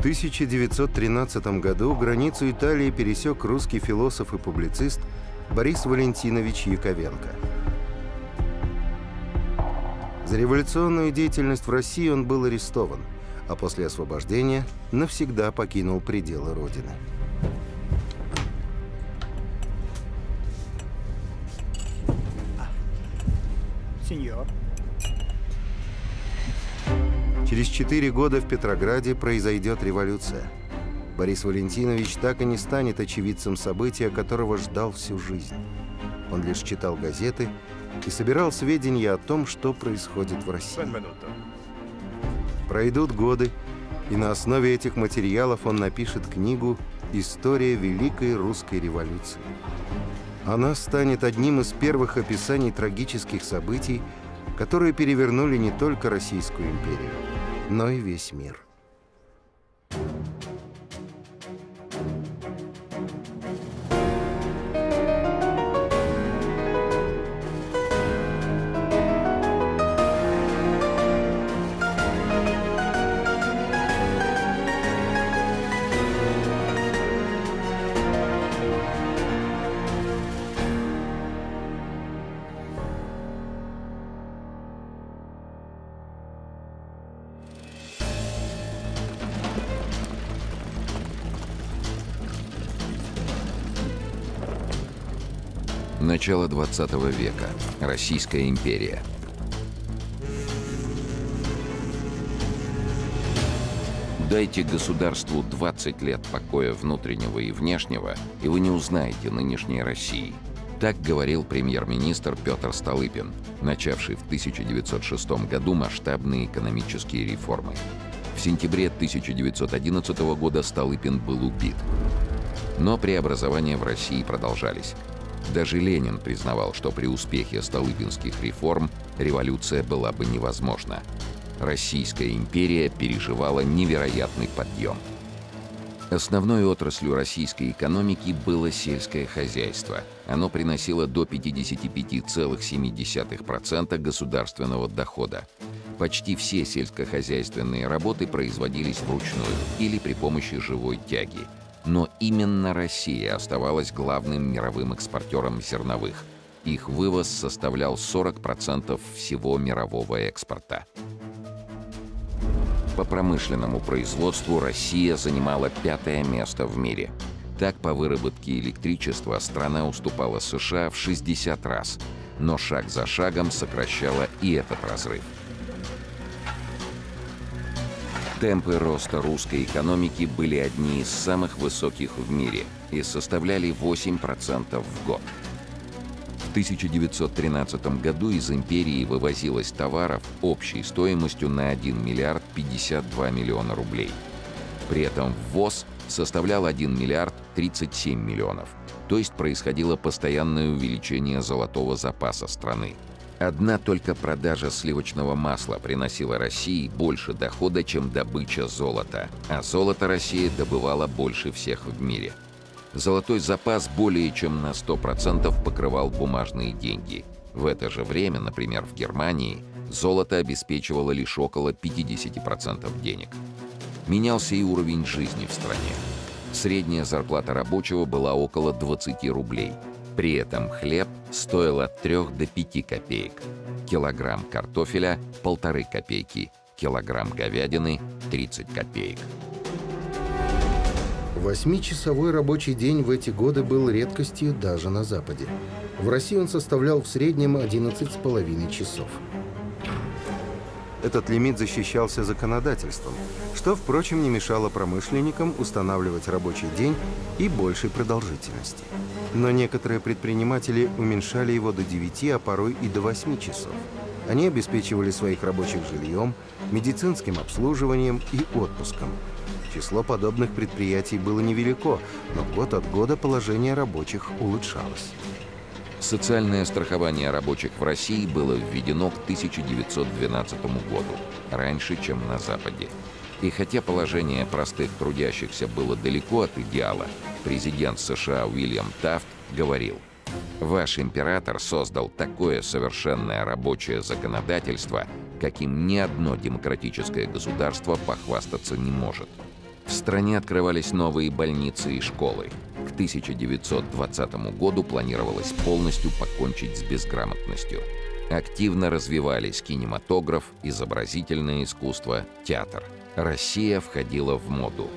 1913 году границу Италии пересек русский философ и публицист Борис Валентинович Яковенко. За революционную деятельность в России он был арестован, а после освобождения навсегда покинул пределы Родины. Signor. Через четыре года в Петрограде произойдет революция. Борис Валентинович так и не станет очевидцем события, которого ждал всю жизнь. Он лишь читал газеты и собирал сведения о том, что происходит в России. Пройдут годы, и на основе этих материалов он напишет книгу «История Великой Русской революции». Она станет одним из первых описаний трагических событий, которые перевернули не только Российскую империю, но и весь мир. Начало 20 века. Российская империя. Дайте государству 20 лет покоя внутреннего и внешнего, и вы не узнаете нынешней России. Так говорил премьер-министр Петр Столыпин, начавший в 1906 году масштабные экономические реформы. В сентябре 1911 года Столыпин был убит. Но преобразования в России продолжались. Даже Ленин признавал, что при успехе столыпинских реформ революция была бы невозможна. Российская империя переживала невероятный подъем. Основной отраслью российской экономики было сельское хозяйство. Оно приносило до 55,7% государственного дохода. Почти все сельскохозяйственные работы производились вручную или при помощи живой тяги – но именно Россия оставалась главным мировым экспортером зерновых. Их вывоз составлял 40% всего мирового экспорта. По промышленному производству Россия занимала пятое место в мире. Так, по выработке электричества страна уступала США в 60 раз, но шаг за шагом сокращала и этот разрыв – Темпы роста русской экономики были одни из самых высоких в мире и составляли 8% в год. В 1913 году из империи вывозилось товаров общей стоимостью на 1 миллиард 52 миллиона рублей. При этом ввоз составлял 1 миллиард 37 миллионов, то есть происходило постоянное увеличение золотого запаса страны – Одна только продажа сливочного масла приносила России больше дохода, чем добыча золота, а золото Россия добывала больше всех в мире. Золотой запас более чем на 100% покрывал бумажные деньги. В это же время, например, в Германии, золото обеспечивало лишь около 50% денег. Менялся и уровень жизни в стране. Средняя зарплата рабочего была около 20 рублей – при этом хлеб стоил от 3 до 5 копеек. Килограмм картофеля – полторы копейки. Килограмм говядины – 30 копеек. Восьмичасовой рабочий день в эти годы был редкостью даже на Западе. В России он составлял в среднем 11,5 часов. Этот лимит защищался законодательством, что, впрочем, не мешало промышленникам устанавливать рабочий день и большей продолжительности. Но некоторые предприниматели уменьшали его до 9, а порой и до 8 часов. Они обеспечивали своих рабочих жильем, медицинским обслуживанием и отпуском. Число подобных предприятий было невелико, но год от года положение рабочих улучшалось. Социальное страхование рабочих в России было введено к 1912 году, раньше, чем на Западе. И хотя положение простых трудящихся было далеко от идеала, президент США Уильям Тафт говорил, Ваш император создал такое совершенное рабочее законодательство, каким ни одно демократическое государство похвастаться не может. В стране открывались новые больницы и школы. К 1920 году планировалось полностью покончить с безграмотностью. Активно развивались кинематограф, изобразительное искусство, театр. Россия входила в моду.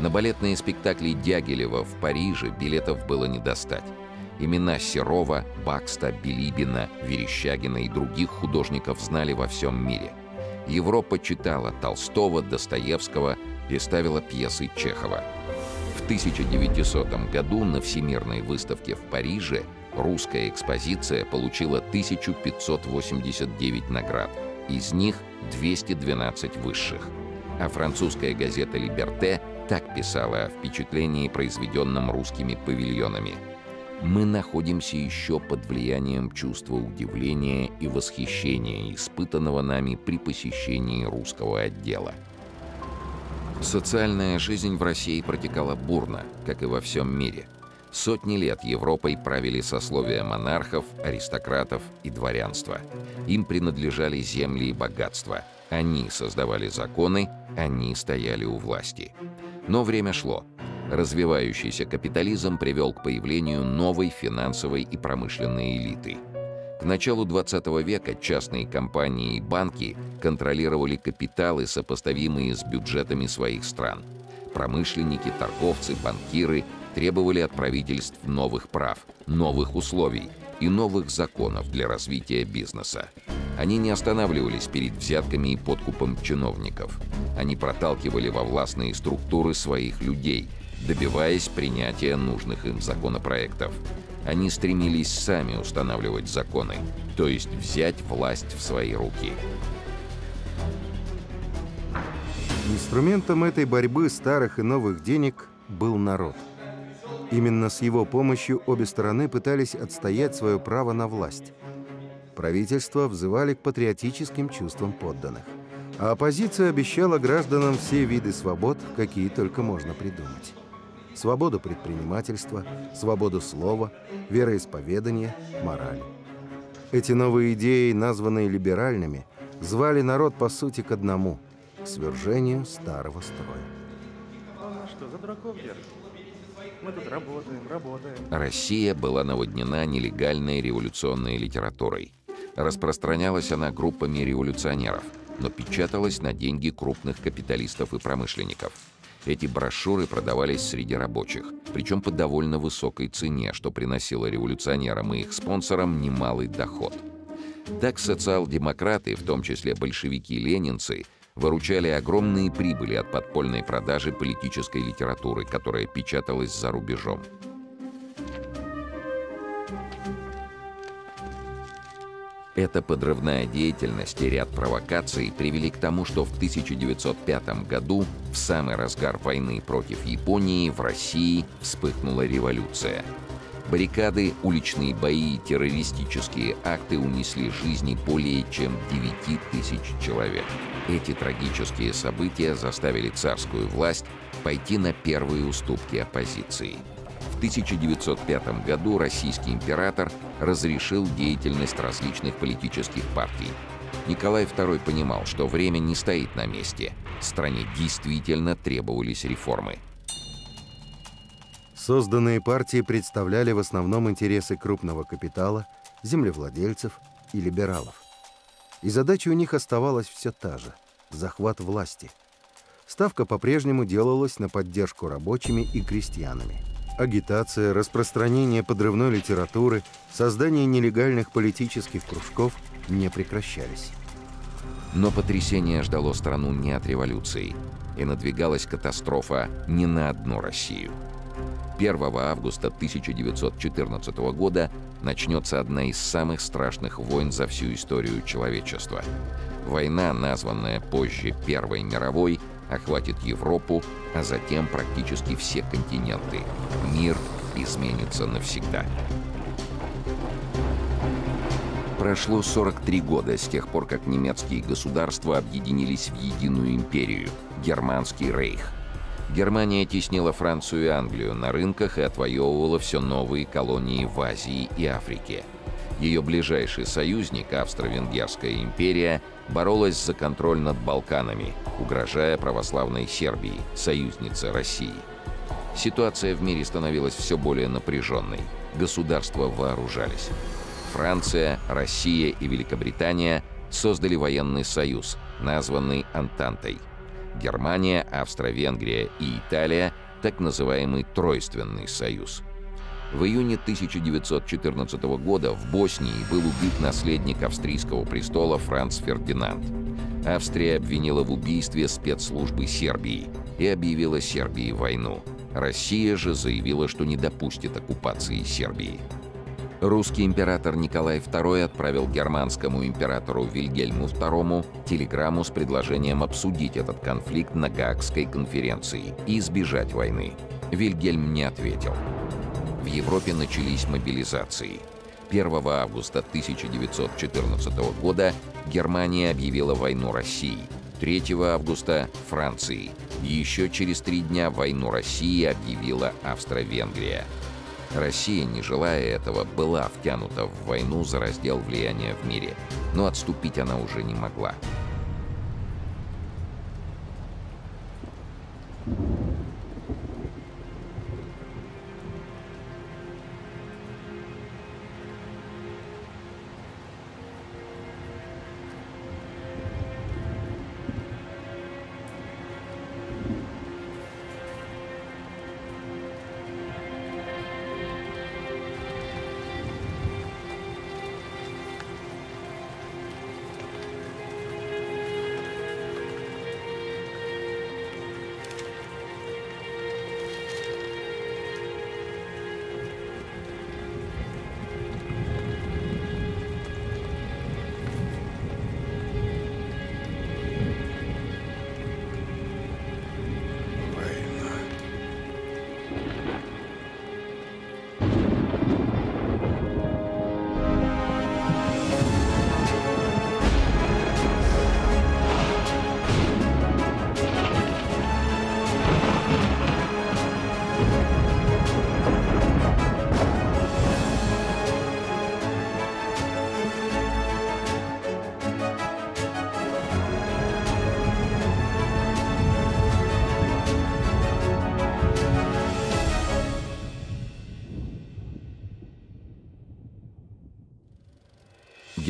На балетные спектакли Дягилева в Париже билетов было не достать. Имена Серова, Бакста, Билибина, Верещагина и других художников знали во всем мире. Европа читала Толстого, Достоевского и ставила пьесы Чехова. В 1900 году на Всемирной выставке в Париже русская экспозиция получила 1589 наград, из них 212 высших. А французская газета «Либерте» так писала о впечатлении, произведенном русскими павильонами – мы находимся еще под влиянием чувства удивления и восхищения, испытанного нами при посещении русского отдела. Социальная жизнь в России протекала бурно, как и во всем мире. Сотни лет Европой правили сословия монархов, аристократов и дворянства. Им принадлежали земли и богатства. Они создавали законы, они стояли у власти. Но время шло – Развивающийся капитализм привел к появлению новой финансовой и промышленной элиты. К началу 20 века частные компании и банки контролировали капиталы, сопоставимые с бюджетами своих стран. Промышленники, торговцы, банкиры требовали от правительств новых прав, новых условий и новых законов для развития бизнеса. Они не останавливались перед взятками и подкупом чиновников. Они проталкивали во властные структуры своих людей – добиваясь принятия нужных им законопроектов. Они стремились сами устанавливать законы, то есть взять власть в свои руки. Инструментом этой борьбы старых и новых денег был народ. Именно с его помощью обе стороны пытались отстоять свое право на власть. Правительство взывали к патриотическим чувствам подданных. А оппозиция обещала гражданам все виды свобод, какие только можно придумать свободу предпринимательства, свободу слова, вероисповедания, морали. Эти новые идеи, названные либеральными, звали народ по сути к одному – к свержению старого строя. А что, за дураков держит? Мы тут работаем, работаем. Россия была наводнена нелегальной революционной литературой. Распространялась она группами революционеров, но печаталась на деньги крупных капиталистов и промышленников – эти брошюры продавались среди рабочих, причем по довольно высокой цене, что приносило революционерам и их спонсорам немалый доход. Так социал-демократы, в том числе большевики-ленинцы, выручали огромные прибыли от подпольной продажи политической литературы, которая печаталась за рубежом. Эта подрывная деятельность и ряд провокаций привели к тому, что в 1905 году, в самый разгар войны против Японии, в России вспыхнула революция. Баррикады, уличные бои и террористические акты унесли жизни более чем 9 тысяч человек. Эти трагические события заставили царскую власть пойти на первые уступки оппозиции – в 1905 году российский император разрешил деятельность различных политических партий. Николай II понимал, что время не стоит на месте. Стране действительно требовались реформы. Созданные партии представляли в основном интересы крупного капитала, землевладельцев и либералов. И задача у них оставалась все та же – захват власти. Ставка по-прежнему делалась на поддержку рабочими и крестьянами – Агитация, распространение подрывной литературы, создание нелегальных политических кружков не прекращались. Но потрясение ждало страну не от революции, и надвигалась катастрофа не на одну Россию. 1 августа 1914 года начнется одна из самых страшных войн за всю историю человечества. Война, названная позже Первой мировой, охватит Европу, а затем практически все континенты. Мир изменится навсегда. Прошло 43 года с тех пор, как немецкие государства объединились в единую империю – Германский рейх. Германия теснила Францию и Англию на рынках и отвоевывала все новые колонии в Азии и Африке. Ее ближайший союзник, Австро-Венгерская империя, боролась за контроль над Балканами, угрожая православной Сербии, союзнице России. Ситуация в мире становилась все более напряженной. Государства вооружались. Франция, Россия и Великобритания создали военный союз, названный Антантой – Германия, Австро-Венгрия и Италия – так называемый Тройственный союз. В июне 1914 года в Боснии был убит наследник австрийского престола Франц Фердинанд. Австрия обвинила в убийстве спецслужбы Сербии и объявила Сербии войну. Россия же заявила, что не допустит оккупации Сербии. Русский император Николай II отправил германскому императору Вильгельму II телеграмму с предложением обсудить этот конфликт на Гаагской конференции и избежать войны. Вильгельм не ответил. В Европе начались мобилизации. 1 августа 1914 года Германия объявила войну России. 3 августа – Франции. Еще через три дня войну России объявила Австро-Венгрия. Россия, не желая этого, была втянута в войну за раздел влияния в мире, но отступить она уже не могла.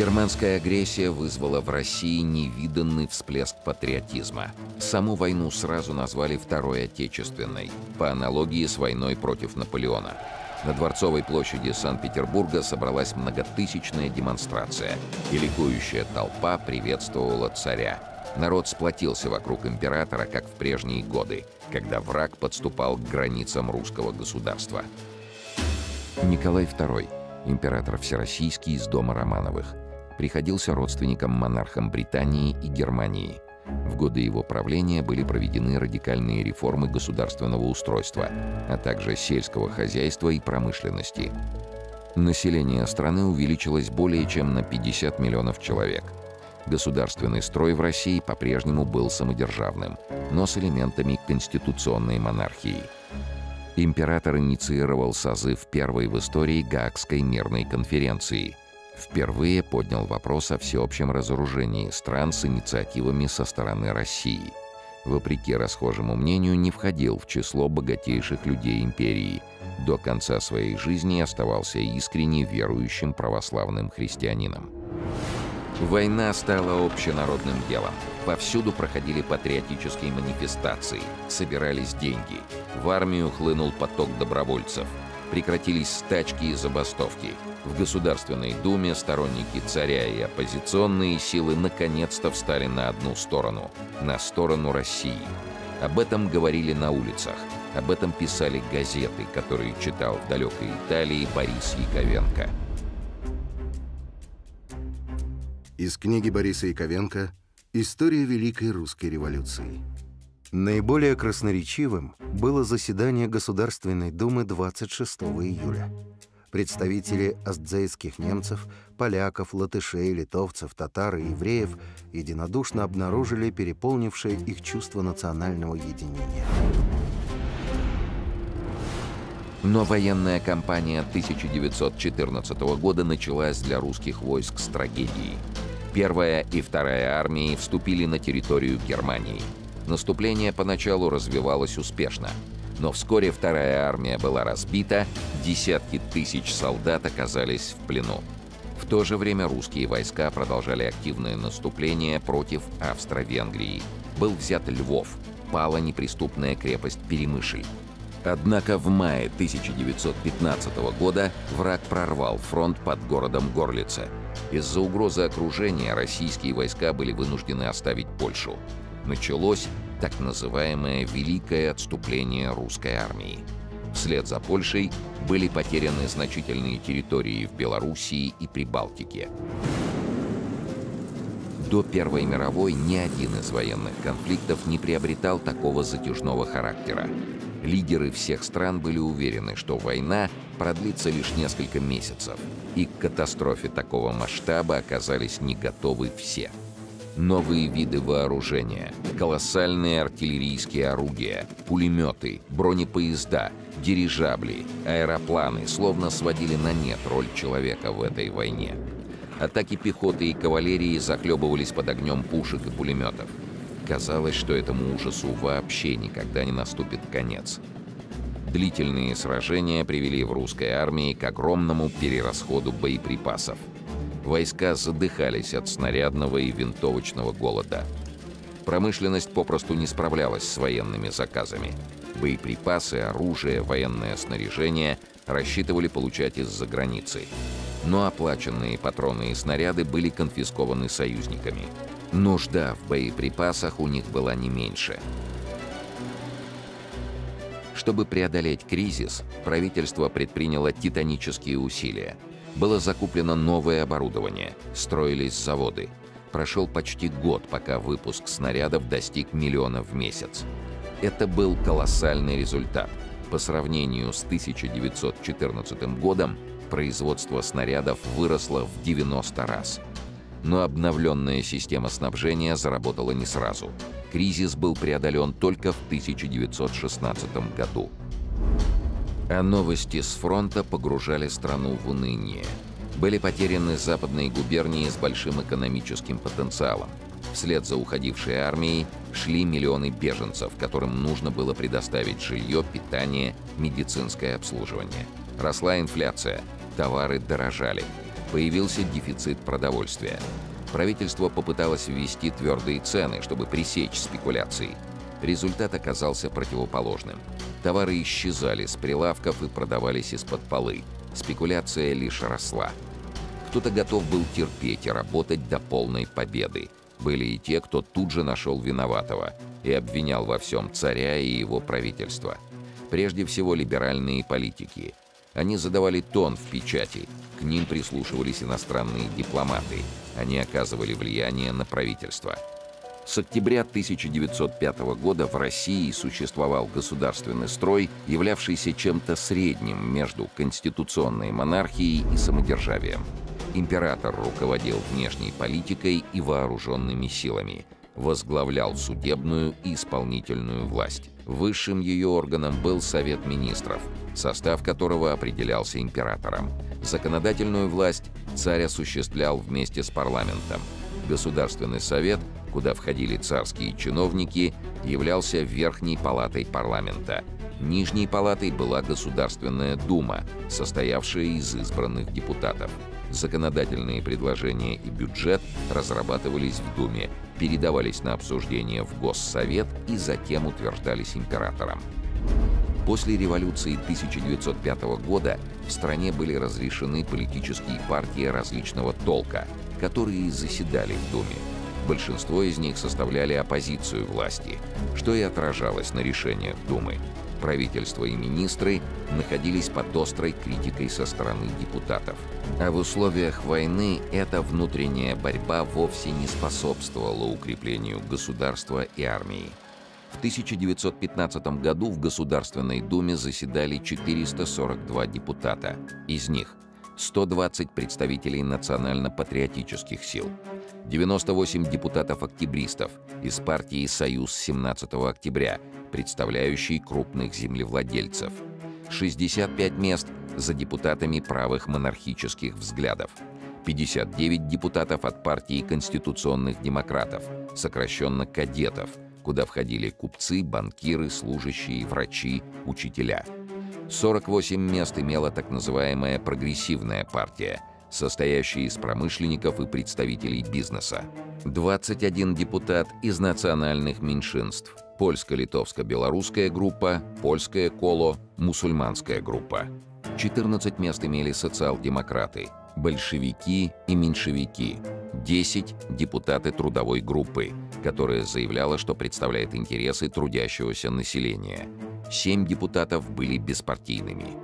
Германская агрессия вызвала в России невиданный всплеск патриотизма. Саму войну сразу назвали Второй Отечественной, по аналогии с войной против Наполеона. На Дворцовой площади Санкт-Петербурга собралась многотысячная демонстрация, и ликующая толпа приветствовала царя. Народ сплотился вокруг императора, как в прежние годы, когда враг подступал к границам русского государства. Николай II, император Всероссийский из дома Романовых – приходился родственником-монархам Британии и Германии. В годы его правления были проведены радикальные реформы государственного устройства, а также сельского хозяйства и промышленности. Население страны увеличилось более чем на 50 миллионов человек. Государственный строй в России по-прежнему был самодержавным, но с элементами конституционной монархии. Император инициировал созыв первой в истории Гаагской мирной конференции – впервые поднял вопрос о всеобщем разоружении стран с инициативами со стороны России. Вопреки расхожему мнению, не входил в число богатейших людей империи. До конца своей жизни оставался искренне верующим православным христианином. Война стала общенародным делом. Повсюду проходили патриотические манифестации, собирались деньги. В армию хлынул поток добровольцев. Прекратились стачки и забастовки – в Государственной Думе сторонники царя и оппозиционные силы наконец-то встали на одну сторону, на сторону России. Об этом говорили на улицах, об этом писали газеты, которые читал в далекой Италии Борис Яковенко. Из книги Бориса Яковенко «История Великой Русской революции». Наиболее красноречивым было заседание Государственной Думы 26 июля представители астзейских немцев, поляков, латышей, литовцев, татар и евреев единодушно обнаружили переполнившее их чувство национального единения. Но военная кампания 1914 года началась для русских войск с трагедии. Первая и вторая армии вступили на территорию Германии. Наступление поначалу развивалось успешно, но вскоре вторая армия была разбита, десятки тысяч солдат оказались в плену. В то же время русские войска продолжали активное наступление против Австро-Венгрии. Был взят Львов, пала неприступная крепость Перемышль. Однако в мае 1915 года враг прорвал фронт под городом Горлице. Из-за угрозы окружения российские войска были вынуждены оставить Польшу. Началось так называемое «Великое отступление русской армии». Вслед за Польшей были потеряны значительные территории в Белоруссии и Прибалтике. До Первой мировой ни один из военных конфликтов не приобретал такого затяжного характера. Лидеры всех стран были уверены, что война продлится лишь несколько месяцев, и к катастрофе такого масштаба оказались не готовы все – Новые виды вооружения, колоссальные артиллерийские орудия, пулеметы, бронепоезда, дирижабли, аэропланы словно сводили на нет роль человека в этой войне. Атаки пехоты и кавалерии захлебывались под огнем пушек и пулеметов. Казалось, что этому ужасу вообще никогда не наступит конец. Длительные сражения привели в русской армии к огромному перерасходу боеприпасов – Войска задыхались от снарядного и винтовочного голода. Промышленность попросту не справлялась с военными заказами. Боеприпасы, оружие, военное снаряжение рассчитывали получать из-за границы. Но оплаченные патроны и снаряды были конфискованы союзниками. Нужда в боеприпасах у них была не меньше. Чтобы преодолеть кризис, правительство предприняло титанические усилия – было закуплено новое оборудование, строились заводы. Прошел почти год, пока выпуск снарядов достиг миллиона в месяц. Это был колоссальный результат. По сравнению с 1914 годом производство снарядов выросло в 90 раз. Но обновленная система снабжения заработала не сразу. Кризис был преодолен только в 1916 году. А новости с фронта погружали страну в уныние. Были потеряны западные губернии с большим экономическим потенциалом. Вслед за уходившей армией шли миллионы беженцев, которым нужно было предоставить жилье, питание, медицинское обслуживание. Росла инфляция, товары дорожали. Появился дефицит продовольствия. Правительство попыталось ввести твердые цены, чтобы пресечь спекуляции. Результат оказался противоположным. Товары исчезали с прилавков и продавались из-под полы. Спекуляция лишь росла. Кто-то готов был терпеть и работать до полной победы. Были и те, кто тут же нашел виноватого и обвинял во всем царя и его правительство. Прежде всего либеральные политики. Они задавали тон в печати, к ним прислушивались иностранные дипломаты. Они оказывали влияние на правительство – с октября 1905 года в России существовал государственный строй, являвшийся чем-то средним между конституционной монархией и самодержавием. Император руководил внешней политикой и вооруженными силами, возглавлял судебную и исполнительную власть. Высшим ее органом был Совет Министров, состав которого определялся императором. Законодательную власть царь осуществлял вместе с парламентом. Государственный совет – куда входили царские чиновники, являлся Верхней палатой парламента. Нижней палатой была Государственная дума, состоявшая из избранных депутатов. Законодательные предложения и бюджет разрабатывались в Думе, передавались на обсуждение в Госсовет и затем утверждались императором. После революции 1905 года в стране были разрешены политические партии различного толка, которые заседали в Думе. Большинство из них составляли оппозицию власти, что и отражалось на решениях Думы. Правительство и министры находились под острой критикой со стороны депутатов. А в условиях войны эта внутренняя борьба вовсе не способствовала укреплению государства и армии. В 1915 году в Государственной Думе заседали 442 депутата. Из них 120 представителей национально-патриотических сил, 98 депутатов-октябристов из партии «Союз 17 октября», представляющей крупных землевладельцев, 65 мест за депутатами правых монархических взглядов, 59 депутатов от партии конституционных демократов, сокращенно кадетов, куда входили купцы, банкиры, служащие, врачи, учителя. 48 мест имела так называемая прогрессивная партия, состоящая из промышленников и представителей бизнеса. 21 депутат из национальных меньшинств. Польско-литовско-белорусская группа, польская коло, мусульманская группа. 14 мест имели социал-демократы, большевики и меньшевики. 10 – депутаты трудовой группы, которая заявляла, что представляет интересы трудящегося населения. 7 депутатов были беспартийными.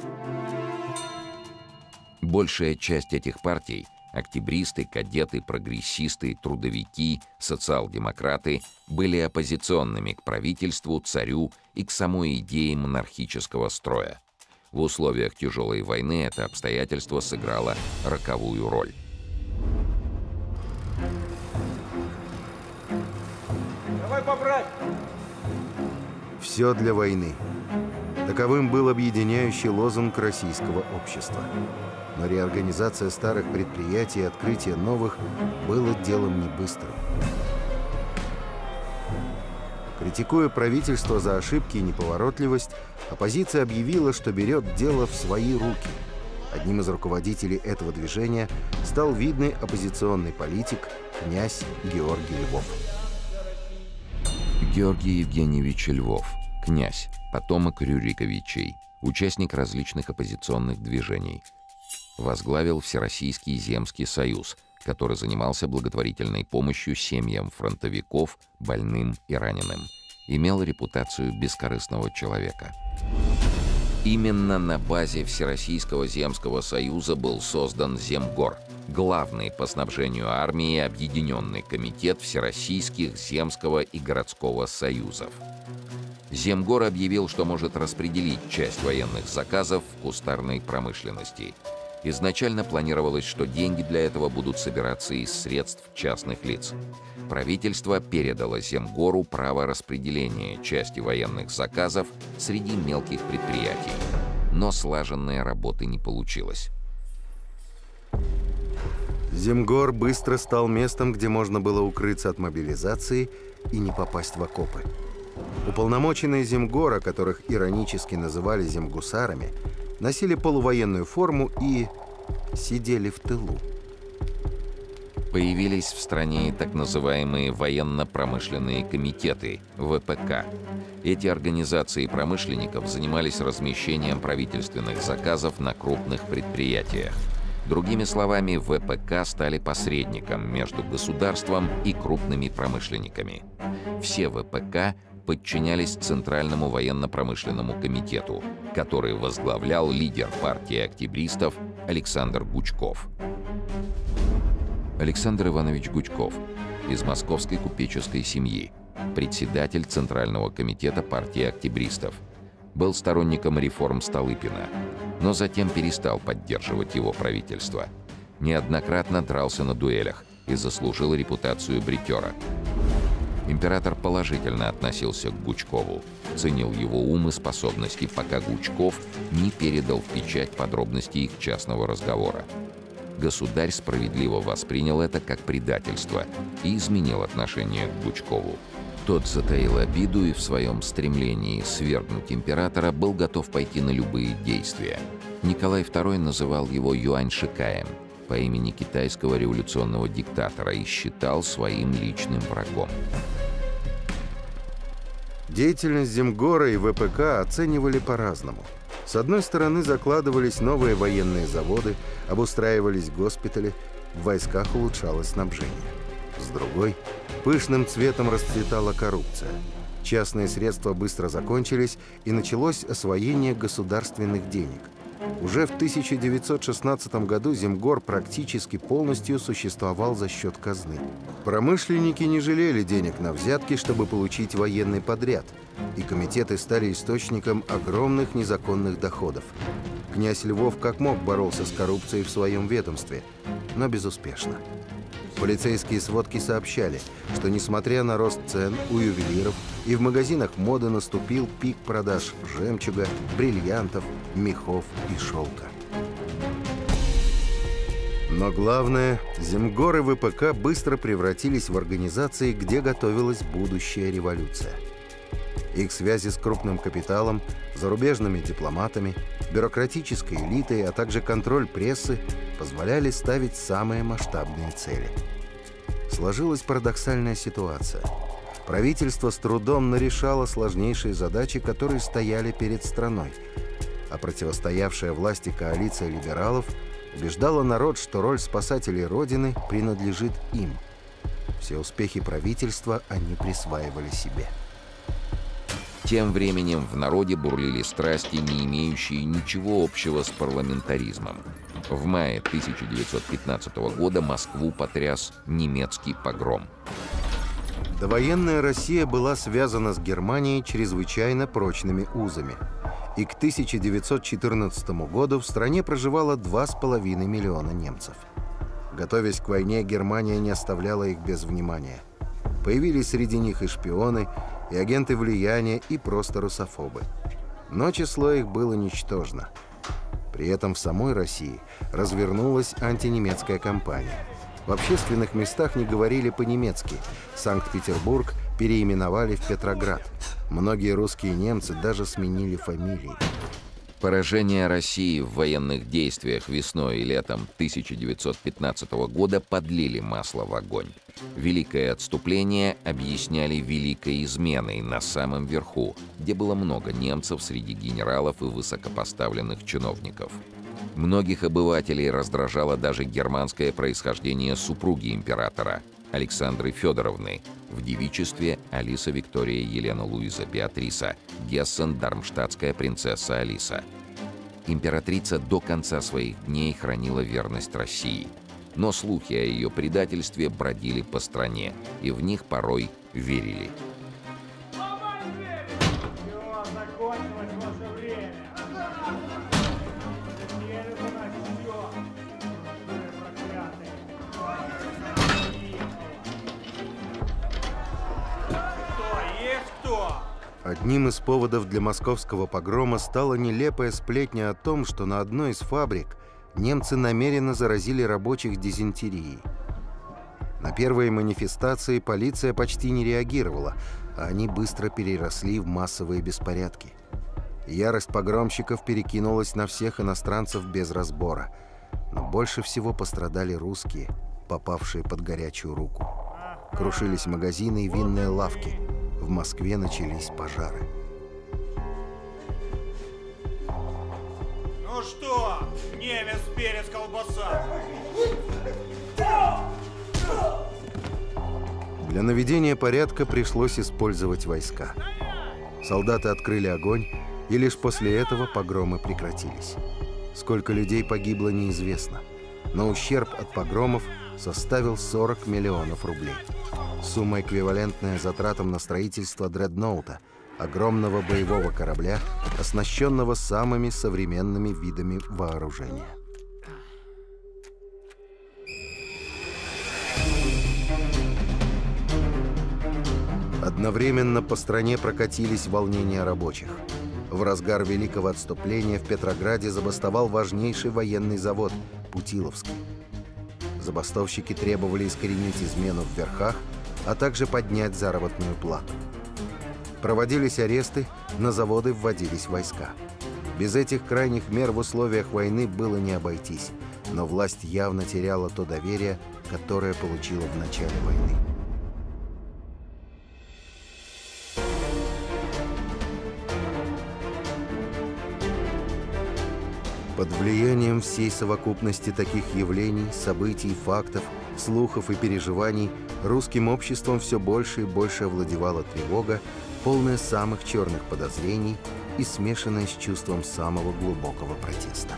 Большая часть этих партий – октябристы, кадеты, прогрессисты, трудовики, социал-демократы – были оппозиционными к правительству, царю и к самой идее монархического строя. В условиях тяжелой войны это обстоятельство сыграло роковую роль. Давай побрать! Все для войны. Таковым был объединяющий лозунг российского общества. Но реорганизация старых предприятий и открытие новых было делом не быстрым. Критикуя правительство за ошибки и неповоротливость, оппозиция объявила, что берет дело в свои руки. Одним из руководителей этого движения стал видный оппозиционный политик князь Георгий Львов. Георгий Евгеньевич Львов, князь, потомок Рюриковичей, участник различных оппозиционных движений. Возглавил Всероссийский земский союз, который занимался благотворительной помощью семьям фронтовиков, больным и раненым. Имел репутацию бескорыстного человека. Именно на базе Всероссийского земского союза был создан Земгор, главный по снабжению армии объединенный комитет Всероссийских земского и городского союзов. Земгор объявил, что может распределить часть военных заказов в кустарной промышленности. Изначально планировалось, что деньги для этого будут собираться из средств частных лиц. Правительство передало Земгору право распределения части военных заказов среди мелких предприятий. Но слаженной работы не получилось. Земгор быстро стал местом, где можно было укрыться от мобилизации и не попасть в окопы. Уполномоченные Земгора, которых иронически называли земгусарами, носили полувоенную форму и сидели в тылу. Появились в стране так называемые военно-промышленные комитеты, ВПК. Эти организации промышленников занимались размещением правительственных заказов на крупных предприятиях. Другими словами, ВПК стали посредником между государством и крупными промышленниками. Все ВПК подчинялись Центральному военно-промышленному комитету, который возглавлял лидер партии октябристов Александр Гучков. Александр Иванович Гучков из московской купеческой семьи, председатель Центрального комитета партии октябристов, был сторонником реформ Столыпина, но затем перестал поддерживать его правительство. Неоднократно дрался на дуэлях и заслужил репутацию бритера. Император положительно относился к Гучкову, ценил его ум и способности, пока Гучков не передал в печать подробности их частного разговора. Государь справедливо воспринял это как предательство и изменил отношение к Гучкову. Тот затаил обиду и в своем стремлении свергнуть императора был готов пойти на любые действия. Николай II называл его Юань Шикаем по имени китайского революционного диктатора и считал своим личным врагом. Деятельность Земгора и ВПК оценивали по-разному. С одной стороны, закладывались новые военные заводы, обустраивались госпитали, в войсках улучшалось снабжение. С другой, пышным цветом расцветала коррупция. Частные средства быстро закончились, и началось освоение государственных денег – уже в 1916 году Земгор практически полностью существовал за счет казны. Промышленники не жалели денег на взятки, чтобы получить военный подряд, и комитеты стали источником огромных незаконных доходов. Князь Львов как мог боролся с коррупцией в своем ведомстве, но безуспешно. Полицейские сводки сообщали, что несмотря на рост цен у ювелиров и в магазинах моды наступил пик продаж жемчуга, бриллиантов, мехов и шелка. Но главное, Земгоры ВПК быстро превратились в организации, где готовилась будущая революция. Их связи с крупным капиталом, зарубежными дипломатами, бюрократической элитой, а также контроль прессы позволяли ставить самые масштабные цели. Сложилась парадоксальная ситуация. Правительство с трудом нарешало сложнейшие задачи, которые стояли перед страной, а противостоявшая власти коалиция либералов – убеждала народ, что роль спасателей Родины принадлежит им. Все успехи правительства они присваивали себе. Тем временем в народе бурлили страсти, не имеющие ничего общего с парламентаризмом. В мае 1915 года Москву потряс немецкий погром. Довоенная Россия была связана с Германией чрезвычайно прочными узами – и к 1914 году в стране проживало 2,5 миллиона немцев. Готовясь к войне, Германия не оставляла их без внимания. Появились среди них и шпионы, и агенты влияния, и просто русофобы. Но число их было ничтожно. При этом в самой России развернулась антинемецкая кампания. В общественных местах не говорили по-немецки. Санкт-Петербург переименовали в Петроград. Многие русские немцы даже сменили фамилии. Поражение России в военных действиях весной и летом 1915 года подлили масло в огонь. Великое отступление объясняли великой изменой на самом верху, где было много немцев среди генералов и высокопоставленных чиновников. Многих обывателей раздражало даже германское происхождение супруги императора – Александры Федоровны, в девичестве Алиса Виктория Елена Луиза Беатриса, Гессен Дармштадтская принцесса Алиса. Императрица до конца своих дней хранила верность России, но слухи о ее предательстве бродили по стране, и в них порой верили. Одним из поводов для московского погрома стала нелепая сплетня о том, что на одной из фабрик немцы намеренно заразили рабочих дизентерией. На первые манифестации полиция почти не реагировала, а они быстро переросли в массовые беспорядки. Ярость погромщиков перекинулась на всех иностранцев без разбора. Но больше всего пострадали русские, попавшие под горячую руку. Крушились магазины и винные лавки – в Москве начались пожары. Ну что, немец, перец, колбаса? Для наведения порядка пришлось использовать войска. Солдаты открыли огонь, и лишь после этого погромы прекратились. Сколько людей погибло, неизвестно. Но ущерб от погромов составил 40 миллионов рублей. Сумма, эквивалентная затратам на строительство дредноута, огромного боевого корабля, оснащенного самыми современными видами вооружения. Одновременно по стране прокатились волнения рабочих. В разгар Великого отступления в Петрограде забастовал важнейший военный завод – Путиловский. Забастовщики требовали искоренить измену в верхах – а также поднять заработную плату. Проводились аресты, на заводы вводились войска. Без этих крайних мер в условиях войны было не обойтись, но власть явно теряла то доверие, которое получила в начале войны. Под влиянием всей совокупности таких явлений, событий, фактов, слухов и переживаний русским обществом все больше и больше овладевала тревога, полная самых черных подозрений и смешанная с чувством самого глубокого протеста.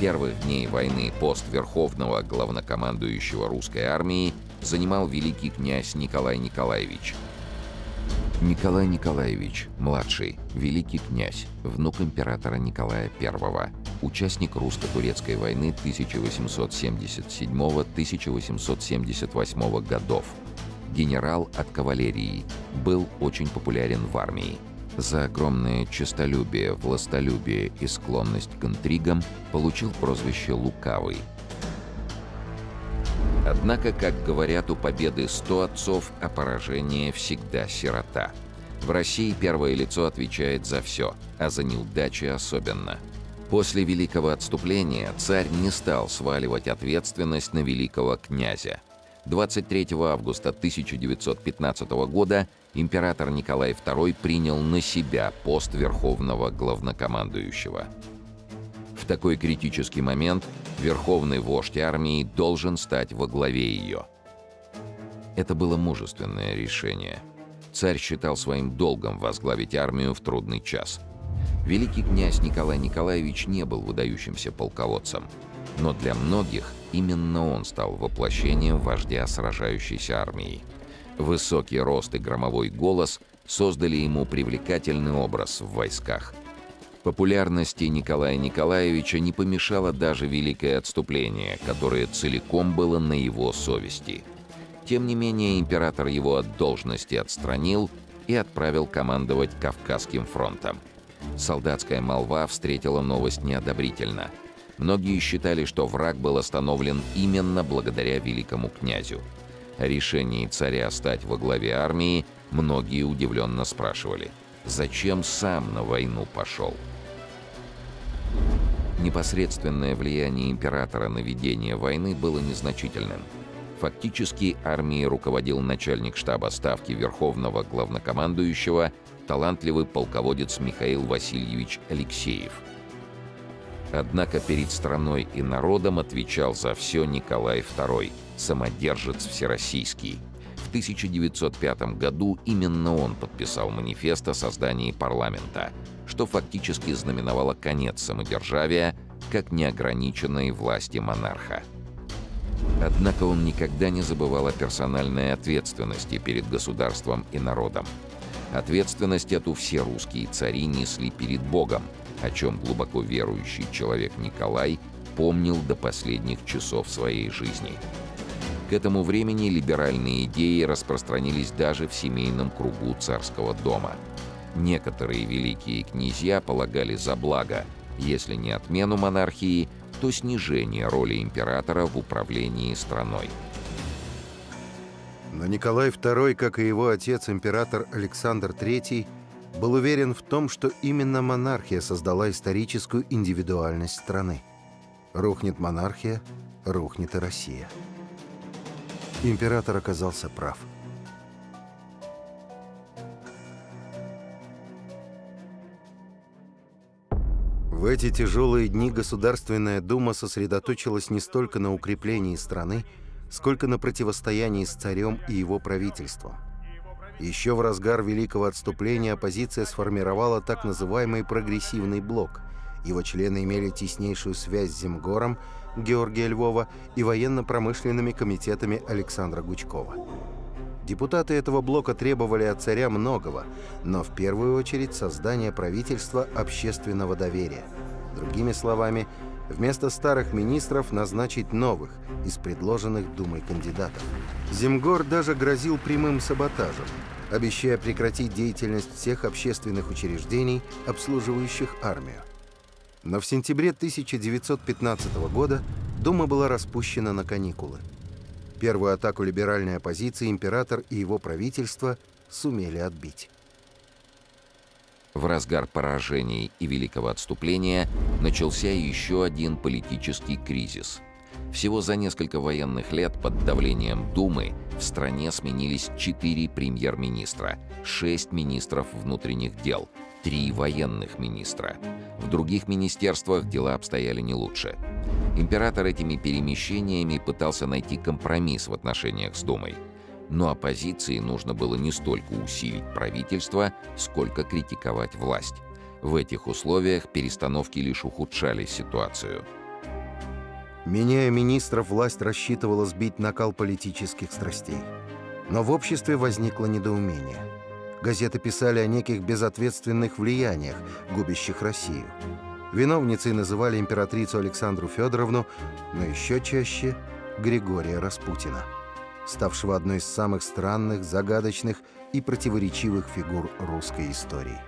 Первых дней войны пост Верховного главнокомандующего русской армии занимал великий князь Николай Николаевич. Николай Николаевич, младший, великий князь, внук императора Николая I, участник русско-турецкой войны 1877-1878 годов, генерал от кавалерии, был очень популярен в армии. За огромное честолюбие, властолюбие и склонность к интригам получил прозвище «Лукавый». Однако, как говорят, у победы сто отцов, а поражение всегда сирота. В России первое лицо отвечает за все, а за неудачи особенно. После Великого отступления царь не стал сваливать ответственность на великого князя. 23 августа 1915 года император Николай II принял на себя пост верховного главнокомандующего. В такой критический момент верховный вождь армии должен стать во главе ее. Это было мужественное решение. Царь считал своим долгом возглавить армию в трудный час. Великий князь Николай Николаевич не был выдающимся полководцем, но для многих именно он стал воплощением вождя сражающейся армии. Высокий рост и громовой голос создали ему привлекательный образ в войсках – Популярности Николая Николаевича не помешало даже великое отступление, которое целиком было на его совести. Тем не менее, император его от должности отстранил и отправил командовать Кавказским фронтом. Солдатская молва встретила новость неодобрительно. Многие считали, что враг был остановлен именно благодаря великому князю. О решении царя стать во главе армии многие удивленно спрашивали, зачем сам на войну пошел? Непосредственное влияние императора на ведение войны было незначительным. Фактически армией руководил начальник штаба ставки Верховного Главнокомандующего, талантливый полководец Михаил Васильевич Алексеев. Однако перед страной и народом отвечал за все Николай II, самодержец всероссийский. В 1905 году именно он подписал манифест о создании парламента – что фактически знаменовало конец самодержавия как неограниченной власти монарха. Однако он никогда не забывал о персональной ответственности перед государством и народом. Ответственность эту все русские цари несли перед Богом, о чем глубоко верующий человек Николай помнил до последних часов своей жизни. К этому времени либеральные идеи распространились даже в семейном кругу царского дома – Некоторые великие князья полагали за благо, если не отмену монархии, то снижение роли императора в управлении страной. Но Николай II, как и его отец, император Александр III, был уверен в том, что именно монархия создала историческую индивидуальность страны. Рухнет монархия, рухнет и Россия. Император оказался прав – В эти тяжелые дни Государственная Дума сосредоточилась не столько на укреплении страны, сколько на противостоянии с царем и его правительством. Еще в разгар Великого отступления оппозиция сформировала так называемый «прогрессивный блок». Его члены имели теснейшую связь с Земгором Георгия Львова и военно-промышленными комитетами Александра Гучкова. Депутаты этого блока требовали от царя многого, но в первую очередь создания правительства общественного доверия. Другими словами, вместо старых министров назначить новых из предложенных Думой кандидатов. Земгор даже грозил прямым саботажем, обещая прекратить деятельность всех общественных учреждений, обслуживающих армию. Но в сентябре 1915 года Дума была распущена на каникулы. Первую атаку либеральной оппозиции император и его правительство сумели отбить. В разгар поражений и великого отступления начался еще один политический кризис. Всего за несколько военных лет под давлением Думы в стране сменились четыре премьер-министра, шесть министров внутренних дел, три военных министра. В других министерствах дела обстояли не лучше – Император этими перемещениями пытался найти компромисс в отношениях с Думой. Но оппозиции нужно было не столько усилить правительство, сколько критиковать власть. В этих условиях перестановки лишь ухудшали ситуацию. Меняя министров, власть рассчитывала сбить накал политических страстей. Но в обществе возникло недоумение. Газеты писали о неких безответственных влияниях, губящих Россию. Виновницей называли императрицу Александру Федоровну, но еще чаще Григория Распутина, ставшего одной из самых странных, загадочных и противоречивых фигур русской истории.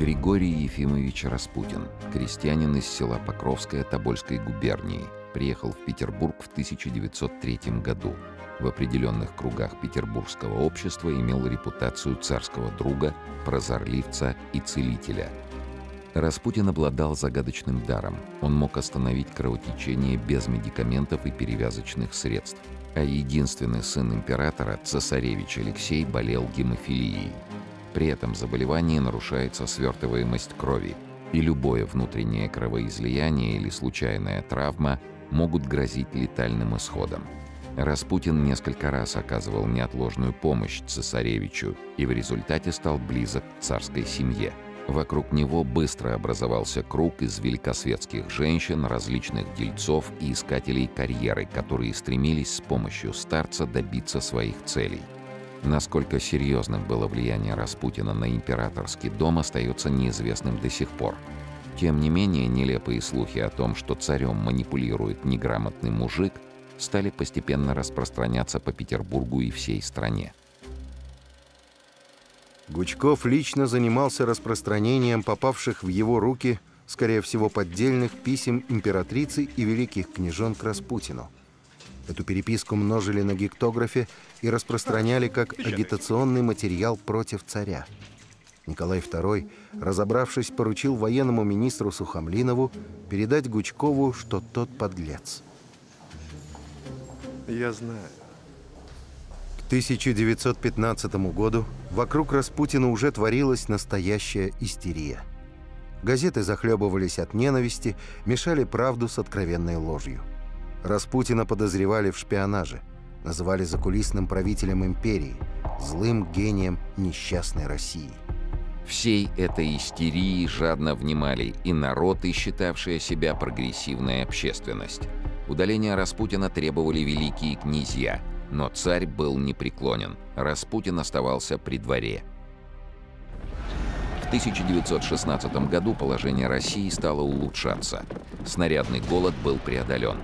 Григорий Ефимович Распутин, крестьянин из села Покровское Тобольской губернии, приехал в Петербург в 1903 году. В определенных кругах петербургского общества имел репутацию царского друга, прозорливца и целителя. Распутин обладал загадочным даром. Он мог остановить кровотечение без медикаментов и перевязочных средств. А единственный сын императора, цесаревич Алексей, болел гемофилией – при этом заболевании нарушается свертываемость крови, и любое внутреннее кровоизлияние или случайная травма могут грозить летальным исходом. Распутин несколько раз оказывал неотложную помощь цесаревичу и в результате стал близок к царской семье. Вокруг него быстро образовался круг из великосветских женщин, различных дельцов и искателей карьеры, которые стремились с помощью старца добиться своих целей – Насколько серьезным было влияние Распутина на императорский дом, остается неизвестным до сих пор. Тем не менее, нелепые слухи о том, что царем манипулирует неграмотный мужик, стали постепенно распространяться по Петербургу и всей стране. Гучков лично занимался распространением попавших в его руки, скорее всего, поддельных писем императрицы и великих княжон к Распутину – Эту переписку множили на гектографе и распространяли как агитационный материал против царя. Николай II, разобравшись, поручил военному министру Сухомлинову передать Гучкову, что тот подлец. Я знаю. К 1915 году вокруг Распутина уже творилась настоящая истерия. Газеты захлебывались от ненависти, мешали правду с откровенной ложью. Распутина подозревали в шпионаже, называли закулисным правителем империи, злым гением несчастной России. Всей этой истерии жадно внимали и народ, и считавшая себя прогрессивная общественность. Удаления Распутина требовали великие князья, но царь был непреклонен. Распутин оставался при дворе. В 1916 году положение России стало улучшаться. Снарядный голод был преодолен.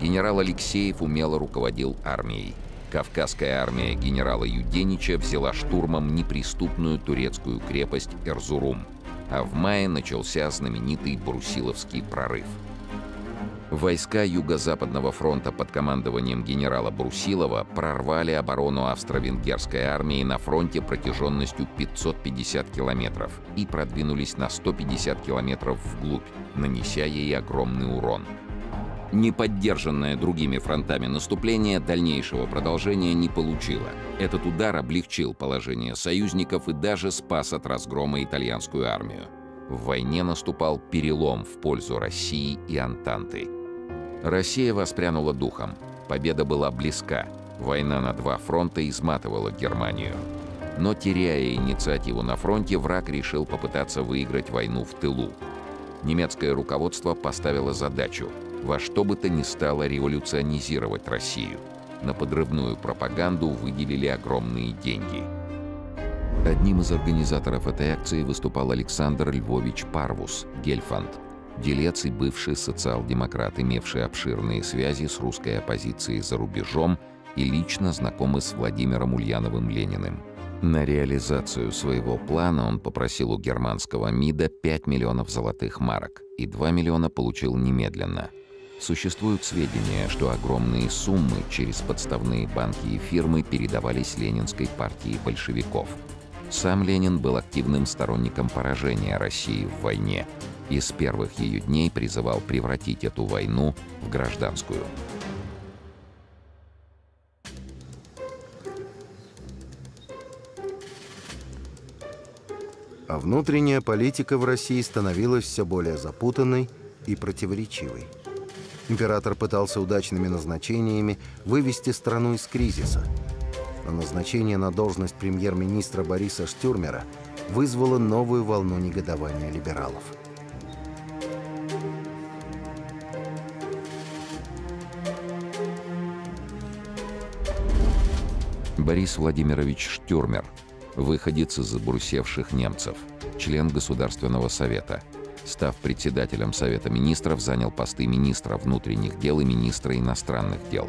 Генерал Алексеев умело руководил армией. Кавказская армия генерала Юденича взяла штурмом неприступную турецкую крепость Эрзурум, а в мае начался знаменитый Брусиловский прорыв. Войска Юго-Западного фронта под командованием генерала Брусилова прорвали оборону австро-венгерской армии на фронте протяженностью 550 километров и продвинулись на 150 километров вглубь, нанеся ей огромный урон – Неподдержанное другими фронтами наступление дальнейшего продолжения не получило. Этот удар облегчил положение союзников и даже спас от разгрома итальянскую армию. В войне наступал перелом в пользу России и Антанты. Россия воспрянула духом. Победа была близка. Война на два фронта изматывала Германию. Но теряя инициативу на фронте, враг решил попытаться выиграть войну в тылу. Немецкое руководство поставило задачу – во что бы то ни стало революционизировать Россию. На подрывную пропаганду выделили огромные деньги. Одним из организаторов этой акции выступал Александр Львович Парвус, Гельфанд, делец и бывший социал-демократ, имевший обширные связи с русской оппозицией за рубежом и лично знакомый с Владимиром Ульяновым Лениным. На реализацию своего плана он попросил у германского МИДа 5 миллионов золотых марок и 2 миллиона получил немедленно – Существуют сведения, что огромные суммы через подставные банки и фирмы передавались Ленинской партии большевиков. Сам Ленин был активным сторонником поражения России в войне и с первых ее дней призывал превратить эту войну в гражданскую. А внутренняя политика в России становилась все более запутанной и противоречивой. Император пытался удачными назначениями вывести страну из кризиса. Но назначение на должность премьер-министра Бориса Штюрмера вызвало новую волну негодования либералов. Борис Владимирович Штюрмер, выходец из забрусевших немцев, член Государственного совета. Став председателем Совета министров, занял посты министра внутренних дел и министра иностранных дел.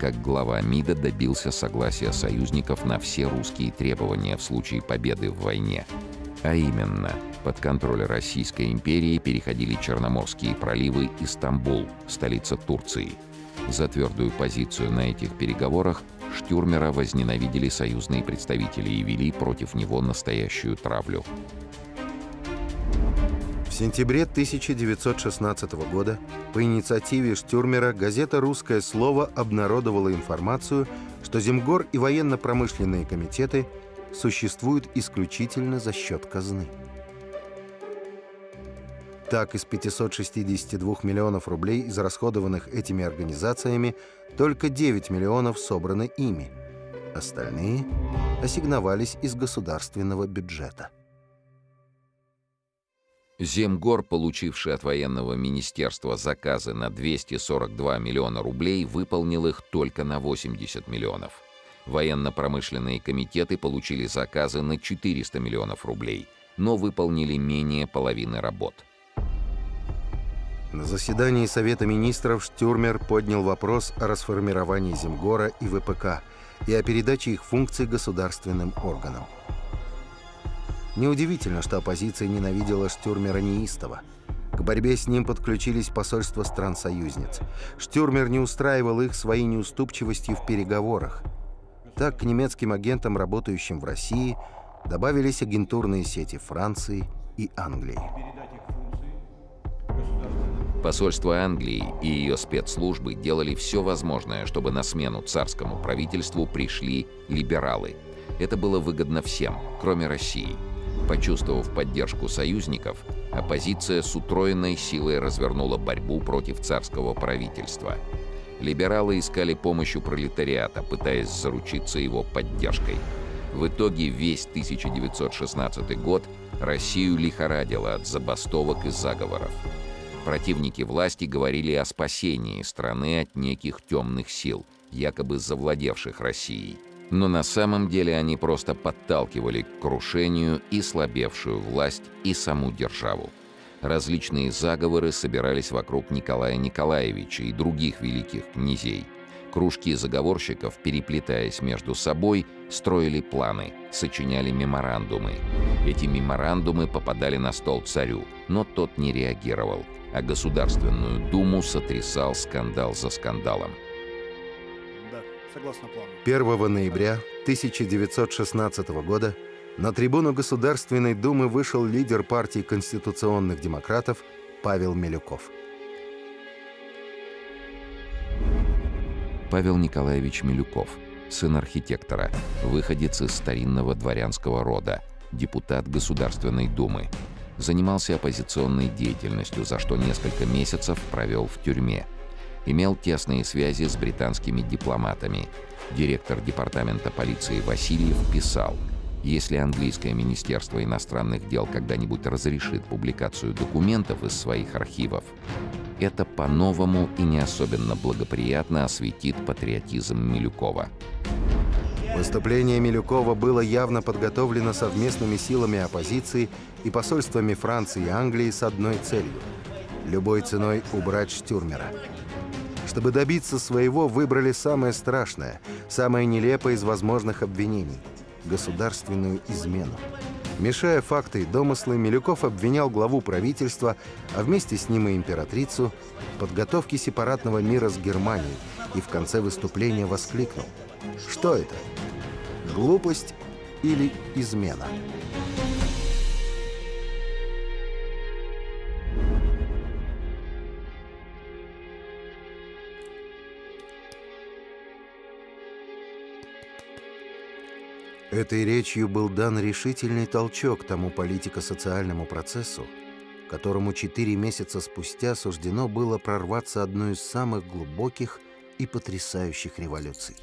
Как глава МИДа добился согласия союзников на все русские требования в случае победы в войне. А именно, под контроль Российской империи переходили Черноморские проливы и Стамбул, столица Турции. За твердую позицию на этих переговорах Штюрмера возненавидели союзные представители и вели против него настоящую травлю. В сентябре 1916 года по инициативе Штюрмера газета «Русское слово» обнародовала информацию, что Земгор и военно-промышленные комитеты существуют исключительно за счет казны. Так, из 562 миллионов рублей, израсходованных этими организациями, только 9 миллионов собраны ими. Остальные ассигновались из государственного бюджета. Земгор, получивший от военного министерства заказы на 242 миллиона рублей, выполнил их только на 80 миллионов. Военно-промышленные комитеты получили заказы на 400 миллионов рублей, но выполнили менее половины работ. На заседании Совета министров Штюрмер поднял вопрос о расформировании Земгора и ВПК и о передаче их функций государственным органам. Неудивительно, что оппозиция ненавидела Штюрмера неистово. К борьбе с ним подключились посольства стран-союзниц. Штюрмер не устраивал их своей неуступчивостью в переговорах. Так к немецким агентам, работающим в России, добавились агентурные сети Франции и Англии. Посольство Англии и ее спецслужбы делали все возможное, чтобы на смену царскому правительству пришли либералы. Это было выгодно всем, кроме России. Почувствовав поддержку союзников, оппозиция с утроенной силой развернула борьбу против царского правительства. Либералы искали помощь у пролетариата, пытаясь заручиться его поддержкой. В итоге весь 1916 год Россию лихорадило от забастовок и заговоров. Противники власти говорили о спасении страны от неких темных сил, якобы завладевших Россией. Но на самом деле они просто подталкивали к крушению и слабевшую власть, и саму державу. Различные заговоры собирались вокруг Николая Николаевича и других великих князей. Кружки заговорщиков, переплетаясь между собой, строили планы, сочиняли меморандумы. Эти меморандумы попадали на стол царю, но тот не реагировал – а Государственную Думу сотрясал скандал за скандалом. Согласно плану. 1 ноября 1916 года на трибуну Государственной Думы вышел лидер партии конституционных демократов Павел Милюков. Павел Николаевич Милюков, сын архитектора, выходец из старинного дворянского рода, депутат Государственной Думы, занимался оппозиционной деятельностью, за что несколько месяцев провел в тюрьме. Имел тесные связи с британскими дипломатами. Директор департамента полиции Васильев писал, если английское министерство иностранных дел когда-нибудь разрешит публикацию документов из своих архивов, это по-новому и не особенно благоприятно осветит патриотизм Милюкова. Выступление Милюкова было явно подготовлено совместными силами оппозиции и посольствами Франции и Англии с одной целью – любой ценой убрать Штюрмера. Чтобы добиться своего, выбрали самое страшное, самое нелепое из возможных обвинений – государственную измену. Мешая факты и домыслы, Милюков обвинял главу правительства, а вместе с ним и императрицу, в подготовке сепаратного мира с Германией и в конце выступления воскликнул – что это? Глупость или измена? Этой речью был дан решительный толчок тому политико-социальному процессу, которому четыре месяца спустя суждено было прорваться одной из самых глубоких и потрясающих революций.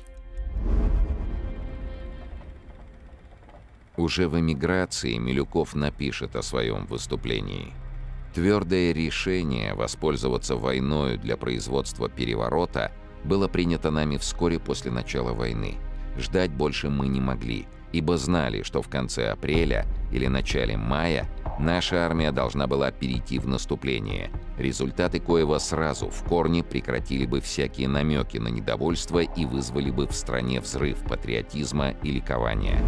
Уже в эмиграции Милюков напишет о своем выступлении. Твердое решение воспользоваться войною для производства переворота было принято нами вскоре после начала войны. Ждать больше мы не могли, ибо знали, что в конце апреля или начале мая наша армия должна была перейти в наступление, результаты коего сразу в корне прекратили бы всякие намеки на недовольство и вызвали бы в стране взрыв патриотизма и ликования.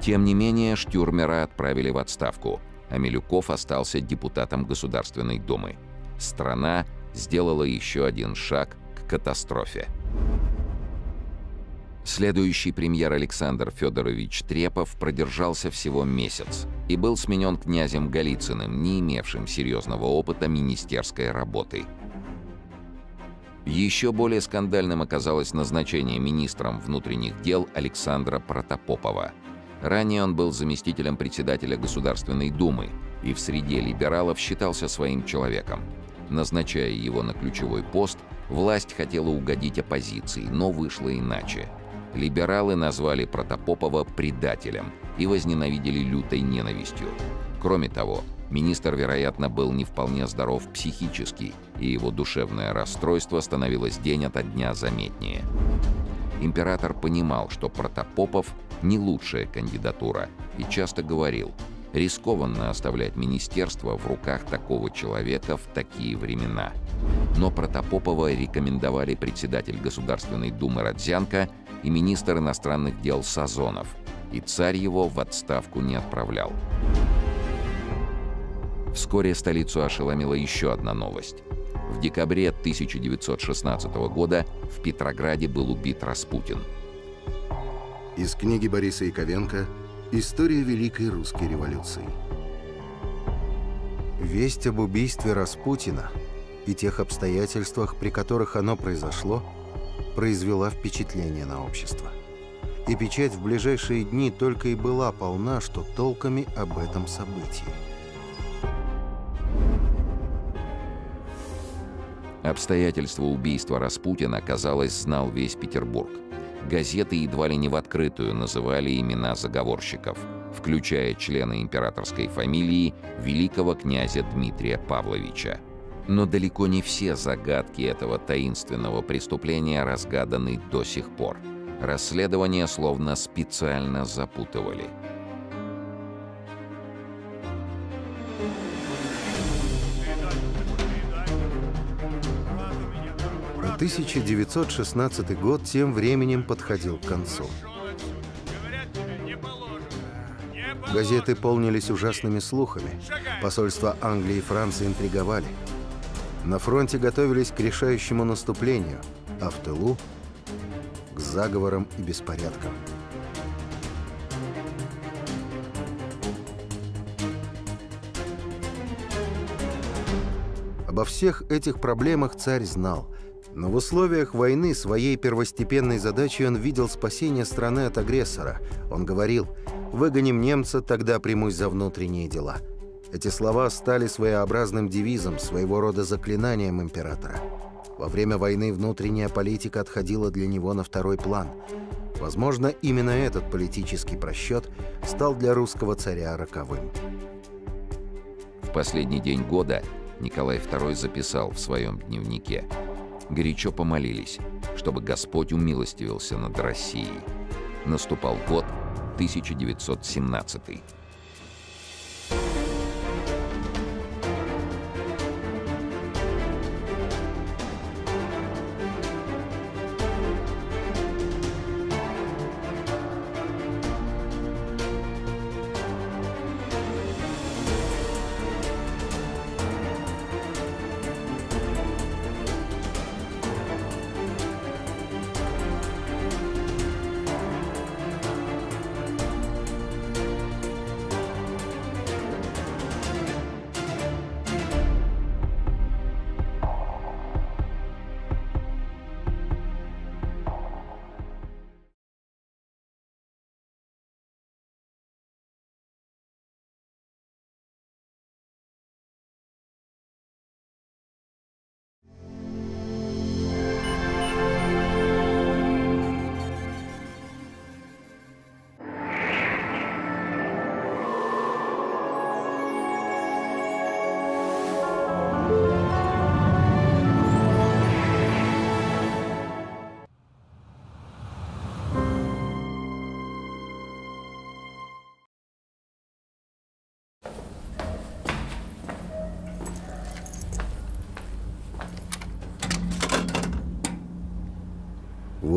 Тем не менее, Штюрмера отправили в отставку, а Милюков остался депутатом Государственной Думы. Страна сделала еще один шаг к катастрофе. Следующий премьер Александр Федорович Трепов продержался всего месяц и был сменен князем Голицыным, не имевшим серьезного опыта министерской работы. Еще более скандальным оказалось назначение министром внутренних дел Александра Протопопова. Ранее он был заместителем председателя Государственной Думы и в среде либералов считался своим человеком. Назначая его на ключевой пост, власть хотела угодить оппозиции, но вышло иначе – Либералы назвали Протопопова предателем и возненавидели лютой ненавистью. Кроме того, министр, вероятно, был не вполне здоров психически, и его душевное расстройство становилось день ото дня заметнее. Император понимал, что Протопопов не лучшая кандидатура, и часто говорил, рискованно оставлять министерство в руках такого человека в такие времена. Но Протопопова рекомендовали председатель Государственной Думы Родзянко – и министр иностранных дел Сазонов, и царь его в отставку не отправлял. Вскоре столицу ошеломила еще одна новость. В декабре 1916 года в Петрограде был убит Распутин. Из книги Бориса Яковенко «История Великой Русской революции». Весть об убийстве Распутина и тех обстоятельствах, при которых оно произошло – произвела впечатление на общество. И печать в ближайшие дни только и была полна, что толками об этом событии. Обстоятельства убийства Распутина, казалось, знал весь Петербург. Газеты едва ли не в открытую называли имена заговорщиков, включая члена императорской фамилии великого князя Дмитрия Павловича. Но далеко не все загадки этого таинственного преступления разгаданы до сих пор. Расследование словно специально запутывали. А 1916 год тем временем подходил к концу. Газеты полнились ужасными слухами. Посольства Англии и Франции интриговали. На фронте готовились к решающему наступлению, а в тылу — к заговорам и беспорядкам. Обо всех этих проблемах царь знал, но в условиях войны своей первостепенной задачей он видел спасение страны от агрессора. Он говорил «Выгоним немца, тогда примусь за внутренние дела». Эти слова стали своеобразным девизом, своего рода заклинанием императора. Во время войны внутренняя политика отходила для него на второй план. Возможно, именно этот политический просчет стал для русского царя роковым. В последний день года Николай II записал в своем дневнике «Горячо помолились, чтобы Господь умилостивился над Россией». Наступал год 1917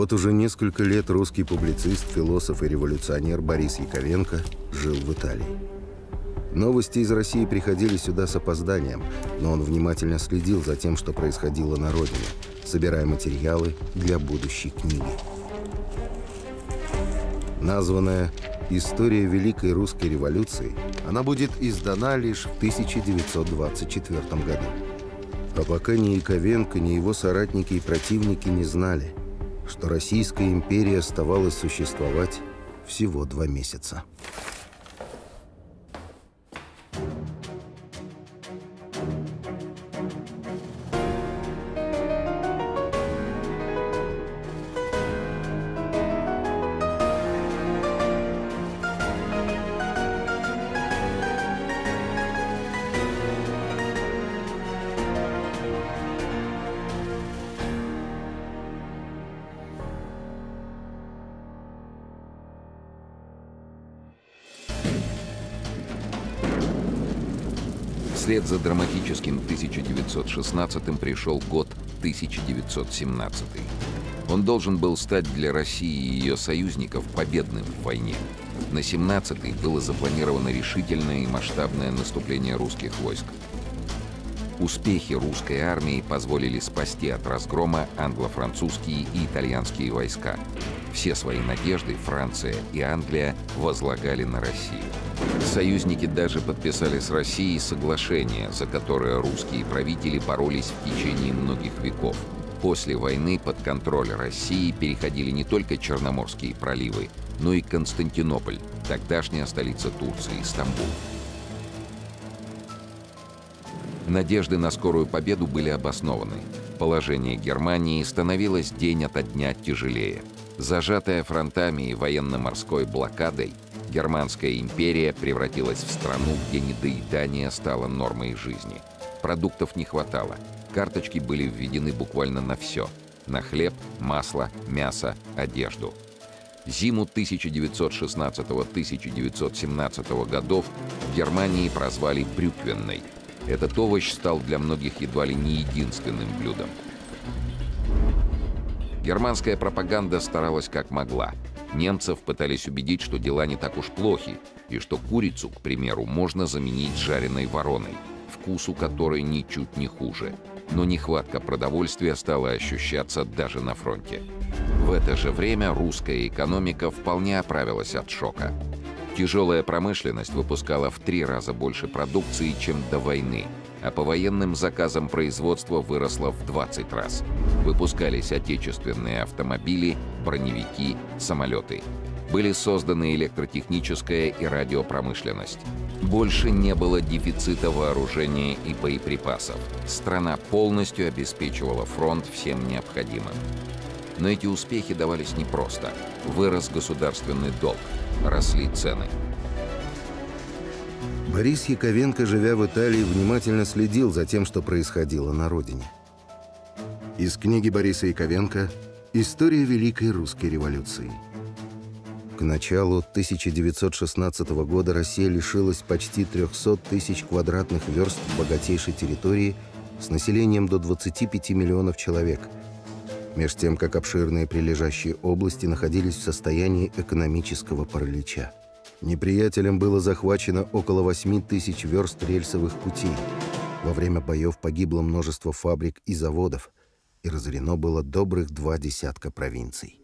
Вот уже несколько лет русский публицист, философ и революционер Борис Яковенко жил в Италии. Новости из России приходили сюда с опозданием, но он внимательно следил за тем, что происходило на родине, собирая материалы для будущей книги. Названная «История Великой Русской революции», она будет издана лишь в 1924 году. А пока ни Яковенко, ни его соратники и противники не знали – что Российская империя оставалась существовать всего два месяца. Драматическим 1916 пришел год 1917. Он должен был стать для России и ее союзников победным в войне. На 17-й было запланировано решительное и масштабное наступление русских войск. Успехи русской армии позволили спасти от разгрома англо-французские и итальянские войска. Все свои надежды Франция и Англия возлагали на Россию. Союзники даже подписали с Россией соглашение, за которое русские правители боролись в течение многих веков. После войны под контроль России переходили не только Черноморские проливы, но и Константинополь, тогдашняя столица Турции, Стамбул. Надежды на скорую победу были обоснованы. Положение Германии становилось день ото дня тяжелее. Зажатая фронтами и военно-морской блокадой, Германская империя превратилась в страну, где недоедание стало нормой жизни. Продуктов не хватало. Карточки были введены буквально на все. На хлеб, масло, мясо, одежду. Зиму 1916-1917 годов в Германии прозвали «брюквенной». Этот овощ стал для многих едва ли не единственным блюдом. Германская пропаганда старалась как могла – Немцев пытались убедить, что дела не так уж плохи, и что курицу, к примеру, можно заменить жареной вороной, вкусу которой ничуть не хуже. Но нехватка продовольствия стала ощущаться даже на фронте. В это же время русская экономика вполне оправилась от шока. Тяжелая промышленность выпускала в три раза больше продукции, чем до войны – а по военным заказам производство выросло в 20 раз. Выпускались отечественные автомобили, броневики, самолеты. Были созданы электротехническая и радиопромышленность. Больше не было дефицита вооружения и боеприпасов. Страна полностью обеспечивала фронт всем необходимым. Но эти успехи давались непросто. Вырос государственный долг, росли цены – Борис Яковенко, живя в Италии, внимательно следил за тем, что происходило на родине. Из книги Бориса Яковенко «История Великой Русской революции». К началу 1916 года Россия лишилась почти 300 тысяч квадратных верст богатейшей территории с населением до 25 миллионов человек, меж тем как обширные прилежащие области находились в состоянии экономического паралича. Неприятелем было захвачено около 8 тысяч верст рельсовых путей. Во время боев погибло множество фабрик и заводов, и разорено было добрых два десятка провинций.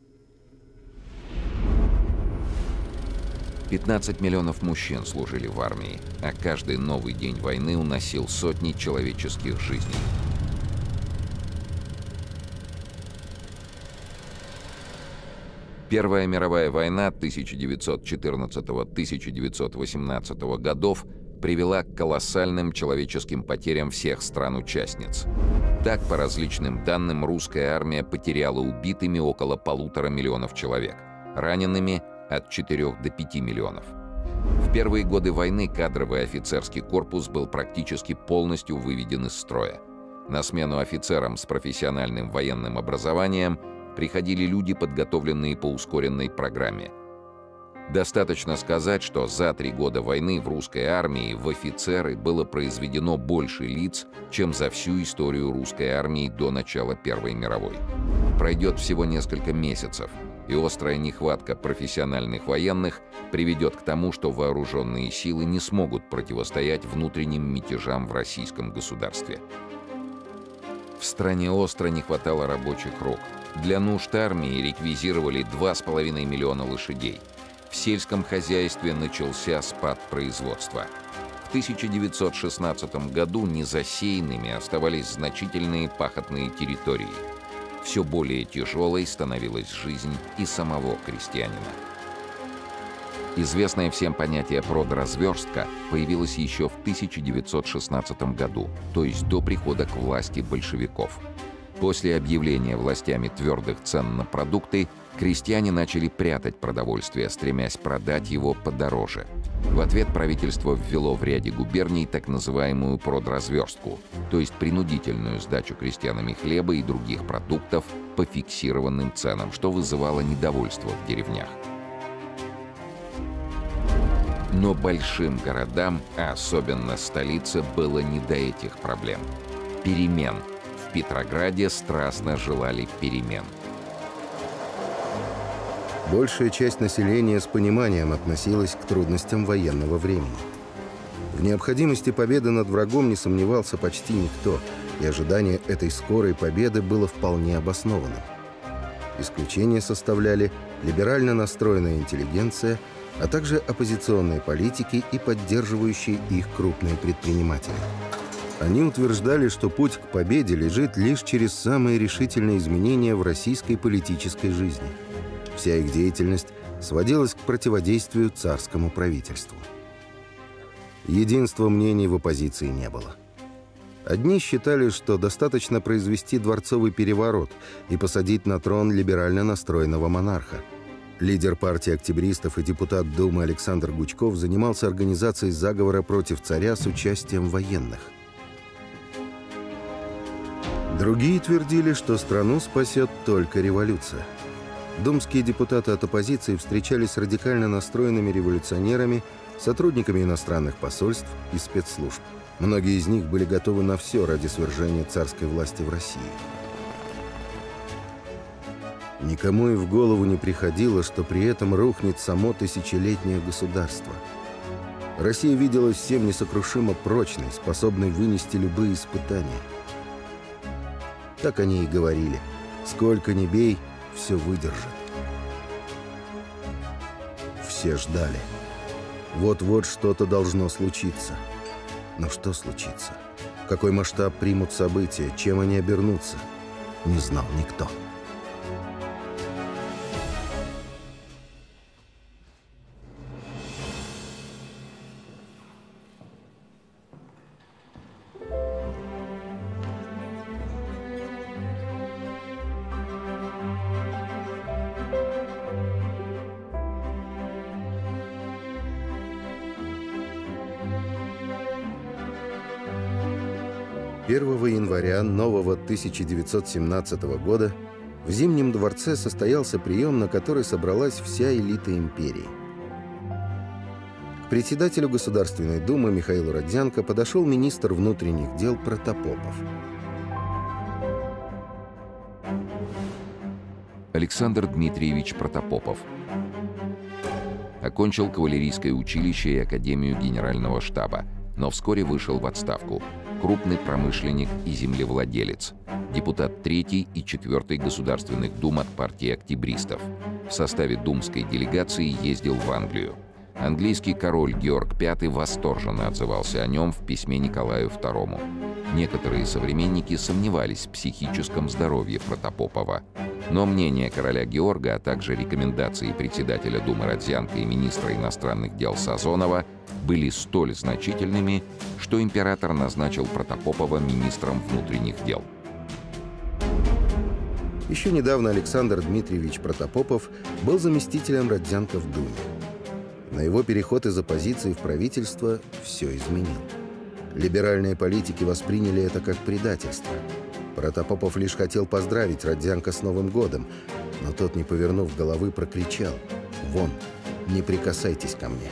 15 миллионов мужчин служили в армии, а каждый новый день войны уносил сотни человеческих жизней. Первая мировая война 1914-1918 годов привела к колоссальным человеческим потерям всех стран-участниц. Так, по различным данным, русская армия потеряла убитыми около полутора миллионов человек, ранеными от 4 до 5 миллионов. В первые годы войны кадровый офицерский корпус был практически полностью выведен из строя. На смену офицерам с профессиональным военным образованием приходили люди, подготовленные по ускоренной программе. Достаточно сказать, что за три года войны в русской армии в офицеры было произведено больше лиц, чем за всю историю русской армии до начала Первой мировой. Пройдет всего несколько месяцев, и острая нехватка профессиональных военных приведет к тому, что вооруженные силы не смогут противостоять внутренним мятежам в российском государстве. В стране остро не хватало рабочих рук. Для нужд армии реквизировали 2,5 миллиона лошадей – в сельском хозяйстве начался спад производства. В 1916 году незасеянными оставались значительные пахотные территории. Все более тяжелой становилась жизнь и самого крестьянина. Известное всем понятие продразверстка появилось еще в 1916 году, то есть до прихода к власти большевиков. После объявления властями твердых цен на продукты Крестьяне начали прятать продовольствие, стремясь продать его подороже. В ответ правительство ввело в ряде губерний так называемую продразверстку, то есть принудительную сдачу крестьянами хлеба и других продуктов по фиксированным ценам, что вызывало недовольство в деревнях. Но большим городам, а особенно столице, было не до этих проблем. Перемен. Петрограде страстно желали перемен – Большая часть населения с пониманием относилась к трудностям военного времени. В необходимости победы над врагом не сомневался почти никто, и ожидание этой скорой победы было вполне обоснованным. Исключение составляли либерально настроенная интеллигенция, а также оппозиционные политики и поддерживающие их крупные предприниматели. Они утверждали, что путь к победе лежит лишь через самые решительные изменения в российской политической жизни – Вся их деятельность сводилась к противодействию царскому правительству. Единства мнений в оппозиции не было. Одни считали, что достаточно произвести дворцовый переворот и посадить на трон либерально настроенного монарха. Лидер партии октябристов и депутат Думы Александр Гучков занимался организацией заговора против царя с участием военных. Другие твердили, что страну спасет только революция – Думские депутаты от оппозиции встречались с радикально настроенными революционерами, сотрудниками иностранных посольств и спецслужб. Многие из них были готовы на все ради свержения царской власти в России. Никому и в голову не приходило, что при этом рухнет само тысячелетнее государство. Россия виделась всем несокрушимо прочной, способной вынести любые испытания. Так они и говорили. Сколько ни бей – все выдержит. Все ждали. Вот-вот что-то должно случиться. Но что случится? Какой масштаб примут события? Чем они обернутся? Не знал никто. Января нового 1917 года в Зимнем дворце состоялся прием, на который собралась вся элита империи. К председателю Государственной Думы Михаилу Родзянко подошел министр внутренних дел Протопопов. Александр Дмитриевич Протопопов Окончил кавалерийское училище и Академию Генерального штаба, но вскоре вышел в отставку – крупный промышленник и землевладелец, депутат 3 и 4 Государственных дум от партии октябристов. В составе думской делегации ездил в Англию. Английский король Георг V восторженно отзывался о нем в письме Николаю II. Некоторые современники сомневались в психическом здоровье Протопопова. Но мнение короля Георга, а также рекомендации председателя Думы Родзянко и министра иностранных дел Сазонова были столь значительными, что император назначил Протопопова министром внутренних дел. Еще недавно Александр Дмитриевич Протопопов был заместителем Родзянко в Думе. На его переход из оппозиции в правительство все изменил. Либеральные политики восприняли это как предательство – Протопопов лишь хотел поздравить Родзянко с Новым годом, но тот, не повернув головы, прокричал «Вон! не прикасайтесь ко мне.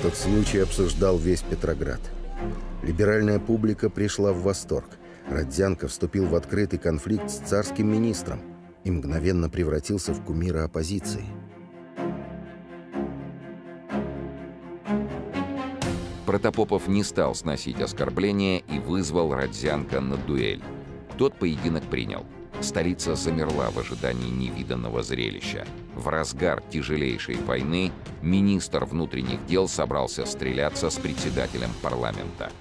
Этот случай обсуждал весь Петроград. Либеральная публика пришла в восторг. Родзянко вступил в открытый конфликт с царским министром и мгновенно превратился в кумира оппозиции. Протопопов не стал сносить оскорбления и вызвал Родзянко на дуэль. Тот поединок принял. Столица замерла в ожидании невиданного зрелища. В разгар тяжелейшей войны министр внутренних дел собрался стреляться с председателем парламента.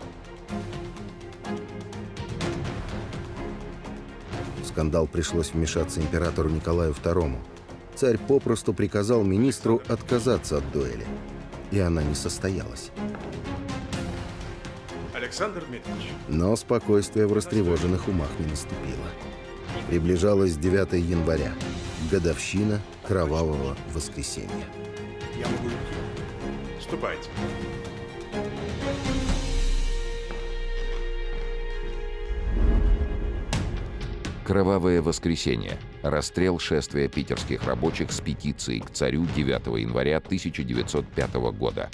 В скандал пришлось вмешаться императору Николаю II. Царь попросту приказал министру отказаться от дуэли. И она не состоялась. Александр Дмитриевич, Но спокойствие в растревоженных умах не наступило. Приближалось 9 января, годовщина кровавого воскресенья. я могу идти. Ступайте. Кровавое воскресенье. Расстрел шествия питерских рабочих с петицией к царю 9 января 1905 года.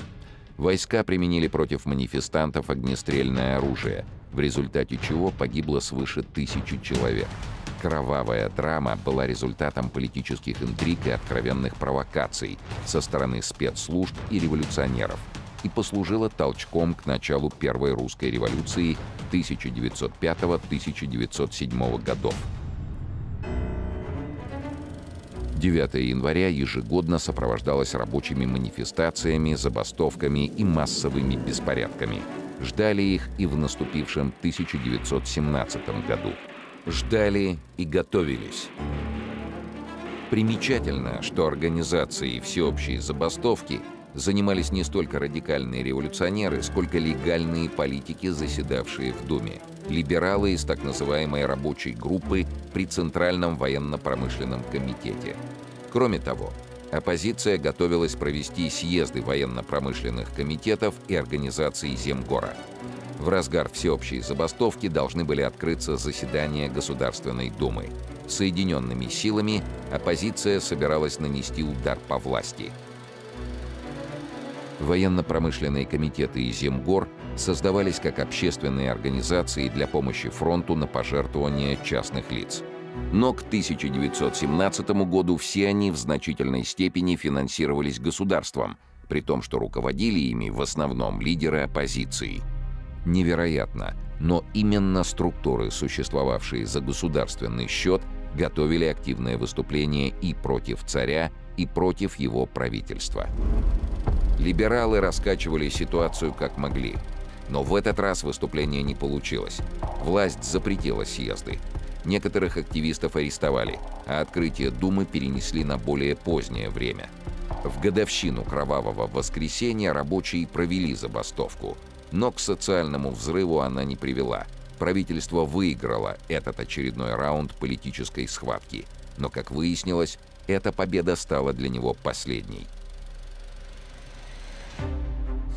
Войска применили против манифестантов огнестрельное оружие, в результате чего погибло свыше тысячи человек. Кровавая драма была результатом политических интриг и откровенных провокаций со стороны спецслужб и революционеров и послужила толчком к началу Первой русской революции 1905-1907 годов. 9 января ежегодно сопровождалось рабочими манифестациями, забастовками и массовыми беспорядками. Ждали их и в наступившем 1917 году. Ждали и готовились. Примечательно, что организацией всеобщей забастовки занимались не столько радикальные революционеры, сколько легальные политики, заседавшие в Думе. Либералы из так называемой рабочей группы при Центральном военно-промышленном комитете. Кроме того, оппозиция готовилась провести съезды военно-промышленных комитетов и организаций Земгора. В разгар всеобщей забастовки должны были открыться заседания Государственной Думы. Соединенными силами оппозиция собиралась нанести удар по власти – Военно-промышленные комитеты и Земгор создавались как общественные организации для помощи фронту на пожертвования частных лиц. Но к 1917 году все они в значительной степени финансировались государством, при том, что руководили ими в основном лидеры оппозиции. Невероятно, но именно структуры, существовавшие за государственный счет, готовили активное выступление и против царя, и против его правительства. Либералы раскачивали ситуацию как могли. Но в этот раз выступление не получилось. Власть запретила съезды. Некоторых активистов арестовали, а открытие Думы перенесли на более позднее время. В годовщину Кровавого воскресенья рабочие провели забастовку. Но к социальному взрыву она не привела. Правительство выиграло этот очередной раунд политической схватки. Но, как выяснилось, эта победа стала для него последней.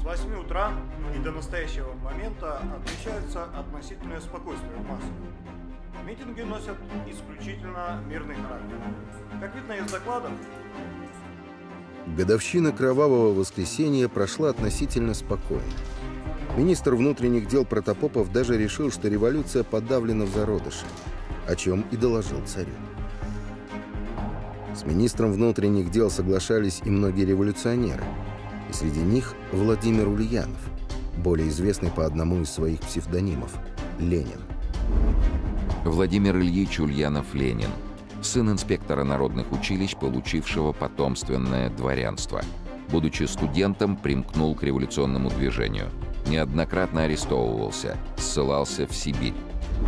С 8 утра и до настоящего момента отмечается относительное спокойствие в массах. Митинги носят исключительно мирный характер. Как видно из докладов, Годовщина Кровавого воскресенья прошла относительно спокойно. Министр внутренних дел Протопопов даже решил, что революция подавлена в зародыше, о чем и доложил царю. С министром внутренних дел соглашались и многие революционеры, и среди них Владимир Ульянов, более известный по одному из своих псевдонимов – Ленин. Владимир Ильич Ульянов-Ленин, сын инспектора народных училищ, получившего потомственное дворянство. Будучи студентом, примкнул к революционному движению. Неоднократно арестовывался, ссылался в Сибирь.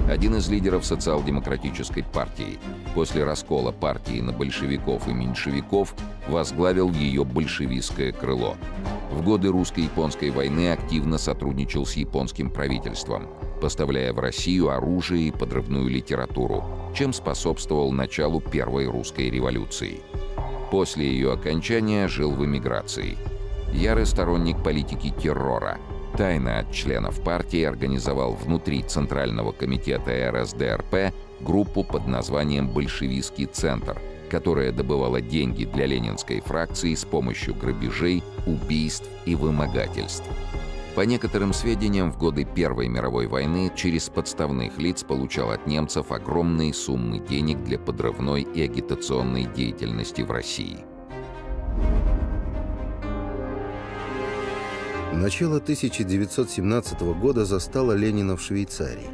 Один из лидеров социал-демократической партии. После раскола партии на большевиков и меньшевиков возглавил ее большевистское крыло. В годы русско-японской войны активно сотрудничал с японским правительством. поставляя в Россию оружие и подрывную литературу, чем способствовал началу Первой русской революции. После ее окончания жил в эмиграции. Ярый сторонник политики террора – тайно от членов партии организовал внутри Центрального комитета РСДРП группу под названием «Большевистский центр», которая добывала деньги для ленинской фракции с помощью грабежей, убийств и вымогательств. По некоторым сведениям, в годы Первой мировой войны через подставных лиц получал от немцев огромные суммы денег для подрывной и агитационной деятельности в России. Начало 1917 года застало Ленина в Швейцарии.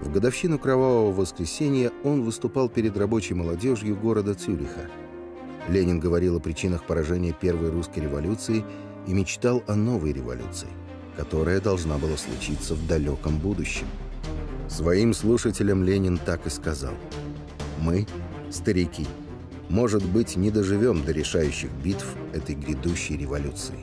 В годовщину Кровавого воскресенья он выступал перед рабочей молодежью города Цюриха. Ленин говорил о причинах поражения Первой русской революции и мечтал о новой революции, которая должна была случиться в далеком будущем. Своим слушателям Ленин так и сказал. «Мы, старики, может быть, не доживем до решающих битв этой грядущей революции».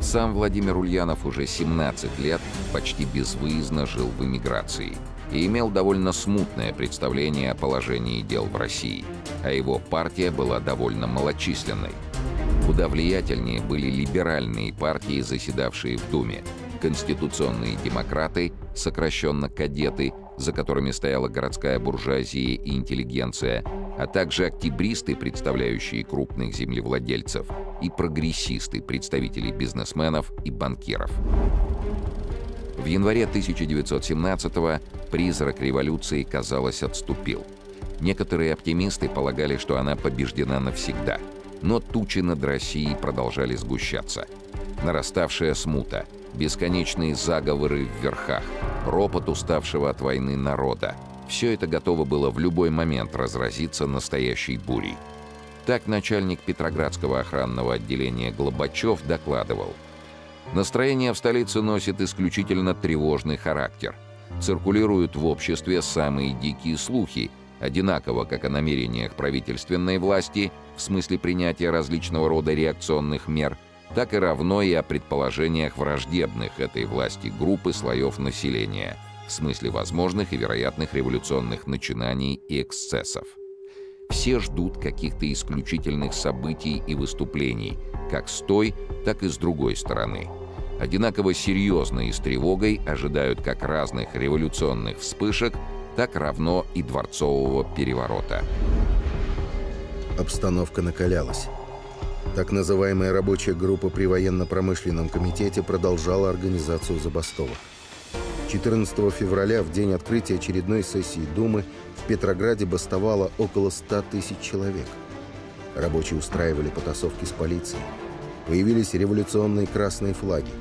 Сам Владимир Ульянов уже 17 лет почти безвыездно жил в эмиграции и имел довольно смутное представление о положении дел в России, а его партия была довольно малочисленной. Куда влиятельнее были либеральные партии, заседавшие в Думе, конституционные демократы, сокращенно кадеты, за которыми стояла городская буржуазия и интеллигенция, а также октябристы, представляющие крупных землевладельцев, и прогрессисты, представители бизнесменов и банкиров. В январе 1917-го призрак революции, казалось, отступил. Некоторые оптимисты полагали, что она побеждена навсегда, но тучи над Россией продолжали сгущаться. Нараставшая смута, бесконечные заговоры в верхах, ропот уставшего от войны народа — все это готово было в любой момент разразиться настоящей бурей. Так начальник Петроградского охранного отделения Глобачев докладывал. Настроение в столице носит исключительно тревожный характер. Циркулируют в обществе самые дикие слухи, одинаково как о намерениях правительственной власти в смысле принятия различного рода реакционных мер, так и равно и о предположениях враждебных этой власти группы слоев населения – в смысле возможных и вероятных революционных начинаний и эксцессов. Все ждут каких-то исключительных событий и выступлений, как с той, так и с другой стороны. Одинаково серьезно и с тревогой ожидают как разных революционных вспышек, так равно и дворцового переворота. Обстановка накалялась. Так называемая рабочая группа при военно-промышленном комитете продолжала организацию забастовок. 14 февраля, в день открытия очередной сессии Думы, в Петрограде бастовало около 100 тысяч человек. Рабочие устраивали потасовки с полицией. Появились революционные красные флаги.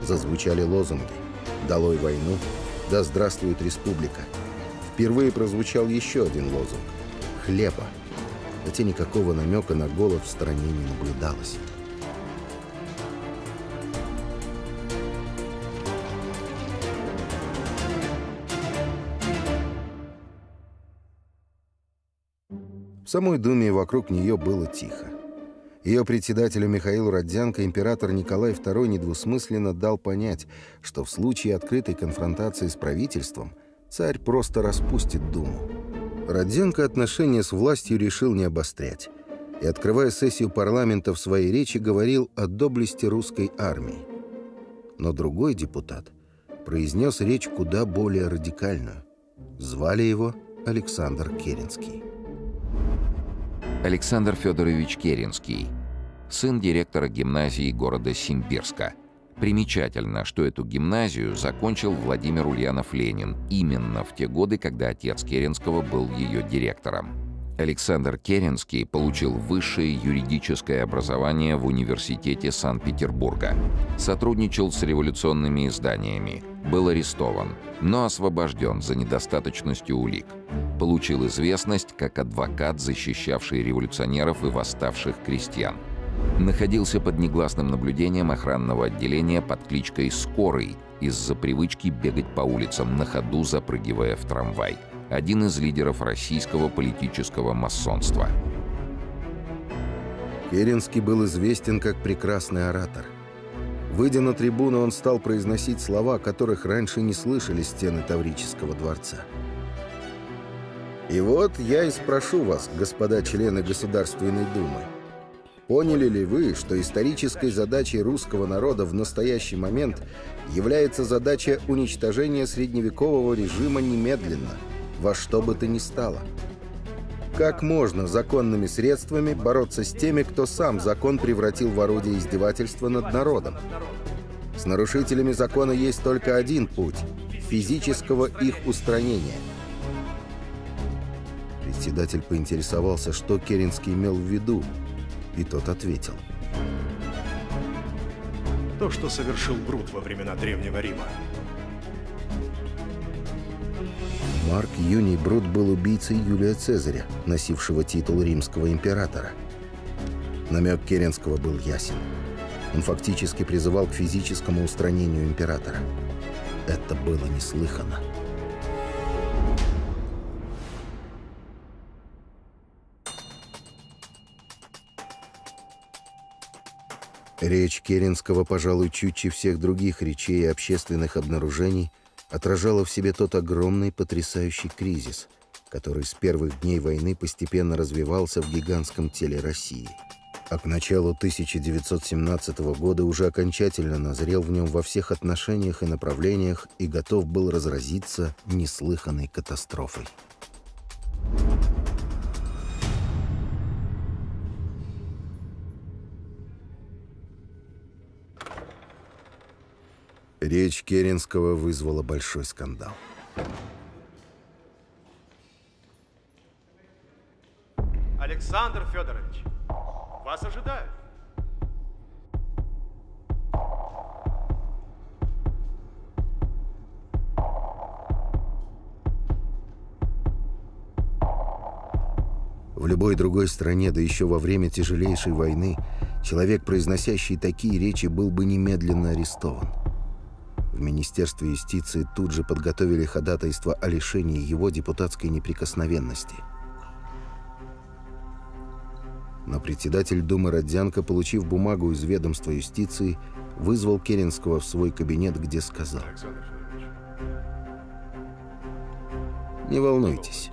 Зазвучали лозунги «Долой войну», «Да здравствует республика». Впервые прозвучал еще один лозунг «Хлеба». Хотя никакого намека на голод в стране не наблюдалось. В самой Думе и вокруг нее было тихо. Ее председателю Михаилу Родзянко император Николай II недвусмысленно дал понять, что в случае открытой конфронтации с правительством царь просто распустит Думу. Родзянко отношения с властью решил не обострять и, открывая сессию парламента в своей речи, говорил о доблести русской армии. Но другой депутат произнес речь куда более радикальную. Звали его Александр Керенский. Александр Федорович Керенский, сын директора гимназии города Симбирска. Примечательно, что эту гимназию закончил Владимир Ульянов-Ленин именно в те годы, когда отец Керенского был ее директором. Александр Керенский получил высшее юридическое образование в Университете Санкт-Петербурга. Сотрудничал с революционными изданиями. Был арестован, но освобожден за недостаточностью улик получил известность как адвокат, защищавший революционеров и восставших крестьян. Находился под негласным наблюдением охранного отделения под кличкой «Скорый» из-за привычки бегать по улицам на ходу, запрыгивая в трамвай. Один из лидеров российского политического масонства. Керенский был известен как прекрасный оратор. Выйдя на трибуну, он стал произносить слова, которых раньше не слышали стены Таврического дворца. «И вот я и спрошу вас, господа члены Государственной Думы, поняли ли вы, что исторической задачей русского народа в настоящий момент является задача уничтожения средневекового режима немедленно, во что бы то ни стало?» Как можно законными средствами бороться с теми, кто сам закон превратил в орудие издевательства над народом? С нарушителями закона есть только один путь – физического их устранения. Председатель поинтересовался, что Керенский имел в виду, и тот ответил. То, что совершил Брут во времена Древнего Рима. Марк Юний Брут был убийцей Юлия Цезаря, носившего титул римского императора. Намек Керенского был ясен. Он фактически призывал к физическому устранению императора. Это было неслыханно. Речь Керенского, пожалуй, чутче всех других речей и общественных обнаружений – отражала в себе тот огромный потрясающий кризис, который с первых дней войны постепенно развивался в гигантском теле России. А к началу 1917 года уже окончательно назрел в нем во всех отношениях и направлениях и готов был разразиться неслыханной катастрофой. Речь Керенского вызвала большой скандал. Александр Федорович, вас ожидают. В любой другой стране, да еще во время тяжелейшей войны, человек, произносящий такие речи, был бы немедленно арестован. В Министерстве юстиции тут же подготовили ходатайство о лишении его депутатской неприкосновенности. Но председатель Думы Родзянко, получив бумагу из ведомства юстиции, вызвал Керенского в свой кабинет, где сказал «Не волнуйтесь,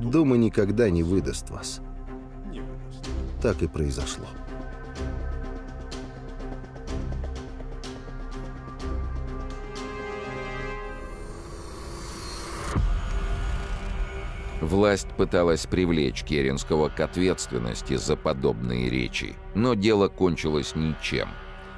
Дума никогда не выдаст вас». Так и произошло. Власть пыталась привлечь Керенского к ответственности за подобные речи, но дело кончилось ничем.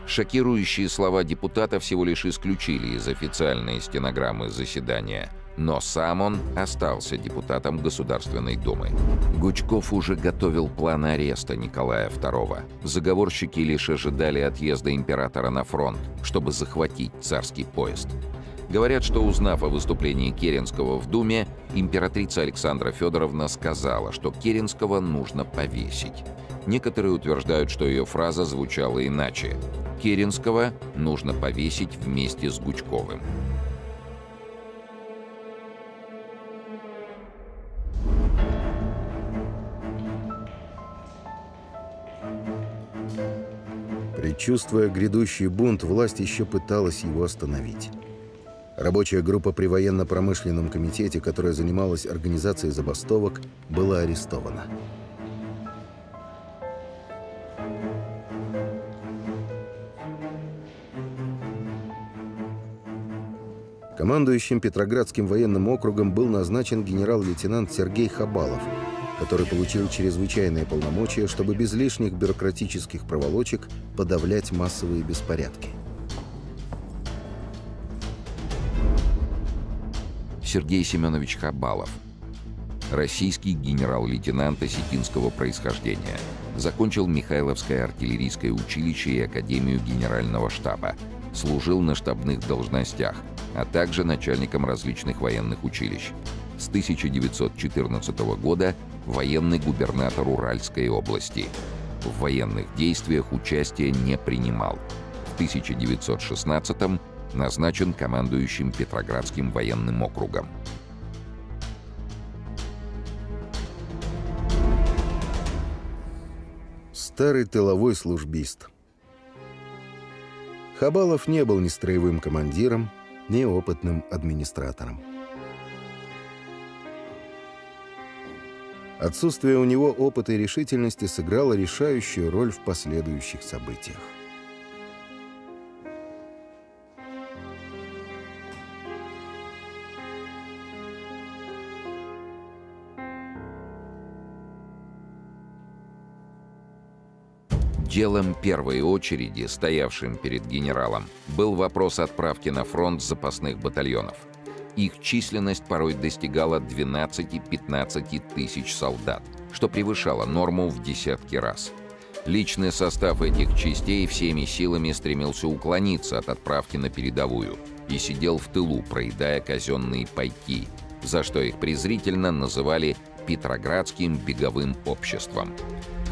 Шокирующие слова депутата всего лишь исключили из официальной стенограммы заседания, но сам он остался депутатом Государственной Думы. Гучков уже готовил план ареста Николая II. Заговорщики лишь ожидали отъезда императора на фронт, чтобы захватить царский поезд. Говорят, что узнав о выступлении Керенского в Думе, императрица Александра Федоровна сказала, что Керенского нужно повесить. Некоторые утверждают, что ее фраза звучала иначе. Керенского нужно повесить вместе с Гучковым. Предчувствуя грядущий бунт, власть еще пыталась его остановить. Рабочая группа при военно-промышленном комитете, которая занималась организацией забастовок, была арестована. Командующим Петроградским военным округом был назначен генерал-лейтенант Сергей Хабалов, который получил чрезвычайные полномочия, чтобы без лишних бюрократических проволочек подавлять массовые беспорядки. Сергей Семенович Хабалов. Российский генерал-лейтенант осетинского происхождения. Закончил Михайловское артиллерийское училище и Академию Генерального штаба. Служил на штабных должностях, а также начальником различных военных училищ. С 1914 года военный губернатор Уральской области. В военных действиях участия не принимал. В 1916 назначен командующим Петроградским военным округом. Старый тыловой службист. Хабалов не был ни строевым командиром, ни опытным администратором. Отсутствие у него опыта и решительности сыграло решающую роль в последующих событиях. Делом первой очереди, стоявшим перед генералом, был вопрос отправки на фронт запасных батальонов. Их численность порой достигала 12-15 тысяч солдат, что превышало норму в десятки раз. Личный состав этих частей всеми силами стремился уклониться от отправки на передовую и сидел в тылу, проедая казенные пайки, за что их презрительно называли Петроградским беговым обществом.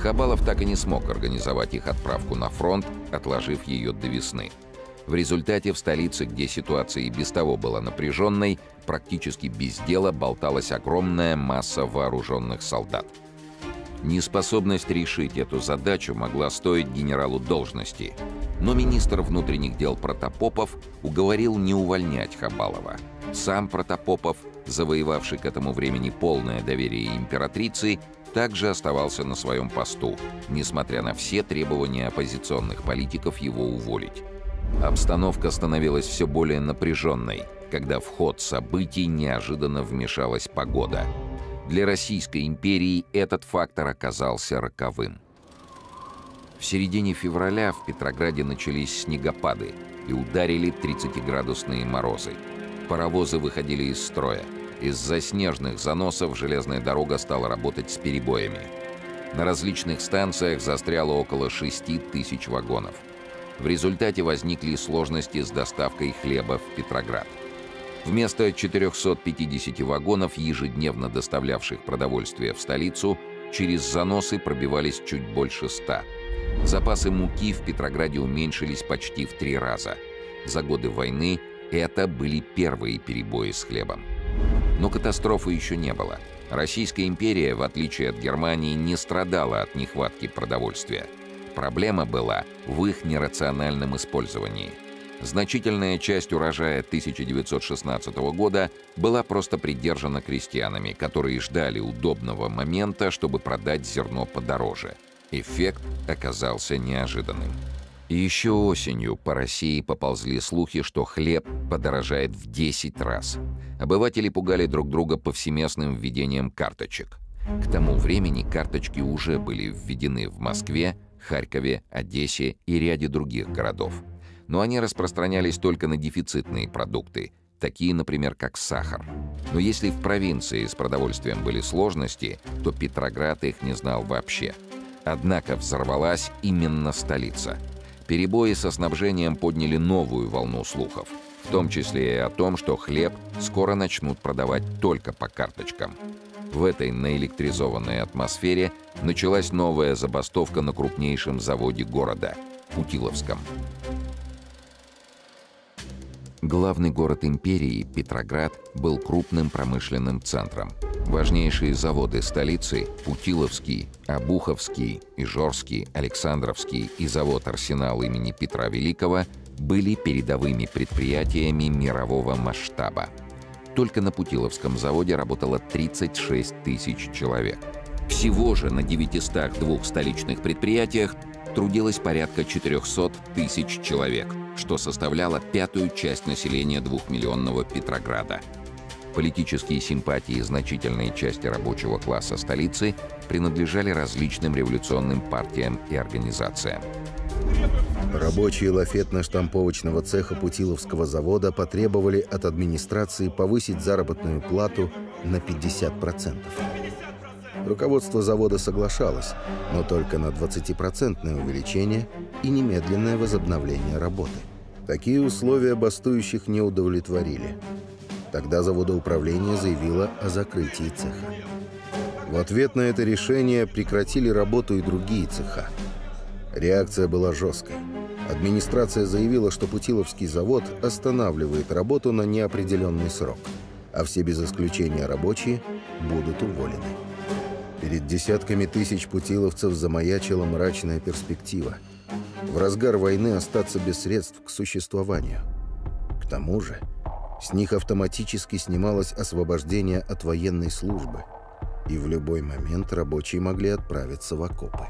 Хабалов так и не смог организовать их отправку на фронт, отложив ее до весны. В результате в столице, где ситуация и без того была напряженной, практически без дела болталась огромная масса вооруженных солдат. Неспособность решить эту задачу могла стоить генералу должности, но министр внутренних дел Протопопов уговорил не увольнять Хабалова. Сам Протопопов, завоевавший к этому времени полное доверие императрицы, также оставался на своем посту, несмотря на все требования оппозиционных политиков его уволить. Обстановка становилась все более напряженной, когда в ход событий неожиданно вмешалась погода. Для Российской империи этот фактор оказался роковым. В середине февраля в Петрограде начались снегопады и ударили 30-градусные морозы. Паровозы выходили из строя. Из-за снежных заносов железная дорога стала работать с перебоями. На различных станциях застряло около 6 тысяч вагонов. В результате возникли сложности с доставкой хлеба в Петроград. Вместо 450 вагонов, ежедневно доставлявших продовольствие в столицу, через заносы пробивались чуть больше 100. Запасы муки в Петрограде уменьшились почти в три раза. За годы войны это были первые перебои с хлебом. Но катастрофы еще не было. Российская империя, в отличие от Германии, не страдала от нехватки продовольствия. Проблема была в их нерациональном использовании. Значительная часть урожая 1916 года была просто придержана крестьянами, которые ждали удобного момента, чтобы продать зерно подороже. Эффект оказался неожиданным. Еще осенью по России поползли слухи, что хлеб подорожает в 10 раз. Обыватели пугали друг друга повсеместным введением карточек. К тому времени карточки уже были введены в Москве, Харькове, Одессе и ряде других городов. Но они распространялись только на дефицитные продукты, такие, например, как сахар. Но если в провинции с продовольствием были сложности, то Петроград их не знал вообще. Однако взорвалась именно столица – Перебои со снабжением подняли новую волну слухов, в том числе и о том, что хлеб скоро начнут продавать только по карточкам. В этой наэлектризованной атмосфере началась новая забастовка на крупнейшем заводе города – Путиловском. Главный город империи, Петроград, был крупным промышленным центром – Важнейшие заводы столицы – Путиловский, Обуховский, Ижорский, Александровский и завод «Арсенал» имени Петра Великого были передовыми предприятиями мирового масштаба. Только на Путиловском заводе работало 36 тысяч человек. Всего же на 902 столичных предприятиях трудилось порядка 400 тысяч человек, что составляло пятую часть населения двухмиллионного Петрограда – Политические симпатии значительной части рабочего класса столицы принадлежали различным революционным партиям и организациям. Рабочие лафетно-штамповочного цеха Путиловского завода потребовали от администрации повысить заработную плату на 50%. Руководство завода соглашалось, но только на 20% увеличение и немедленное возобновление работы. Такие условия бастующих не удовлетворили. Тогда заводоуправление заявило о закрытии цеха. В ответ на это решение прекратили работу и другие цеха. Реакция была жесткой. Администрация заявила, что Путиловский завод останавливает работу на неопределенный срок, а все без исключения рабочие будут уволены. Перед десятками тысяч путиловцев замаячила мрачная перспектива. в разгар войны остаться без средств к существованию. К тому же, с них автоматически снималось освобождение от военной службы, и в любой момент рабочие могли отправиться в окопы.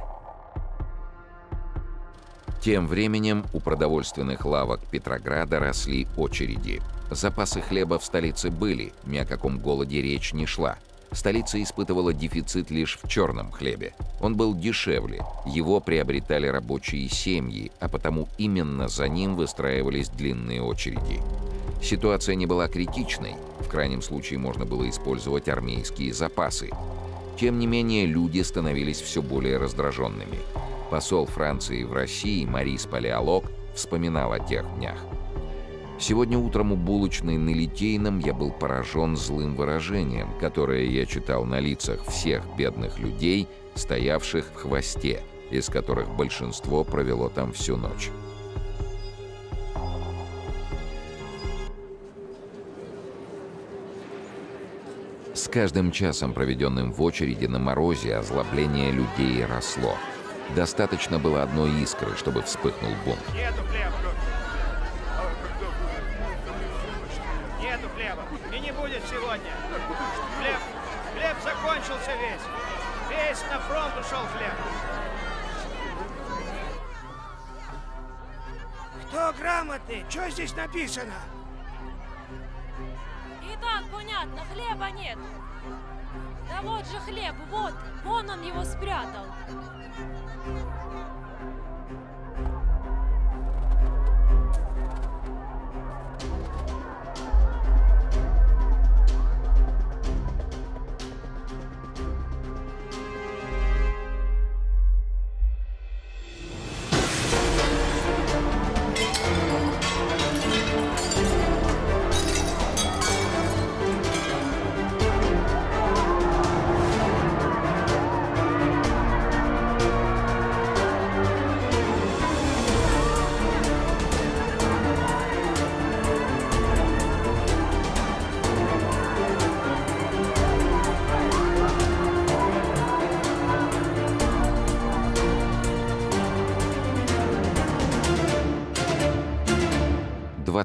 Тем временем у продовольственных лавок Петрограда росли очереди. Запасы хлеба в столице были, ни о каком голоде речь не шла. Столица испытывала дефицит лишь в черном хлебе. Он был дешевле, его приобретали рабочие семьи, а потому именно за ним выстраивались длинные очереди. Ситуация не была критичной, в крайнем случае можно было использовать армейские запасы. Тем не менее, люди становились все более раздраженными. Посол Франции в России Марис Палеолог вспоминал о тех днях. Сегодня утром у булочной на Литейном я был поражен злым выражением, которое я читал на лицах всех бедных людей, стоявших в хвосте, из которых большинство провело там всю ночь. С каждым часом, проведенным в очереди на морозе, озлобление людей росло. Достаточно было одной искры, чтобы вспыхнул бунт. Нету ушел хлеб. Кто грамотный? Что здесь написано? И так понятно, хлеба нет. Да вот же хлеб, вот, вон он его спрятал.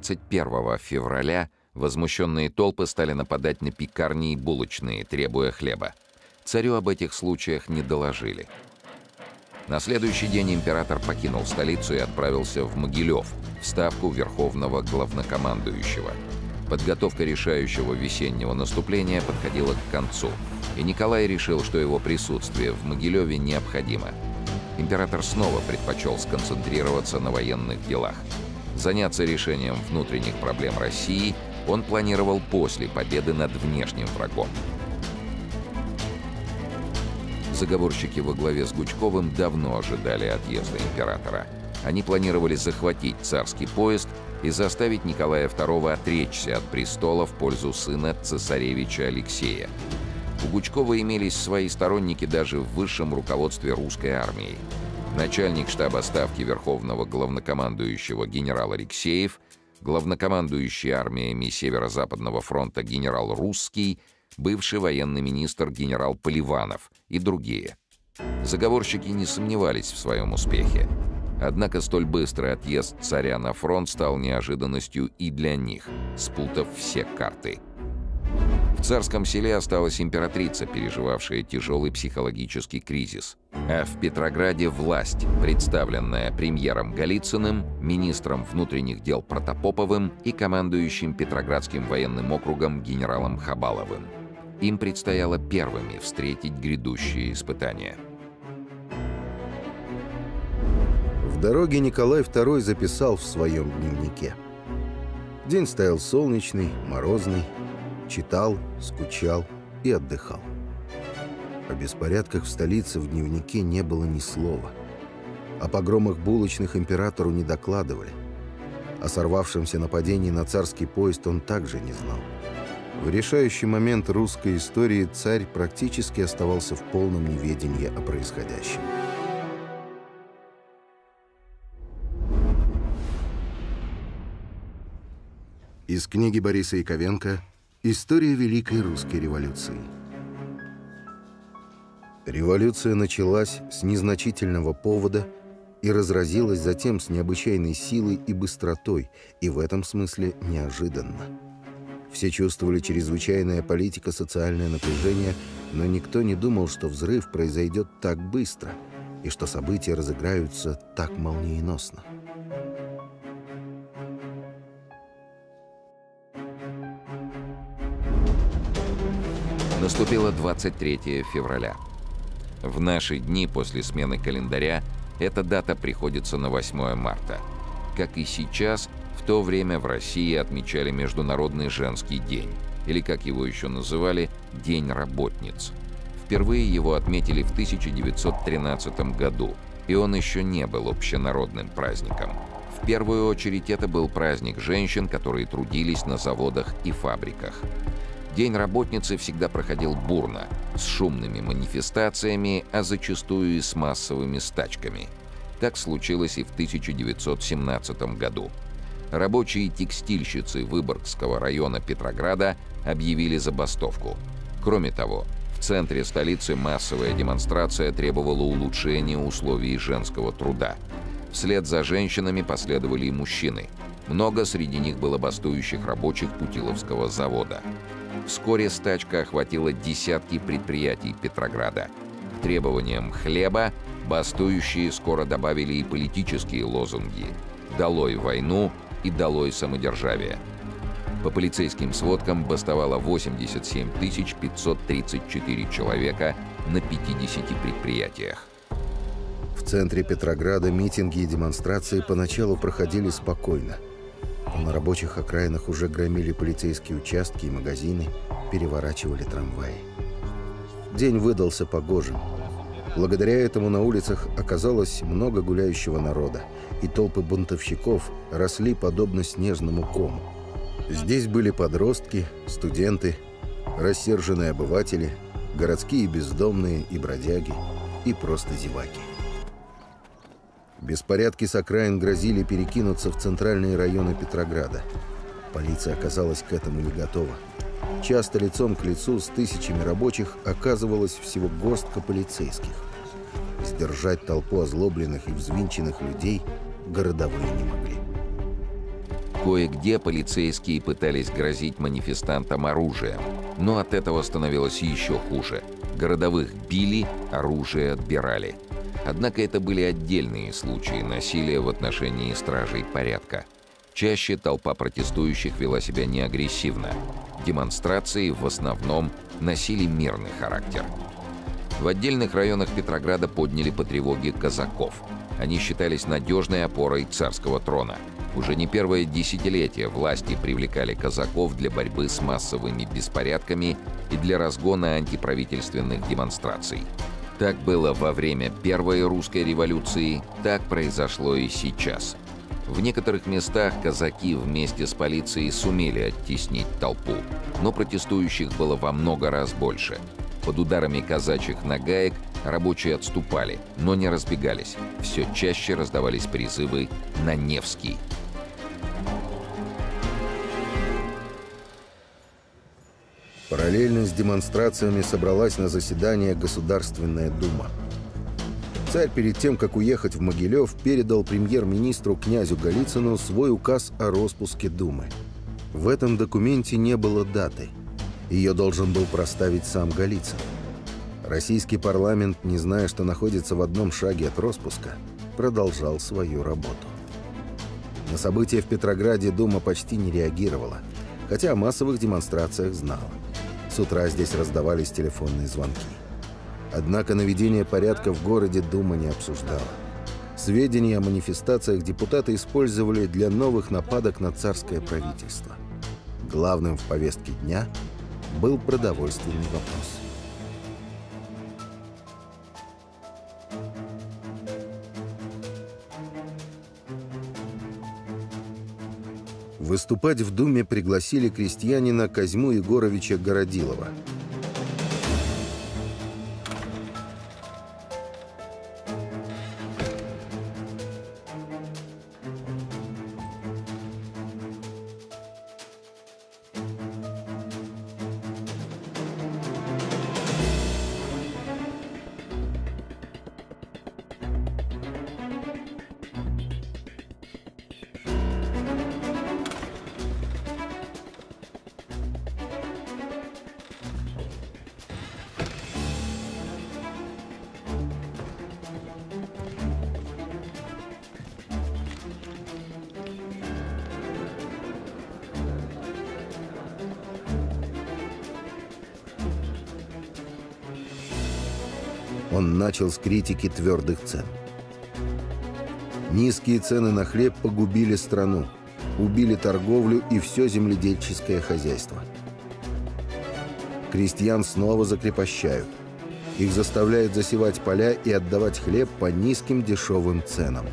Двадцать первого февраля возмущенные толпы стали нападать на пекарни и булочные, требуя хлеба. Царю об этих случаях не доложили. На следующий день император покинул столицу и отправился в Могилев, в ставку верховного главнокомандующего. Подготовка решающего весеннего наступления подходила к концу, и Николай решил, что его присутствие в Могилеве необходимо. Император снова предпочел сконцентрироваться на военных делах. Заняться решением внутренних проблем России он планировал после победы над внешним врагом. Заговорщики во главе с Гучковым давно ожидали отъезда императора. Они планировали захватить царский поезд и заставить Николая II отречься от престола в пользу сына цесаревича Алексея. У Гучкова имелись свои сторонники даже в высшем руководстве русской армии. Начальник штаба ставки Верховного главнокомандующего генерал Алексеев, главнокомандующий армиями Северо-Западного фронта генерал Русский, бывший военный министр генерал Поливанов и другие. Заговорщики не сомневались в своем успехе. Однако столь быстрый отъезд царя на фронт стал неожиданностью и для них, спутав все карты. В царском селе осталась императрица, переживавшая тяжелый психологический кризис. А в Петрограде власть, представленная премьером Голицыным, министром внутренних дел Протопоповым и командующим Петроградским военным округом генералом Хабаловым. Им предстояло первыми встретить грядущие испытания. В дороге Николай II записал в своем дневнике. День стоял солнечный, морозный, читал, скучал и отдыхал. О беспорядках в столице в дневнике не было ни слова. О погромах булочных императору не докладывали. О сорвавшемся нападении на царский поезд он также не знал. В решающий момент русской истории царь практически оставался в полном неведении о происходящем. Из книги Бориса Яковенко «История Великой Русской революции». Революция началась с незначительного повода и разразилась затем с необычайной силой и быстротой, и в этом смысле неожиданно. Все чувствовали чрезвычайное политико-социальное напряжение, но никто не думал, что взрыв произойдет так быстро и что события разыграются так молниеносно. Наступило 23 февраля. В наши дни после смены календаря эта дата приходится на 8 марта. Как и сейчас, в то время в России отмечали Международный женский день, или, как его еще называли, День работниц. Впервые его отметили в 1913 году, и он еще не был общенародным праздником. В первую очередь это был праздник женщин, которые трудились на заводах и фабриках. День работницы всегда проходил бурно, с шумными манифестациями, а зачастую и с массовыми стачками. Так случилось и в 1917 году. Рабочие текстильщицы Выборгского района Петрограда объявили забастовку. Кроме того, в центре столицы массовая демонстрация требовала улучшения условий женского труда. Вслед за женщинами последовали и мужчины. Много среди них было бастующих рабочих Путиловского завода. Вскоре стачка охватила десятки предприятий Петрограда. К требованиям хлеба бастующие скоро добавили и политические лозунги «Долой войну» и «Долой самодержавие». По полицейским сводкам бастовало 87 534 человека на 50 предприятиях. В центре Петрограда митинги и демонстрации поначалу проходили спокойно – на рабочих окраинах уже громили полицейские участки и магазины, переворачивали трамваи. День выдался погожим. Благодаря этому на улицах оказалось много гуляющего народа, и толпы бунтовщиков росли подобно снежному кому. Здесь были подростки, студенты, рассерженные обыватели, городские бездомные и бродяги, и просто зеваки. Беспорядки с окраин грозили перекинуться в центральные районы Петрограда. Полиция оказалась к этому не готова. Часто лицом к лицу с тысячами рабочих оказывалось всего горстка полицейских. Сдержать толпу озлобленных и взвинченных людей городовые не могли. Кое-где полицейские пытались грозить манифестантам оружием, но от этого становилось еще хуже. Городовых били, оружие отбирали – Однако это были отдельные случаи насилия в отношении стражей порядка. Чаще толпа протестующих вела себя неагрессивно. Демонстрации в основном носили мирный характер. В отдельных районах Петрограда подняли по тревоге казаков. Они считались надежной опорой царского трона. Уже не первое десятилетие власти привлекали казаков для борьбы с массовыми беспорядками и для разгона антиправительственных демонстраций. Так было во время Первой русской революции, так произошло и сейчас. В некоторых местах казаки вместе с полицией сумели оттеснить толпу, но протестующих было во много раз больше. Под ударами казачьих нагаек рабочие отступали, но не разбегались. Все чаще раздавались призывы на Невский – Параллельно с демонстрациями собралась на заседание Государственная Дума. Царь перед тем, как уехать в Могилев, передал премьер-министру князю Голицыну свой указ о распуске Думы. В этом документе не было даты. Ее должен был проставить сам Голицын. Российский парламент, не зная, что находится в одном шаге от распуска, продолжал свою работу. На события в Петрограде Дума почти не реагировала, хотя о массовых демонстрациях знала. С утра здесь раздавались телефонные звонки. Однако наведение порядка в городе Дума не обсуждала. Сведения о манифестациях депутаты использовали для новых нападок на царское правительство. Главным в повестке дня был продовольственный вопрос. Выступать в Думе пригласили крестьянина Козьму Егоровича Городилова – начал с критики твердых цен. Низкие цены на хлеб погубили страну, убили торговлю и все земледельческое хозяйство. Крестьян снова закрепощают. Их заставляют засевать поля и отдавать хлеб по низким дешевым ценам.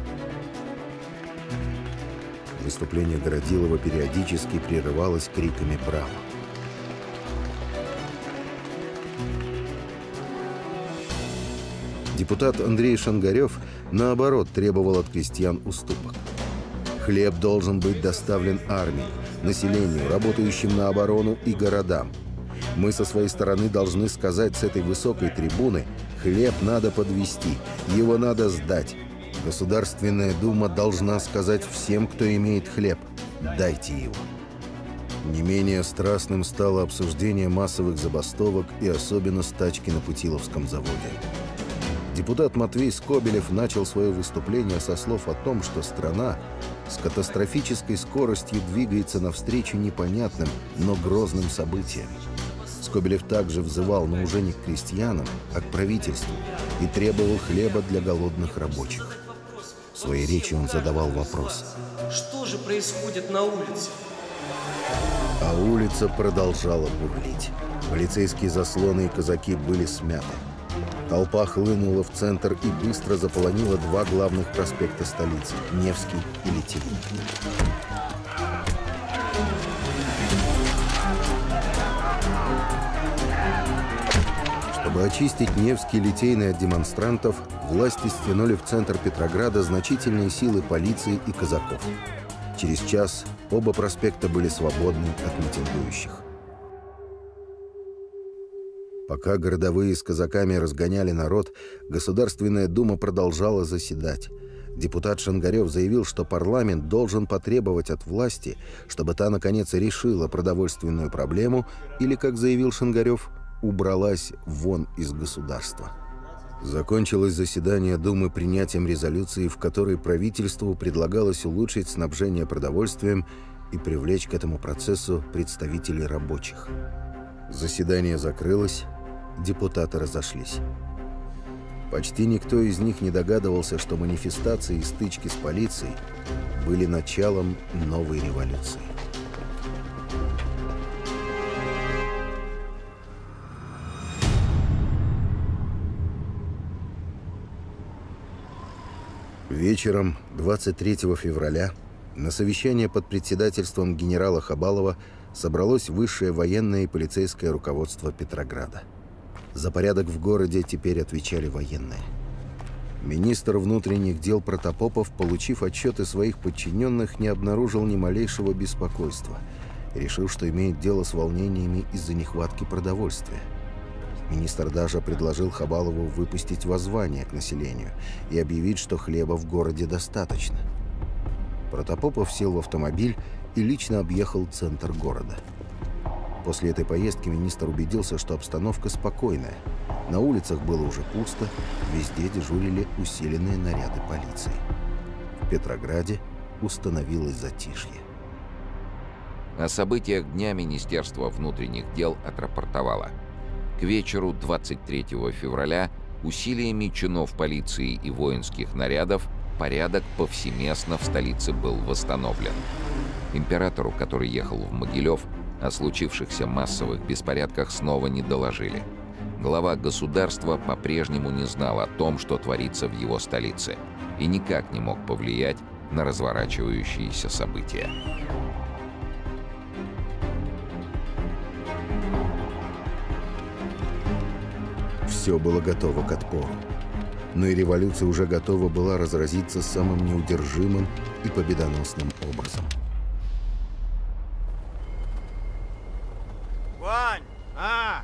Выступление Городилова периодически прерывалось криками «Браво!». Депутат Андрей Шангарев, наоборот, требовал от крестьян уступок. Хлеб должен быть доставлен армии, населению, работающим на оборону и городам. Мы со своей стороны должны сказать с этой высокой трибуны, хлеб надо подвести, его надо сдать. Государственная дума должна сказать всем, кто имеет хлеб, дайте его. Не менее страстным стало обсуждение массовых забастовок и особенно стачки на Путиловском заводе. Депутат Матвей Скобелев начал свое выступление со слов о том, что страна с катастрофической скоростью двигается навстречу непонятным, но грозным событиям. Скобелев также взывал, но уже не к крестьянам, а к правительству и требовал хлеба для голодных рабочих. В своей речи он задавал вопрос. Что же происходит на улице? А улица продолжала бурлить. Полицейские заслоны и казаки были смяты. Толпа хлынула в центр и быстро заполонила два главных проспекта столицы – Невский и Литейный. Чтобы очистить Невский Литейный от демонстрантов, власти стянули в центр Петрограда значительные силы полиции и казаков. Через час оба проспекта были свободны от митингующих. Пока городовые с казаками разгоняли народ, Государственная Дума продолжала заседать. Депутат Шангарев заявил, что парламент должен потребовать от власти, чтобы та, наконец, решила продовольственную проблему или, как заявил Шангарев, убралась вон из государства. Закончилось заседание Думы принятием резолюции, в которой правительству предлагалось улучшить снабжение продовольствием и привлечь к этому процессу представителей рабочих. Заседание закрылось, депутаты разошлись. Почти никто из них не догадывался, что манифестации и стычки с полицией были началом новой революции. Вечером 23 февраля на совещание под председательством генерала Хабалова собралось высшее военное и полицейское руководство Петрограда. За порядок в городе теперь отвечали военные. Министр внутренних дел Протопопов, получив отчеты своих подчиненных, не обнаружил ни малейшего беспокойства решил, что имеет дело с волнениями из-за нехватки продовольствия. Министр даже предложил Хабалову выпустить воззвание к населению и объявить, что хлеба в городе достаточно. Протопопов сел в автомобиль и лично объехал центр города. После этой поездки министр убедился, что обстановка спокойная. На улицах было уже пусто, везде дежурили усиленные наряды полиции. В Петрограде установилось затишье. О событиях дня Министерство внутренних дел отрапортовало. К вечеру 23 февраля усилиями чинов полиции и воинских нарядов порядок повсеместно в столице был восстановлен. Императору, который ехал в Могилев, о случившихся массовых беспорядках снова не доложили. Глава государства по-прежнему не знал о том, что творится в его столице, и никак не мог повлиять на разворачивающиеся события. Все было готово к отпору. Но и революция уже готова была разразиться самым неудержимым и победоносным образом. Вань! А!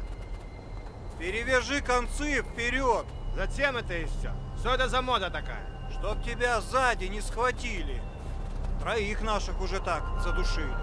Перевяжи концы вперед! Зачем это и все? Что это за мода такая? Чтоб тебя сзади не схватили. Троих наших уже так задушили.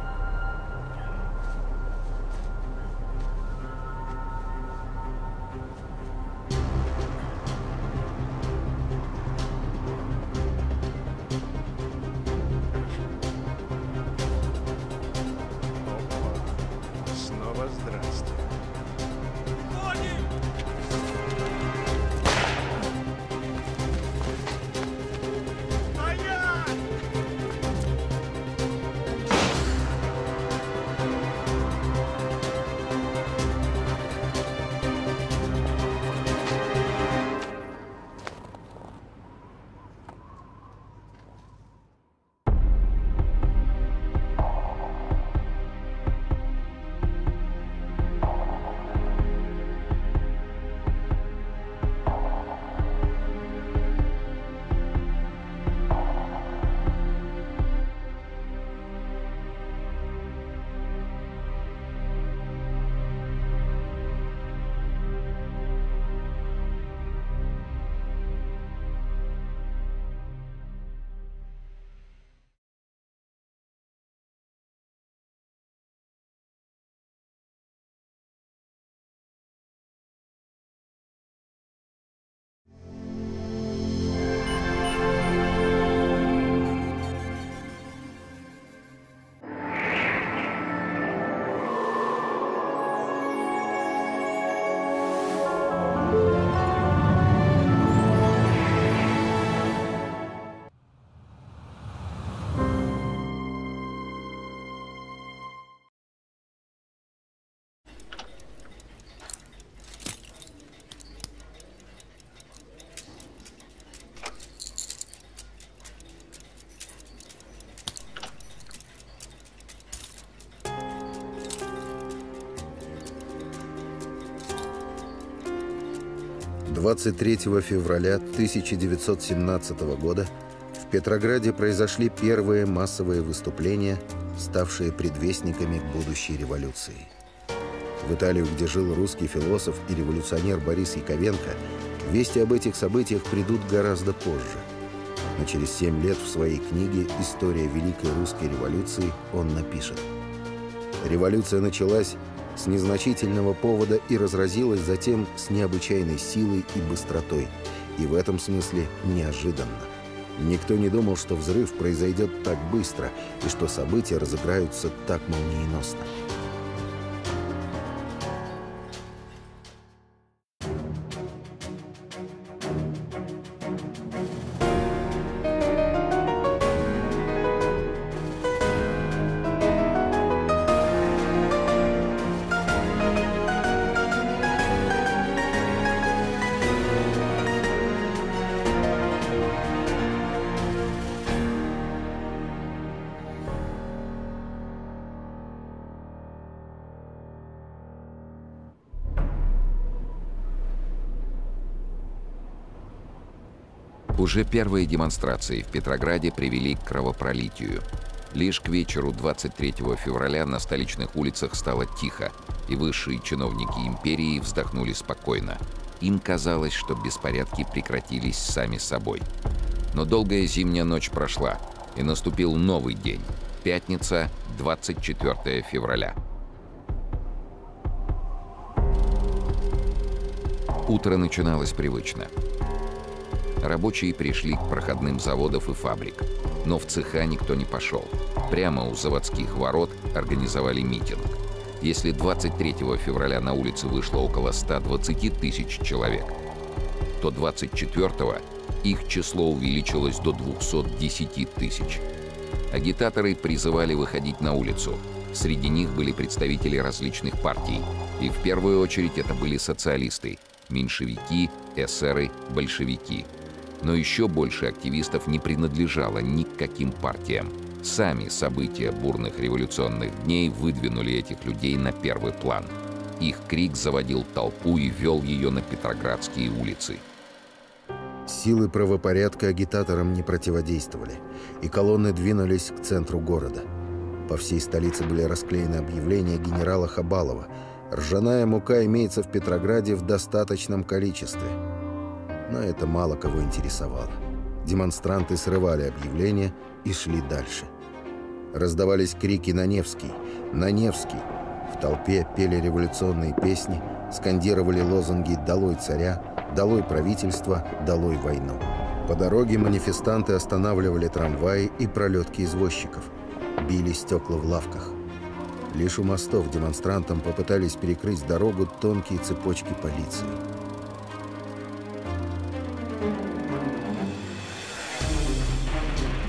23 февраля 1917 года в Петрограде произошли первые массовые выступления, ставшие предвестниками будущей революции. В Италию, где жил русский философ и революционер Борис Яковенко, вести об этих событиях придут гораздо позже. Но через семь лет в своей книге «История Великой Русской революции» он напишет «Революция началась с незначительного повода и разразилась затем с необычайной силой и быстротой, и в этом смысле неожиданно. Никто не думал, что взрыв произойдет так быстро и что события разыграются так молниеносно. Уже первые демонстрации в Петрограде привели к кровопролитию. Лишь к вечеру 23 февраля на столичных улицах стало тихо, и высшие чиновники империи вздохнули спокойно. Им казалось, что беспорядки прекратились сами собой. Но долгая зимняя ночь прошла, и наступил новый день – пятница, 24 февраля. Утро начиналось привычно – Рабочие пришли к проходным заводов и фабрик. Но в цеха никто не пошел. Прямо у заводских ворот организовали митинг. Если 23 февраля на улице вышло около 120 тысяч человек, то 24-го их число увеличилось до 210 тысяч. Агитаторы призывали выходить на улицу. Среди них были представители различных партий. И в первую очередь это были социалисты, меньшевики, эсеры, большевики – но еще больше активистов не принадлежало ни к каким партиям. Сами события бурных революционных дней выдвинули этих людей на первый план. Их крик заводил толпу и вел ее на Петроградские улицы. Силы правопорядка агитаторам не противодействовали, и колонны двинулись к центру города. По всей столице были расклеены объявления генерала Хабалова. «Ржаная мука имеется в Петрограде в достаточном количестве» но это мало кого интересовало. Демонстранты срывали объявления и шли дальше. Раздавались крики «На Невский! На Невский!». В толпе пели революционные песни, скандировали лозунги «Долой царя!», «Долой правительство!», «Долой войну!». По дороге манифестанты останавливали трамваи и пролетки извозчиков. Били стекла в лавках. Лишь у мостов демонстрантам попытались перекрыть дорогу тонкие цепочки полиции.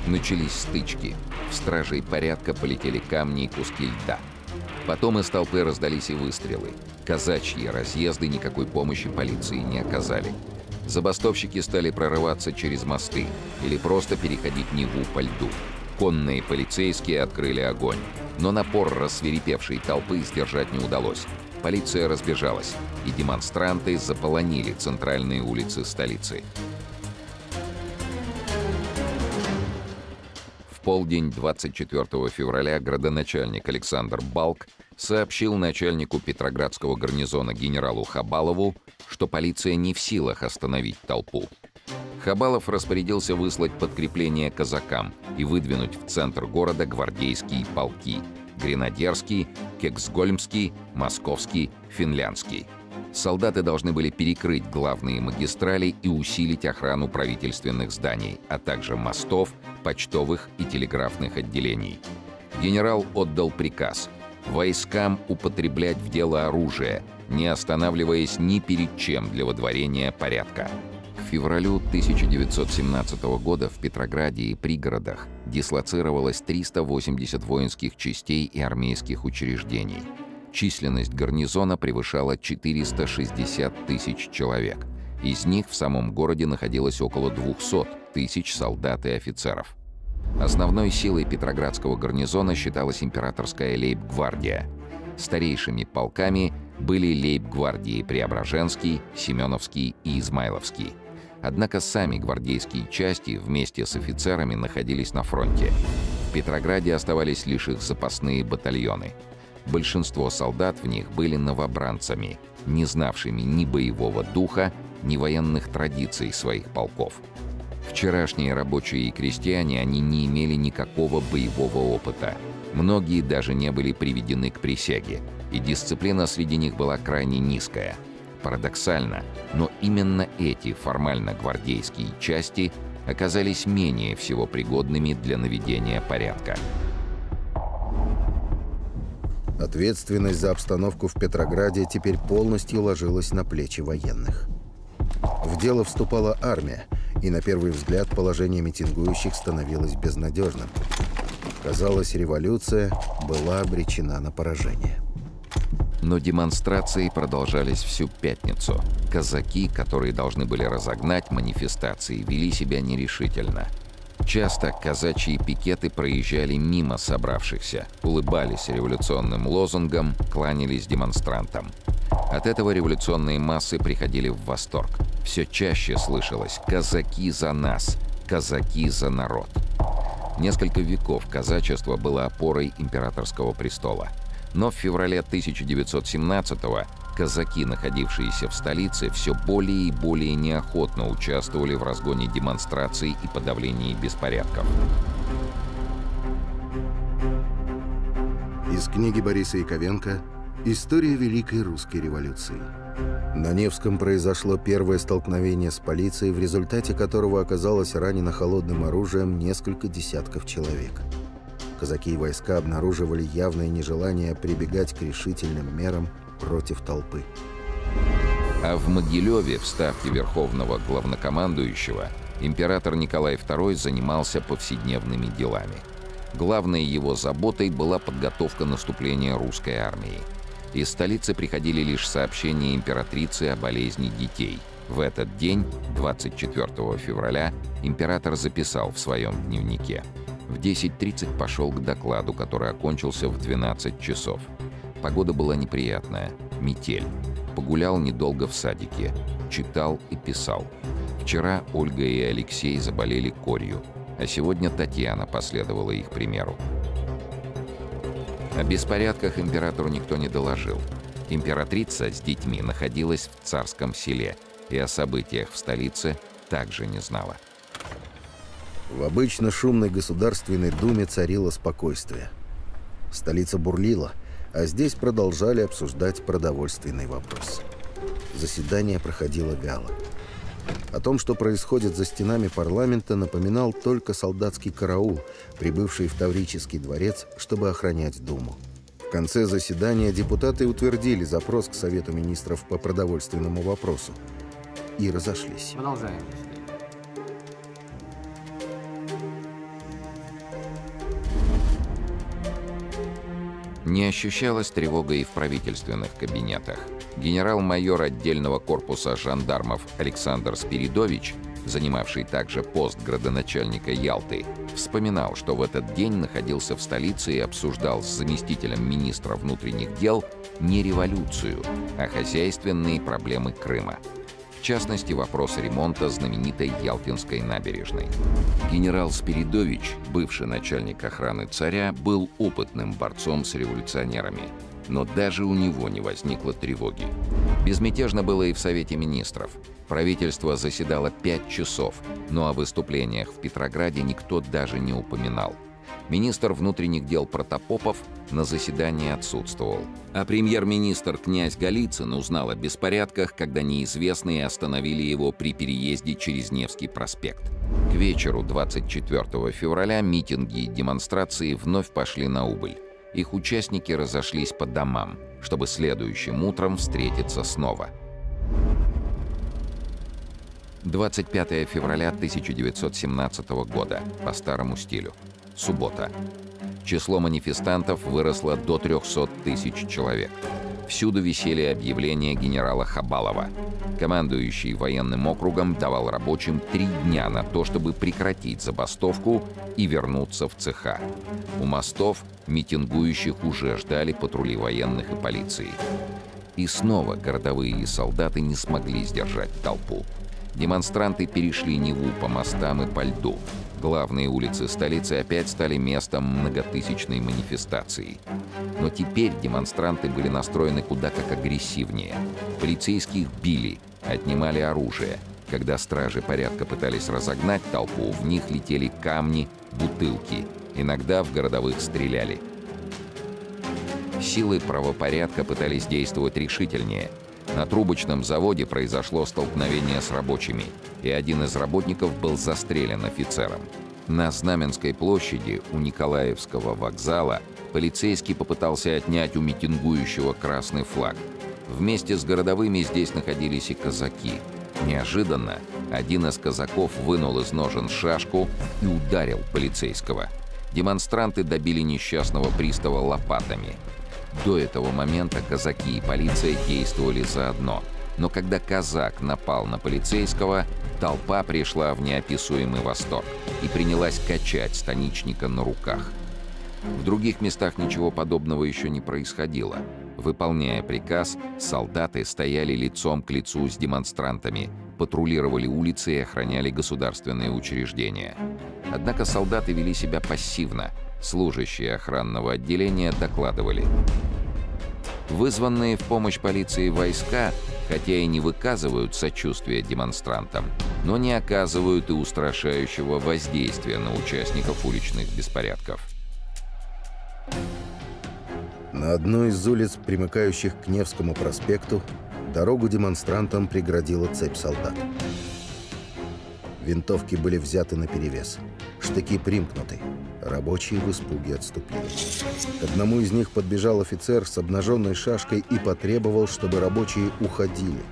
Начались стычки. В стражей порядка полетели камни и куски льда. Потом из толпы раздались и выстрелы. Казачьи разъезды никакой помощи полиции не оказали. Забастовщики стали прорываться через мосты или просто переходить Неву по льду. Конные полицейские открыли огонь. Но напор рассверепевшей толпы сдержать не удалось. Полиция разбежалась, и демонстранты заполонили центральные улицы столицы. Полдень 24 февраля градоначальник Александр Балк сообщил начальнику Петроградского гарнизона генералу Хабалову, что полиция не в силах остановить толпу. Хабалов распорядился выслать подкрепление казакам и выдвинуть в центр города гвардейские полки – Гренадерский, Кексгольмский, Московский, Финляндский – Солдаты должны были перекрыть главные магистрали и усилить охрану правительственных зданий, а также мостов, почтовых и телеграфных отделений. Генерал отдал приказ войскам употреблять в дело оружие, не останавливаясь ни перед чем для водворения порядка. К февралю 1917 года в Петрограде и пригородах дислоцировалось 380 воинских частей и армейских учреждений – Численность гарнизона превышала 460 тысяч человек. Из них в самом городе находилось около 200 тысяч солдат и офицеров. Основной силой Петроградского гарнизона считалась императорская лейб-гвардия. Старейшими полками были лейб-гвардии Преображенский, Семеновский и Измайловский. Однако сами гвардейские части вместе с офицерами находились на фронте. В Петрограде оставались лишь их запасные батальоны. Большинство солдат в них были новобранцами, не знавшими ни боевого духа, ни военных традиций своих полков. Вчерашние рабочие и крестьяне, они не имели никакого боевого опыта. Многие даже не были приведены к присяге, и дисциплина среди них была крайне низкая. Парадоксально, но именно эти формально гвардейские части оказались менее всего пригодными для наведения порядка. Ответственность за обстановку в Петрограде теперь полностью ложилась на плечи военных. В дело вступала армия, и на первый взгляд положение митингующих становилось безнадежным. Казалось, революция была обречена на поражение. Но демонстрации продолжались всю пятницу. Казаки, которые должны были разогнать манифестации, вели себя нерешительно. Часто казачьи пикеты проезжали мимо собравшихся, улыбались революционным лозунгам, кланялись демонстрантам. От этого революционные массы приходили в восторг. Все чаще слышалось «казаки за нас», «казаки за народ». Несколько веков казачество было опорой императорского престола. Но в феврале 1917-го казаки, находившиеся в столице, все более и более неохотно участвовали в разгоне демонстраций и подавлении беспорядков. Из книги Бориса Яковенко «История Великой Русской революции». На Невском произошло первое столкновение с полицией, в результате которого оказалось ранено холодным оружием несколько десятков человек. Казаки и войска обнаруживали явное нежелание прибегать к решительным мерам против толпы. А в Могилеве, в ставке верховного главнокомандующего, император Николай II занимался повседневными делами. Главной его заботой была подготовка наступления русской армии. Из столицы приходили лишь сообщения императрицы о болезни детей. В этот день, 24 февраля, император записал в своем дневнике. В 10.30 пошел к докладу, который окончился в 12 часов. Погода была неприятная, метель. Погулял недолго в садике, читал и писал. Вчера Ольга и Алексей заболели корью, а сегодня Татьяна последовала их примеру. О беспорядках императору никто не доложил. Императрица с детьми находилась в царском селе и о событиях в столице также не знала. В обычно шумной Государственной Думе царило спокойствие. Столица бурлила, а здесь продолжали обсуждать продовольственный вопрос. Заседание проходило вяло. О том, что происходит за стенами парламента, напоминал только солдатский караул, прибывший в Таврический дворец, чтобы охранять Думу. В конце заседания депутаты утвердили запрос к Совету министров по продовольственному вопросу и разошлись. Продолжаем. Не ощущалась тревога и в правительственных кабинетах. Генерал-майор отдельного корпуса жандармов Александр Спиридович, занимавший также пост градоначальника Ялты, вспоминал, что в этот день находился в столице и обсуждал с заместителем министра внутренних дел не революцию, а хозяйственные проблемы Крыма. В частности, вопрос ремонта знаменитой Ялтинской набережной. Генерал Спиридович, бывший начальник охраны царя, был опытным борцом с революционерами. Но даже у него не возникло тревоги. Безмятежно было и в Совете министров. Правительство заседало пять часов, но о выступлениях в Петрограде никто даже не упоминал. Министр внутренних дел Протопопов на заседании отсутствовал. А премьер-министр князь Голицын узнал о беспорядках, когда неизвестные остановили его при переезде через Невский проспект. К вечеру 24 февраля митинги и демонстрации вновь пошли на убыль. Их участники разошлись по домам, чтобы следующим утром встретиться снова. 25 февраля 1917 года, по старому стилю. Суббота. Число манифестантов выросло до 300 тысяч человек. Всюду висели объявления генерала Хабалова. Командующий военным округом давал рабочим три дня на то, чтобы прекратить забастовку и вернуться в цеха. У мостов митингующих уже ждали патрули военных и полиции. И снова городовые и солдаты не смогли сдержать толпу. Демонстранты перешли Неву по мостам и по льду. Главные улицы столицы опять стали местом многотысячной манифестации. Но теперь демонстранты были настроены куда как агрессивнее. Полицейских били, отнимали оружие. Когда стражи порядка пытались разогнать толпу, в них летели камни, бутылки. Иногда в городовых стреляли. Силы правопорядка пытались действовать решительнее. На трубочном заводе произошло столкновение с рабочими, и один из работников был застрелен офицером. На Знаменской площади у Николаевского вокзала полицейский попытался отнять у митингующего красный флаг. Вместе с городовыми здесь находились и казаки. Неожиданно один из казаков вынул из ножен шашку и ударил полицейского. Демонстранты добили несчастного пристава лопатами. До этого момента казаки и полиция действовали заодно. Но когда казак напал на полицейского, толпа пришла в неописуемый восторг и принялась качать станичника на руках. В других местах ничего подобного еще не происходило. Выполняя приказ, солдаты стояли лицом к лицу с демонстрантами, патрулировали улицы и охраняли государственные учреждения. Однако солдаты вели себя пассивно. Служащие охранного отделения докладывали. Вызванные в помощь полиции войска, хотя и не выказывают сочувствия демонстрантам, но не оказывают и устрашающего воздействия на участников уличных беспорядков. На одной из улиц, примыкающих к Невскому проспекту, дорогу демонстрантам преградила цепь солдат. Винтовки были взяты на перевес, штыки примкнуты. Рабочие в испуге отступили. К одному из них подбежал офицер с обнаженной шашкой и потребовал, чтобы рабочие уходили.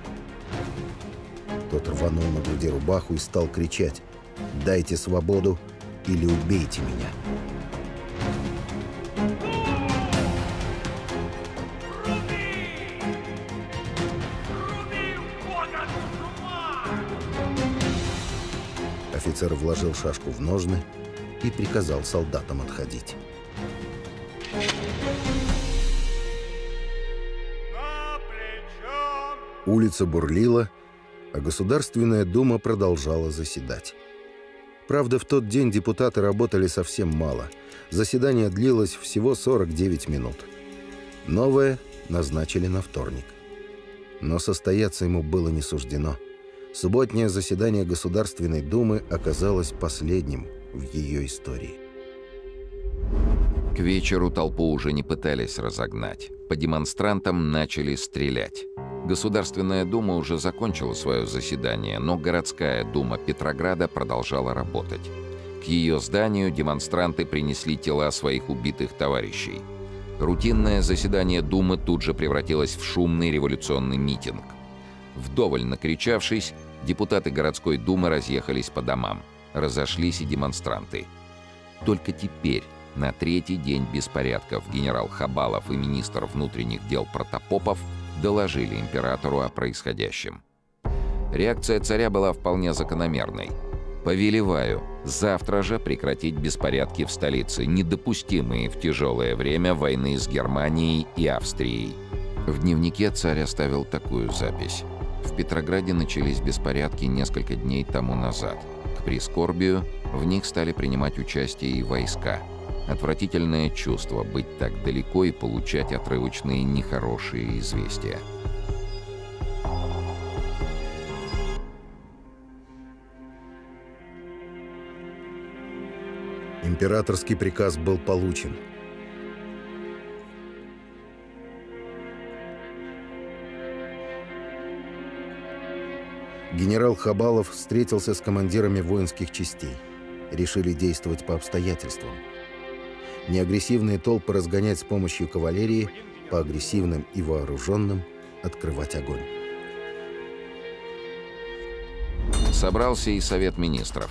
Тот рванул на груди рубаху и стал кричать «Дайте свободу или убейте меня!» Офицер вложил шашку в ножны и приказал солдатам отходить. Улица бурлила, а Государственная Дума продолжала заседать. Правда, в тот день депутаты работали совсем мало. Заседание длилось всего 49 минут. Новое назначили на вторник. Но состояться ему было не суждено – Субботнее заседание Государственной Думы оказалось последним в ее истории. К вечеру толпу уже не пытались разогнать. По демонстрантам начали стрелять. Государственная Дума уже закончила свое заседание, но городская дума Петрограда продолжала работать. К ее зданию демонстранты принесли тела своих убитых товарищей. Рутинное заседание Думы тут же превратилось в шумный революционный митинг – Вдоволь накричавшись, депутаты городской думы разъехались по домам. Разошлись и демонстранты. Только теперь, на третий день беспорядков, генерал Хабалов и министр внутренних дел Протопопов доложили императору о происходящем. Реакция царя была вполне закономерной. «Повелеваю, завтра же прекратить беспорядки в столице, недопустимые в тяжелое время войны с Германией и Австрией». В дневнике царь оставил такую запись. В Петрограде начались беспорядки несколько дней тому назад. К прискорбию в них стали принимать участие и войска. Отвратительное чувство быть так далеко и получать отрывочные нехорошие известия. Императорский приказ был получен – Генерал Хабалов встретился с командирами воинских частей. Решили действовать по обстоятельствам. Неагрессивные толпы разгонять с помощью кавалерии, по агрессивным и вооруженным открывать огонь. Собрался и Совет Министров.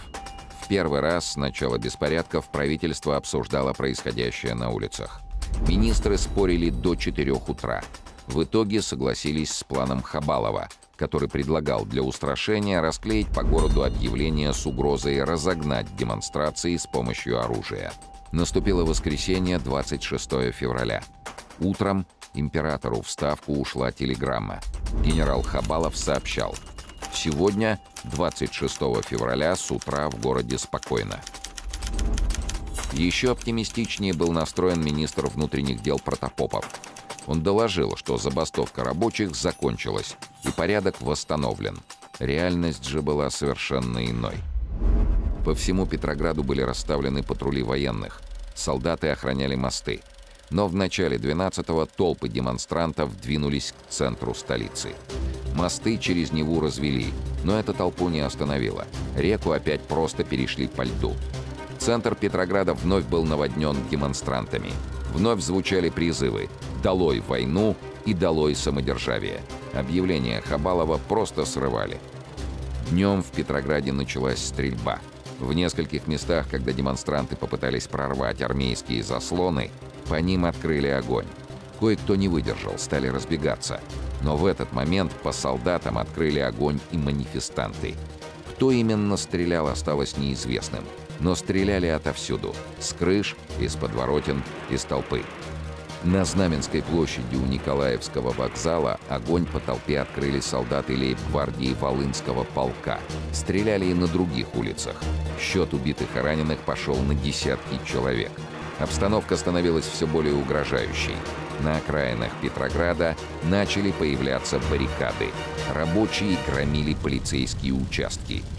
В первый раз с начала беспорядков правительство обсуждало происходящее на улицах. Министры спорили до 4 утра. В итоге согласились с планом Хабалова – который предлагал для устрашения расклеить по городу объявления с угрозой разогнать демонстрации с помощью оружия. Наступило воскресенье, 26 февраля. Утром императору в Ставку ушла телеграмма. Генерал Хабалов сообщал. Сегодня, 26 февраля, с утра в городе спокойно. Еще оптимистичнее был настроен министр внутренних дел Протопопов. Он доложил, что забастовка рабочих закончилась и порядок восстановлен. Реальность же была совершенно иной. По всему Петрограду были расставлены патрули военных. Солдаты охраняли мосты. Но в начале 12-го толпы демонстрантов двинулись к центру столицы. Мосты через Неву развели, но это толпу не остановило. Реку опять просто перешли по льду. Центр Петрограда вновь был наводнен демонстрантами. Вновь звучали призывы «Долой войну!» и «Долой самодержавие!». Объявления Хабалова просто срывали. Днем в Петрограде началась стрельба. В нескольких местах, когда демонстранты попытались прорвать армейские заслоны, по ним открыли огонь. Кое-кто не выдержал, стали разбегаться. Но в этот момент по солдатам открыли огонь и манифестанты. Кто именно стрелял, осталось неизвестным – но стреляли отовсюду – с крыш, из подворотен, из толпы. На Знаменской площади у Николаевского вокзала огонь по толпе открыли солдаты лейб-гвардии Волынского полка. Стреляли и на других улицах. Счет убитых и раненых пошел на десятки человек. Обстановка становилась все более угрожающей. На окраинах Петрограда начали появляться баррикады. Рабочие громили полицейские участки –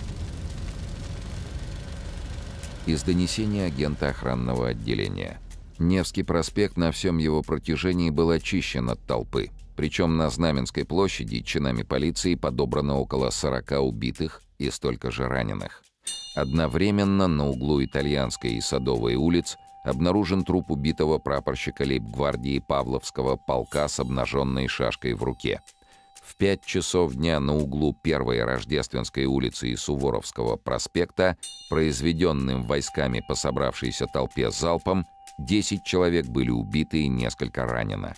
из донесения агента охранного отделения. Невский проспект на всем его протяжении был очищен от толпы. Причем на Знаменской площади чинами полиции подобрано около 40 убитых и столько же раненых. Одновременно на углу Итальянской и Садовой улиц обнаружен труп убитого прапорщика лейб-гвардии Павловского полка с обнаженной шашкой в руке – в пять часов дня на углу Первой Рождественской улицы и Суворовского проспекта, произведенным войсками по собравшейся толпе залпом, 10 человек были убиты и несколько ранено.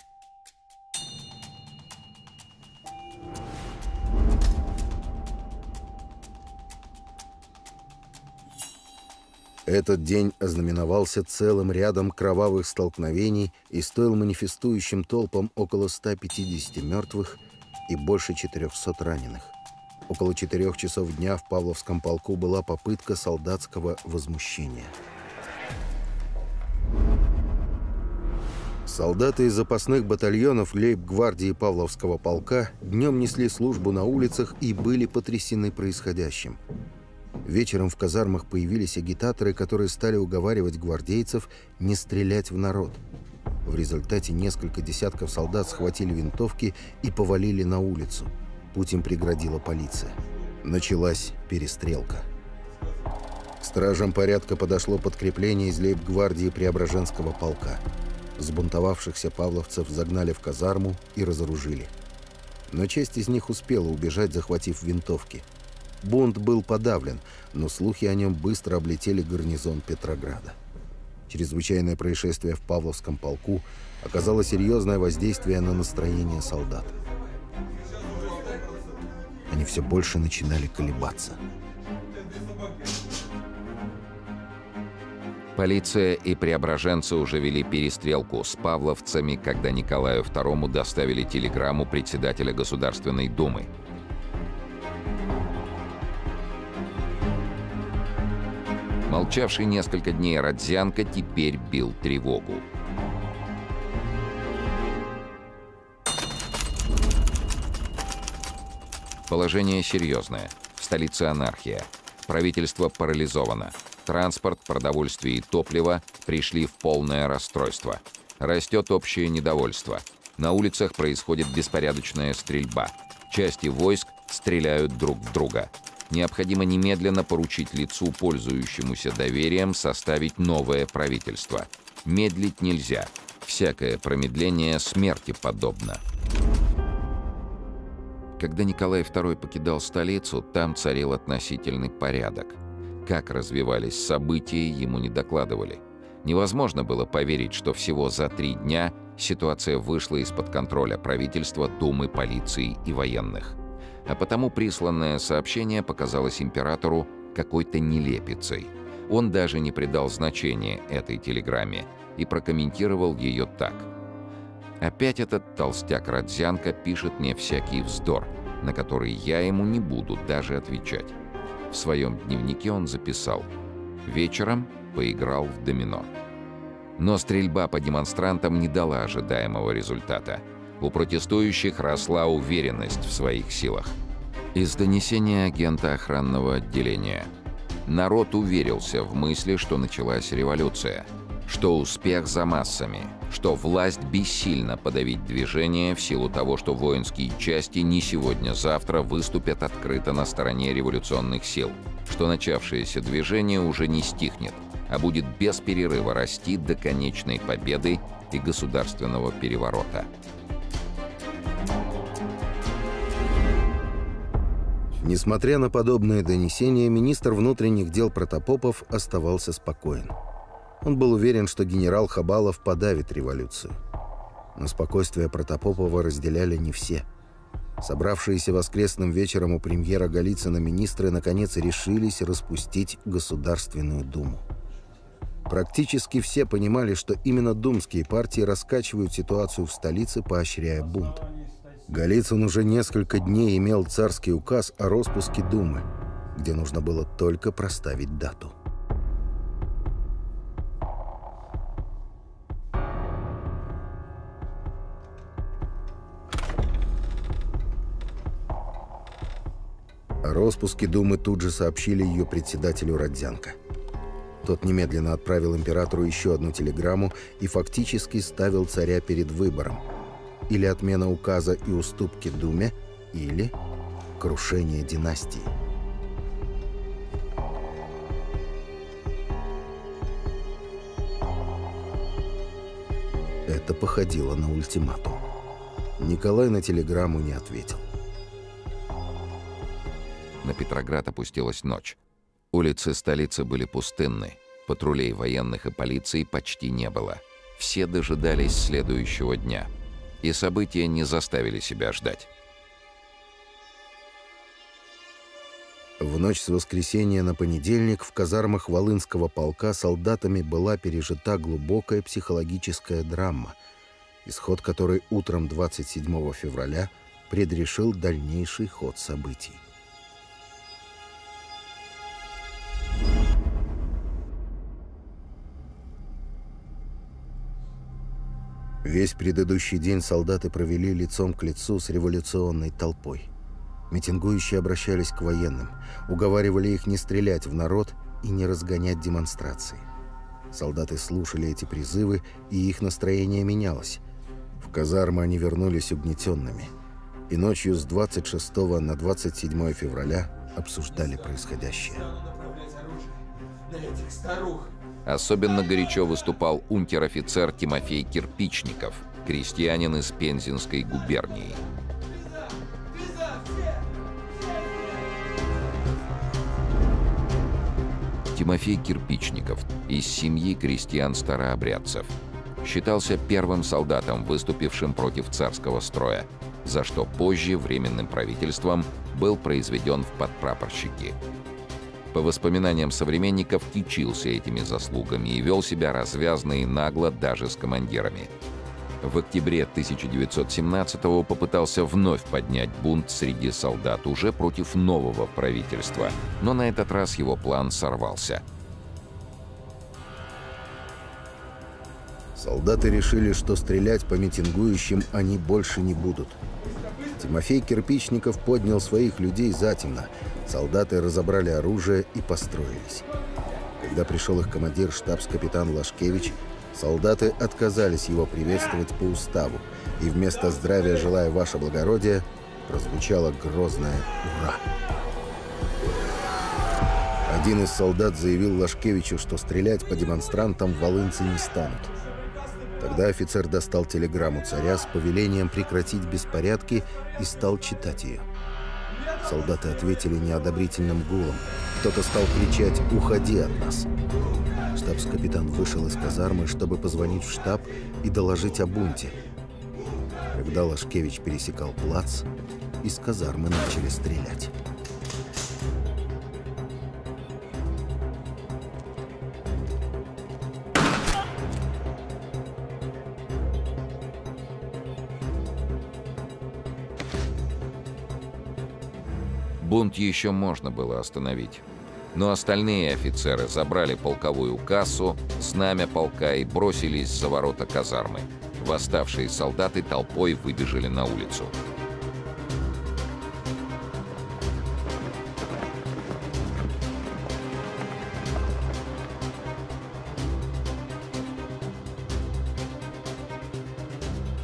Этот день ознаменовался целым рядом кровавых столкновений и стоил манифестующим толпам около 150 мертвых и больше 400 раненых. Около четырех часов дня в Павловском полку была попытка солдатского возмущения. Солдаты из запасных батальонов лейб-гвардии Павловского полка днем несли службу на улицах и были потрясены происходящим. Вечером в казармах появились агитаторы, которые стали уговаривать гвардейцев не стрелять в народ – в результате несколько десятков солдат схватили винтовки и повалили на улицу. Путь им преградила полиция. Началась перестрелка. стражам порядка подошло подкрепление из лейб-гвардии Преображенского полка. Сбунтовавшихся павловцев загнали в казарму и разоружили. Но часть из них успела убежать, захватив винтовки. Бунт был подавлен, но слухи о нем быстро облетели гарнизон Петрограда. Чрезвычайное происшествие в Павловском полку оказало серьезное воздействие на настроение солдат. Они все больше начинали колебаться. Полиция и преображенцы уже вели перестрелку с павловцами, когда Николаю II доставили телеграмму председателя Государственной Думы – Молчавший несколько дней Родзянко теперь бил тревогу. Положение серьезное. В столице анархия. Правительство парализовано. Транспорт, продовольствие и топливо пришли в полное расстройство. Растет общее недовольство. На улицах происходит беспорядочная стрельба. Части войск стреляют друг в друга. Необходимо немедленно поручить лицу, пользующемуся доверием, составить новое правительство. Медлить нельзя. Всякое промедление смерти подобно. Когда Николай II покидал столицу, там царил относительный порядок. Как развивались события, ему не докладывали. Невозможно было поверить, что всего за три дня ситуация вышла из-под контроля правительства, Думы, полиции и военных а потому присланное сообщение показалось императору какой-то нелепицей. Он даже не придал значения этой телеграмме и прокомментировал ее так. Опять этот толстяк-родзянка пишет мне всякий вздор, на который я ему не буду даже отвечать. В своем дневнике он записал «Вечером поиграл в домино». Но стрельба по демонстрантам не дала ожидаемого результата. У протестующих росла уверенность в своих силах. Из донесения агента охранного отделения. Народ уверился в мысли, что началась революция, что успех за массами, что власть бессильно подавить движение в силу того, что воинские части не сегодня-завтра выступят открыто на стороне революционных сил, что начавшееся движение уже не стихнет, а будет без перерыва расти до конечной победы и государственного переворота. Несмотря на подобные донесения, министр внутренних дел Протопопов оставался спокоен. Он был уверен, что генерал Хабалов подавит революцию. Но спокойствие Протопопова разделяли не все. Собравшиеся воскресным вечером у премьера Голицына министры наконец решились распустить Государственную Думу. Практически все понимали, что именно думские партии раскачивают ситуацию в столице, поощряя бунт. Голицын уже несколько дней имел царский указ о распуске Думы, где нужно было только проставить дату. О распуске Думы тут же сообщили ее председателю Родзянко. Тот немедленно отправил императору еще одну телеграмму и фактически ставил царя перед выбором – или отмена указа и уступки Думе, или крушение династии. Это походило на ультиматум. Николай на телеграмму не ответил. На Петроград опустилась ночь. Улицы столицы были пустынны. Патрулей военных и полиции почти не было. Все дожидались следующего дня — и события не заставили себя ждать. В ночь с воскресенья на понедельник в казармах Волынского полка солдатами была пережита глубокая психологическая драма, исход которой утром 27 февраля предрешил дальнейший ход событий. Весь предыдущий день солдаты провели лицом к лицу с революционной толпой. Митингующие обращались к военным, уговаривали их не стрелять в народ и не разгонять демонстрации. Солдаты слушали эти призывы, и их настроение менялось. В казармы они вернулись угнетенными. И ночью с 26 на 27 февраля обсуждали происходящее. На этих старух Особенно горячо выступал унтер-офицер Тимофей Кирпичников, крестьянин из Пензенской губернии. Тимофей Кирпичников из семьи крестьян-старообрядцев. Считался первым солдатом, выступившим против царского строя, за что позже временным правительством был произведен в подпрапорщики – по воспоминаниям современников, кичился этими заслугами и вел себя развязно и нагло даже с командирами. В октябре 1917-го попытался вновь поднять бунт среди солдат уже против нового правительства, но на этот раз его план сорвался. Солдаты решили, что стрелять по митингующим они больше не будут. Тимофей Кирпичников поднял своих людей затемно, Солдаты разобрали оружие и построились. Когда пришел их командир, штабс-капитан Лашкевич, солдаты отказались его приветствовать по уставу, и вместо «Здравия желаю, ваше благородие» прозвучало грозное «Ура!». Один из солдат заявил Лашкевичу, что стрелять по демонстрантам волынцы не станут. Тогда офицер достал телеграмму царя с повелением прекратить беспорядки и стал читать ее. Солдаты ответили неодобрительным гулом. Кто-то стал кричать «Уходи от нас!». Штабс-капитан вышел из казармы, чтобы позвонить в штаб и доложить о бунте. Когда Лашкевич пересекал плац, из казармы начали стрелять. Бунт еще можно было остановить. Но остальные офицеры забрали полковую кассу, знамя полка и бросились за ворота казармы. Восставшие солдаты толпой выбежали на улицу.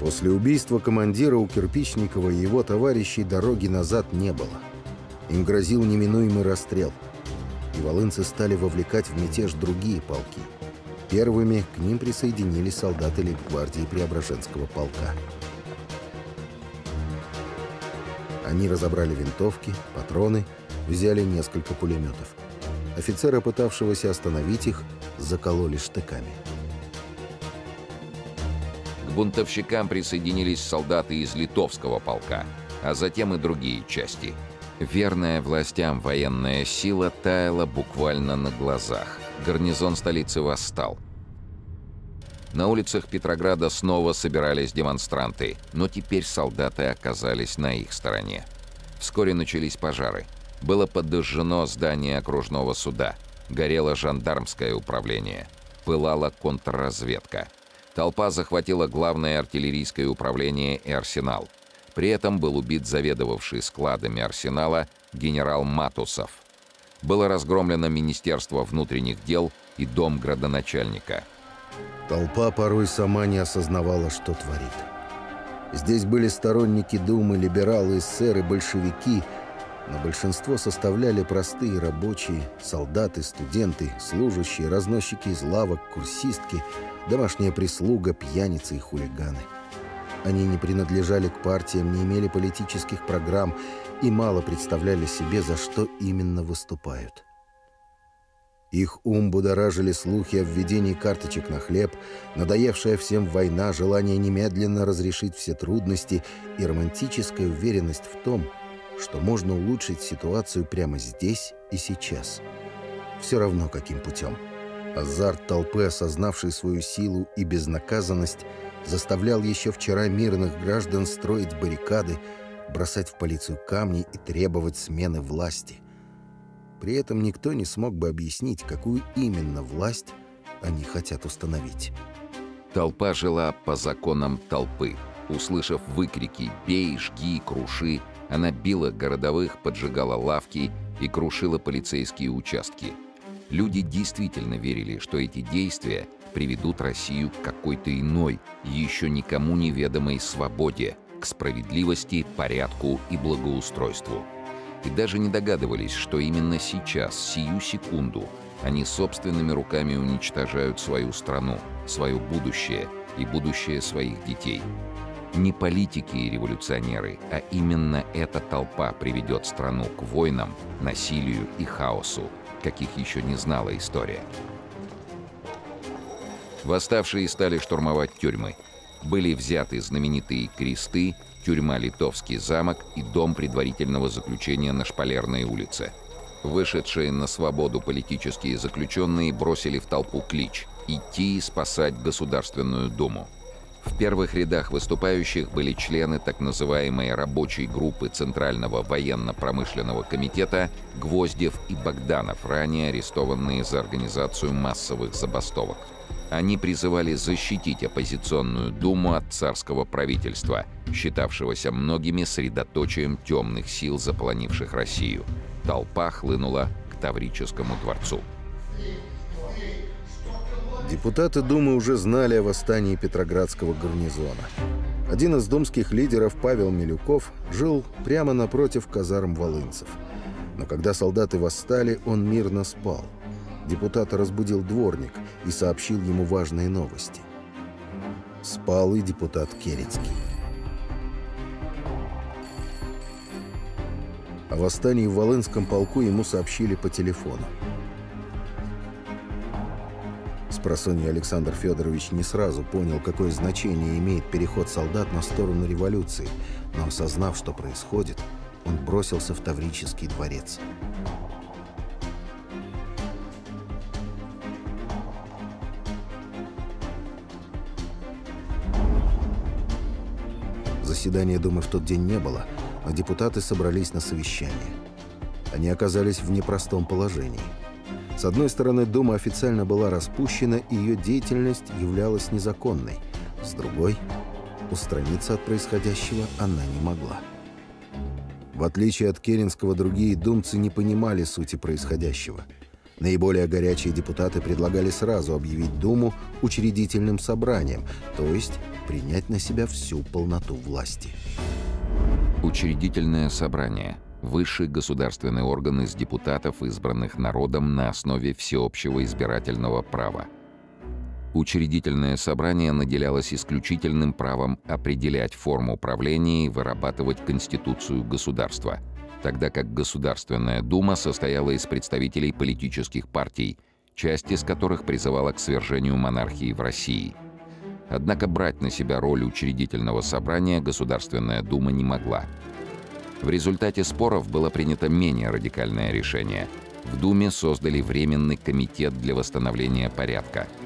После убийства командира у Кирпичникова и его товарищей дороги назад не было. Им грозил неминуемый расстрел. И волынцы стали вовлекать в мятеж другие полки. Первыми к ним присоединились солдаты лейб-гвардии Преображенского полка. Они разобрали винтовки, патроны, взяли несколько пулеметов. Офицера, пытавшегося остановить их, закололи штыками. К бунтовщикам присоединились солдаты из литовского полка, а затем и другие части. Верная властям военная сила таяла буквально на глазах. Гарнизон столицы восстал. На улицах Петрограда снова собирались демонстранты, но теперь солдаты оказались на их стороне. Вскоре начались пожары. Было подожжено здание окружного суда. Горело жандармское управление. Пылала контрразведка. Толпа захватила главное артиллерийское управление и арсенал. При этом был убит заведовавший складами арсенала генерал Матусов. Было разгромлено Министерство внутренних дел и дом градоначальника. Толпа порой сама не осознавала, что творит. Здесь были сторонники Думы, либералы, эсеры, большевики, но большинство составляли простые рабочие, солдаты, студенты, служащие, разносчики из лавок, курсистки, домашняя прислуга, пьяницы и хулиганы. Они не принадлежали к партиям, не имели политических программ и мало представляли себе, за что именно выступают. Их ум будоражили слухи о введении карточек на хлеб, надоевшая всем война, желание немедленно разрешить все трудности и романтическая уверенность в том, что можно улучшить ситуацию прямо здесь и сейчас. Все равно каким путем. Азарт толпы, осознавшей свою силу и безнаказанность, заставлял еще вчера мирных граждан строить баррикады, бросать в полицию камни и требовать смены власти. При этом никто не смог бы объяснить, какую именно власть они хотят установить. Толпа жила по законам толпы. Услышав выкрики «бей», «жги», «круши», она била городовых, поджигала лавки и крушила полицейские участки. Люди действительно верили, что эти действия приведут Россию к какой-то иной, еще никому неведомой свободе, к справедливости, порядку и благоустройству. И даже не догадывались, что именно сейчас, сию секунду, они собственными руками уничтожают свою страну, свое будущее и будущее своих детей – не политики и революционеры, а именно эта толпа приведет страну к войнам, насилию и хаосу, каких еще не знала история. Восставшие стали штурмовать тюрьмы. Были взяты знаменитые кресты, тюрьма Литовский замок и дом предварительного заключения на Шпалерной улице. Вышедшие на свободу политические заключенные бросили в толпу клич «Идти и спасать Государственную Думу». В первых рядах выступающих были члены так называемой рабочей группы Центрального военно-промышленного комитета Гвоздев и Богданов, ранее арестованные за организацию массовых забастовок. Они призывали защитить оппозиционную думу от царского правительства, считавшегося многими средоточием темных сил, заполонивших Россию. Толпа хлынула к Таврическому дворцу. Депутаты Думы уже знали о восстании Петроградского гарнизона. Один из думских лидеров, Павел Милюков, жил прямо напротив казарм волынцев. Но когда солдаты восстали, он мирно спал. Депутата разбудил дворник и сообщил ему важные новости. Спал и депутат Керецкий. О восстании в Волынском полку ему сообщили по телефону. Спросонья Александр Федорович не сразу понял, какое значение имеет переход солдат на сторону революции, но осознав, что происходит, он бросился в Таврический дворец. Заседания Думы в тот день не было, но депутаты собрались на совещание. Они оказались в непростом положении. С одной стороны, Дума официально была распущена, и ее деятельность являлась незаконной. С другой, устраниться от происходящего она не могла. В отличие от Керенского, другие думцы не понимали сути происходящего. Наиболее горячие депутаты предлагали сразу объявить Думу учредительным собранием, то есть принять на себя всю полноту власти. Учредительное собрание – высший государственный орган из депутатов, избранных народом на основе всеобщего избирательного права – Учредительное собрание наделялось исключительным правом определять форму правления и вырабатывать конституцию государства, тогда как Государственная дума состояла из представителей политических партий, часть из которых призывала к свержению монархии в России. Однако брать на себя роль учредительного собрания Государственная дума не могла. В результате споров было принято менее радикальное решение. В Думе создали Временный комитет для восстановления порядка –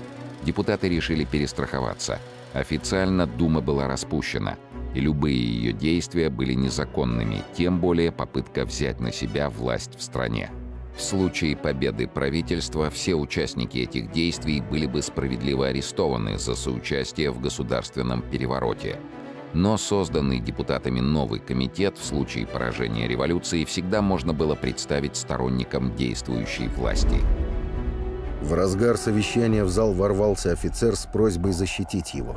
депутаты решили перестраховаться. Официально Дума была распущена, и любые ее действия были незаконными, тем более попытка взять на себя власть в стране. В случае победы правительства все участники этих действий были бы справедливо арестованы за соучастие в государственном перевороте. Но созданный депутатами новый комитет в случае поражения революции всегда можно было представить сторонникам действующей власти. В разгар совещания в зал ворвался офицер с просьбой защитить его.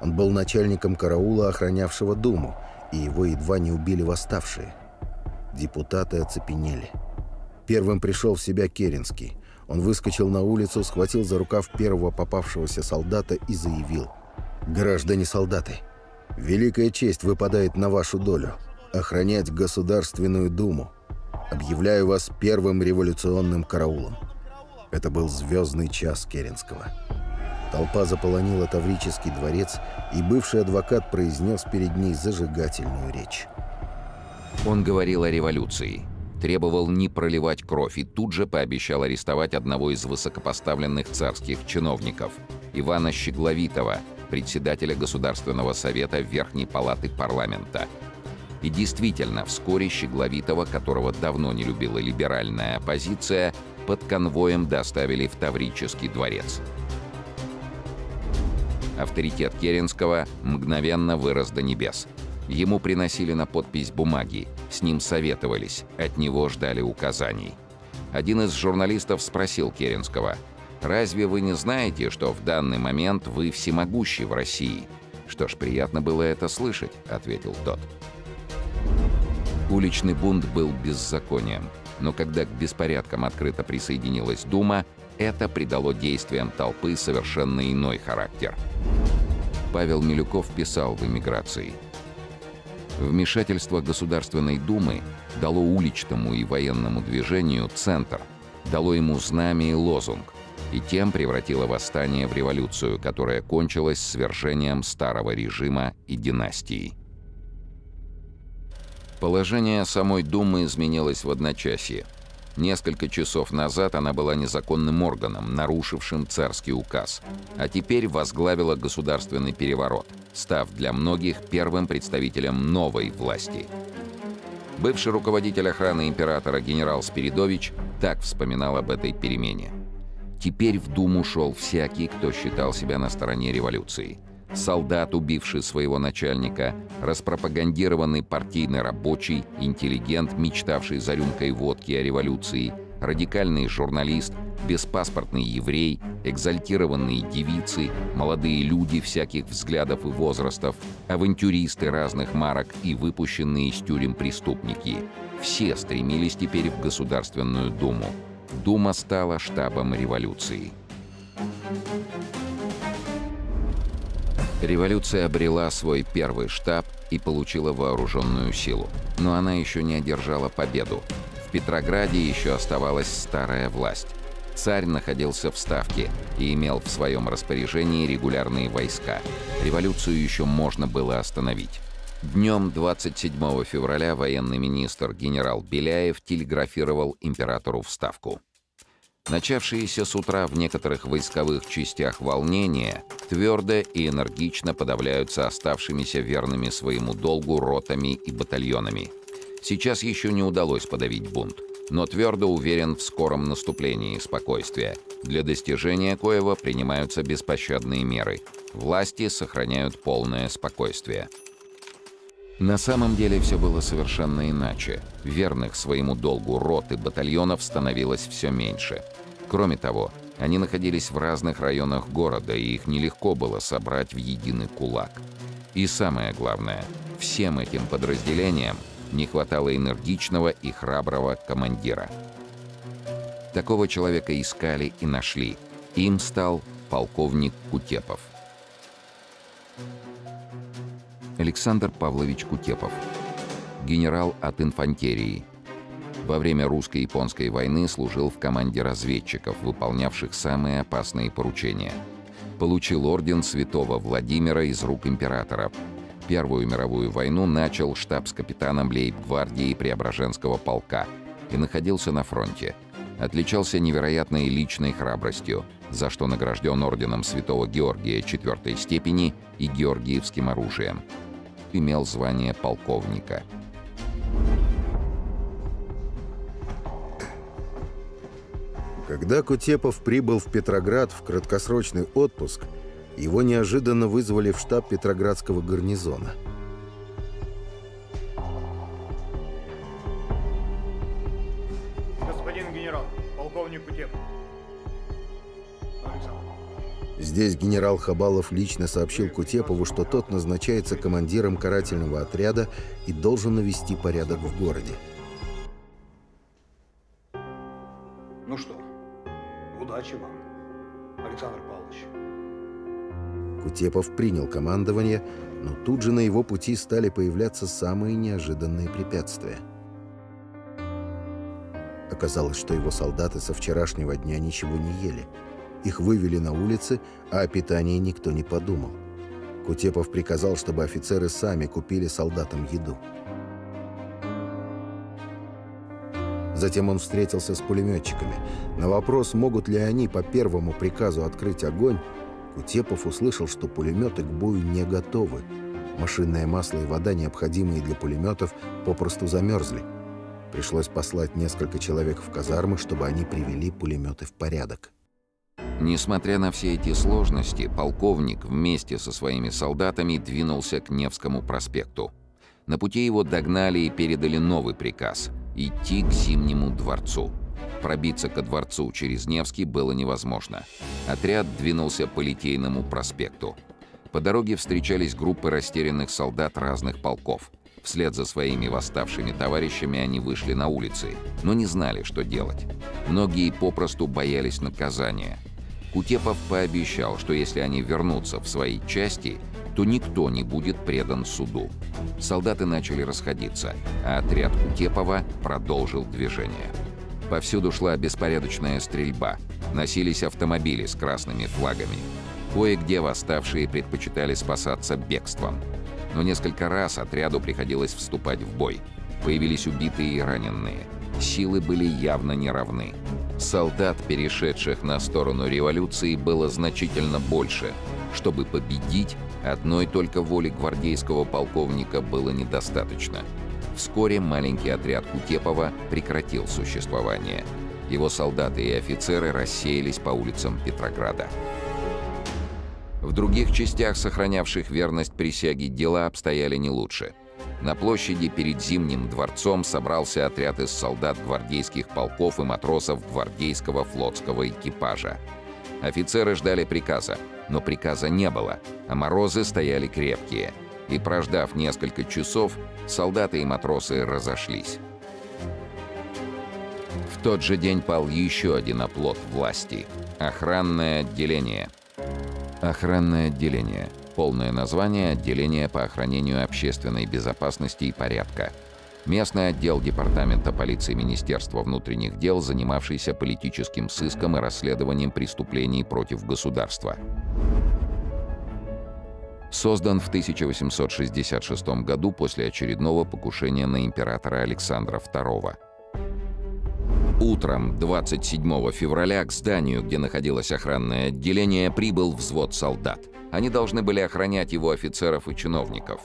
Он был начальником караула, охранявшего Думу, и его едва не убили восставшие. Депутаты оцепенели. Первым пришел в себя Керенский. Он выскочил на улицу, схватил за рукав первого попавшегося солдата и заявил. «Граждане-солдаты, великая честь выпадает на вашу долю – охранять Государственную Думу. Объявляю вас первым революционным караулом. Это был звездный час Керенского. Толпа заполонила Таврический дворец, и бывший адвокат произнес перед ней зажигательную речь. Он говорил о революции, требовал не проливать кровь и тут же пообещал арестовать одного из высокопоставленных царских чиновников, Ивана Щегловитова, председателя Государственного совета Верхней палаты парламента. И действительно, вскоре Щегловитова, которого давно не любила либеральная оппозиция, под конвоем доставили в Таврический дворец. Авторитет Керенского мгновенно вырос до небес. Ему приносили на подпись бумаги, с ним советовались, от него ждали указаний. Один из журналистов спросил Керенского, «Разве вы не знаете, что в данный момент вы всемогущий в России?» «Что ж, приятно было это слышать», — ответил тот. Уличный бунт был беззаконием но когда к беспорядкам открыто присоединилась Дума, это придало действиям толпы совершенно иной характер. Павел Милюков писал в «Эмиграции». Вмешательство Государственной Думы дало уличному и военному движению центр, дало ему знамя и лозунг, и тем превратило восстание в революцию, которая кончилась свержением старого режима и династии. Положение самой Думы изменилось в одночасье. Несколько часов назад она была незаконным органом, нарушившим царский указ, а теперь возглавила государственный переворот, став для многих первым представителем новой власти. Бывший руководитель охраны императора генерал Спиридович так вспоминал об этой перемене. Теперь в Думу шел всякий, кто считал себя на стороне революции – солдат, убивший своего начальника, распропагандированный партийный рабочий, интеллигент, мечтавший за рюмкой водки о революции, радикальный журналист, беспаспортный еврей, экзальтированные девицы, молодые люди всяких взглядов и возрастов, авантюристы разных марок и выпущенные из тюрем преступники. Все стремились теперь в Государственную Думу. Дума стала штабом революции. Революция обрела свой первый штаб и получила вооруженную силу. Но она еще не одержала победу. В Петрограде еще оставалась старая власть. Царь находился в Ставке и имел в своем распоряжении регулярные войска. Революцию еще можно было остановить. Днем 27 февраля военный министр генерал Беляев телеграфировал императору в Ставку. Начавшиеся с утра в некоторых войсковых частях волнения твердо и энергично подавляются оставшимися верными своему долгу ротами и батальонами. Сейчас еще не удалось подавить бунт. но твердо уверен в скором наступлении спокойствия. Для достижения коего принимаются беспощадные меры. Власти сохраняют полное спокойствие. На самом деле все было совершенно иначе. Верных своему долгу рот и батальонов становилось все меньше. Кроме того, они находились в разных районах города, и их нелегко было собрать в единый кулак. И самое главное, всем этим подразделениям не хватало энергичного и храброго командира. Такого человека искали и нашли. Им стал полковник Кутепов. Александр Павлович Кутепов. Генерал от инфантерии. Во время русско-японской войны служил в команде разведчиков, выполнявших самые опасные поручения. Получил орден святого Владимира из рук императора. Первую мировую войну начал штабс-капитаном лейб-гвардии Преображенского полка и находился на фронте. Отличался невероятной личной храбростью, за что награжден орденом святого Георгия четвертой степени и георгиевским оружием. Имел звание полковника. Когда Кутепов прибыл в Петроград в краткосрочный отпуск, его неожиданно вызвали в штаб Петроградского гарнизона. Здесь генерал Хабалов лично сообщил Кутепову, что тот назначается командиром карательного отряда и должен навести порядок в городе. Ну что, удачи вам, Александр Павлович. Кутепов принял командование, но тут же на его пути стали появляться самые неожиданные препятствия. Оказалось, что его солдаты со вчерашнего дня ничего не ели. Их вывели на улицы, а о питании никто не подумал. Кутепов приказал, чтобы офицеры сами купили солдатам еду. Затем он встретился с пулеметчиками. На вопрос, могут ли они по первому приказу открыть огонь, Кутепов услышал, что пулеметы к бою не готовы. Машинное масло и вода, необходимые для пулеметов, попросту замерзли. Пришлось послать несколько человек в казармы, чтобы они привели пулеметы в порядок. Несмотря на все эти сложности, полковник вместе со своими солдатами двинулся к Невскому проспекту. На пути его догнали и передали новый приказ – идти к Зимнему дворцу. Пробиться ко дворцу через Невский было невозможно. Отряд двинулся по Литейному проспекту. По дороге встречались группы растерянных солдат разных полков. Вслед за своими восставшими товарищами они вышли на улицы, но не знали, что делать. Многие попросту боялись наказания. Кутепов пообещал, что если они вернутся в свои части, то никто не будет предан суду. Солдаты начали расходиться, а отряд Кутепова продолжил движение. Повсюду шла беспорядочная стрельба. Носились автомобили с красными флагами. Кое-где восставшие предпочитали спасаться бегством. Но несколько раз отряду приходилось вступать в бой. Появились убитые и раненые. Силы были явно неравны. Солдат, перешедших на сторону революции, было значительно больше. Чтобы победить, одной только воли гвардейского полковника было недостаточно. Вскоре маленький отряд Кутепова прекратил существование. Его солдаты и офицеры рассеялись по улицам Петрограда. В других частях, сохранявших верность присяге, дела обстояли не лучше. На площади перед Зимним дворцом собрался отряд из солдат гвардейских полков и матросов гвардейского флотского экипажа. Офицеры ждали приказа, но приказа не было, а морозы стояли крепкие. И прождав несколько часов, солдаты и матросы разошлись. В тот же день пал еще один оплот власти – охранное отделение. Охранное отделение – полное название отделения по охранению общественной безопасности и порядка. Местный отдел Департамента полиции Министерства внутренних дел, занимавшийся политическим сыском и расследованием преступлений против государства. Создан в 1866 году после очередного покушения на императора Александра II. Утром 27 февраля к зданию, где находилось охранное отделение, прибыл взвод солдат. Они должны были охранять его офицеров и чиновников.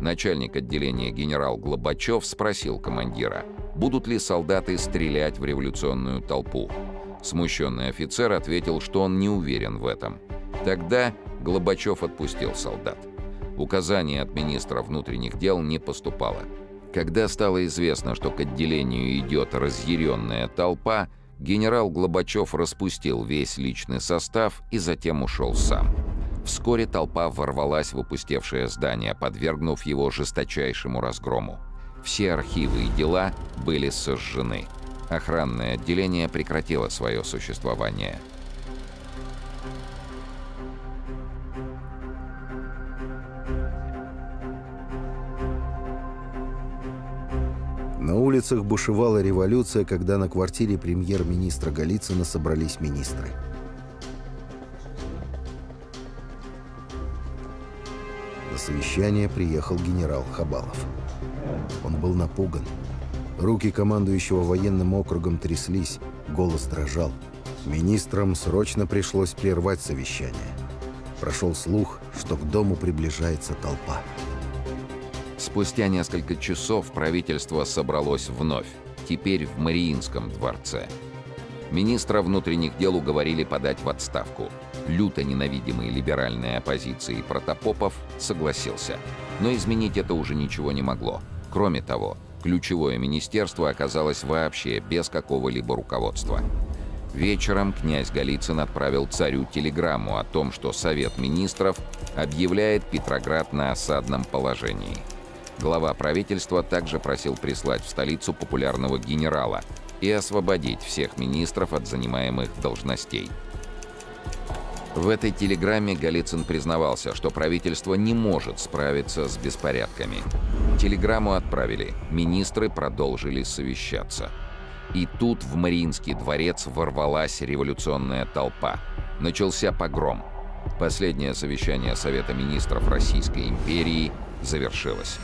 Начальник отделения генерал Глобачев спросил командира, будут ли солдаты стрелять в революционную толпу. Смущенный офицер ответил, что он не уверен в этом. Тогда Глобачев отпустил солдат. Указание от министра внутренних дел не поступало. Когда стало известно, что к отделению идет разъяренная толпа, генерал Глобачев распустил весь личный состав и затем ушел сам. Вскоре толпа ворвалась в опустевшее здание, подвергнув его жесточайшему разгрому. Все архивы и дела были сожжены. Охранное отделение прекратило свое существование. На улицах бушевала революция, когда на квартире премьер-министра Голицына собрались министры. На совещание приехал генерал Хабалов. Он был напуган. Руки командующего военным округом тряслись, голос дрожал. Министрам срочно пришлось прервать совещание. Прошел слух, что к дому приближается толпа. Спустя несколько часов правительство собралось вновь, теперь в Мариинском дворце. Министра внутренних дел уговорили подать в отставку. Люто ненавидимый либеральной оппозицией Протопопов согласился. Но изменить это уже ничего не могло. Кроме того, ключевое министерство оказалось вообще без какого-либо руководства. Вечером князь Голицын отправил царю телеграмму о том, что Совет министров объявляет Петроград на осадном положении. Глава правительства также просил прислать в столицу популярного генерала и освободить всех министров от занимаемых должностей. В этой телеграмме Голицын признавался, что правительство не может справиться с беспорядками. Телеграмму отправили, министры продолжили совещаться. И тут в Мариинский дворец ворвалась революционная толпа. Начался погром. Последнее совещание Совета министров Российской империи завершилось.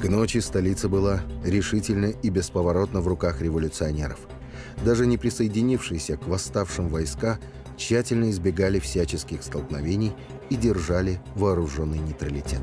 К ночи столица была решительно и бесповоротно в руках революционеров – даже не присоединившиеся к восставшим войска тщательно избегали всяческих столкновений и держали вооруженный нейтралитет.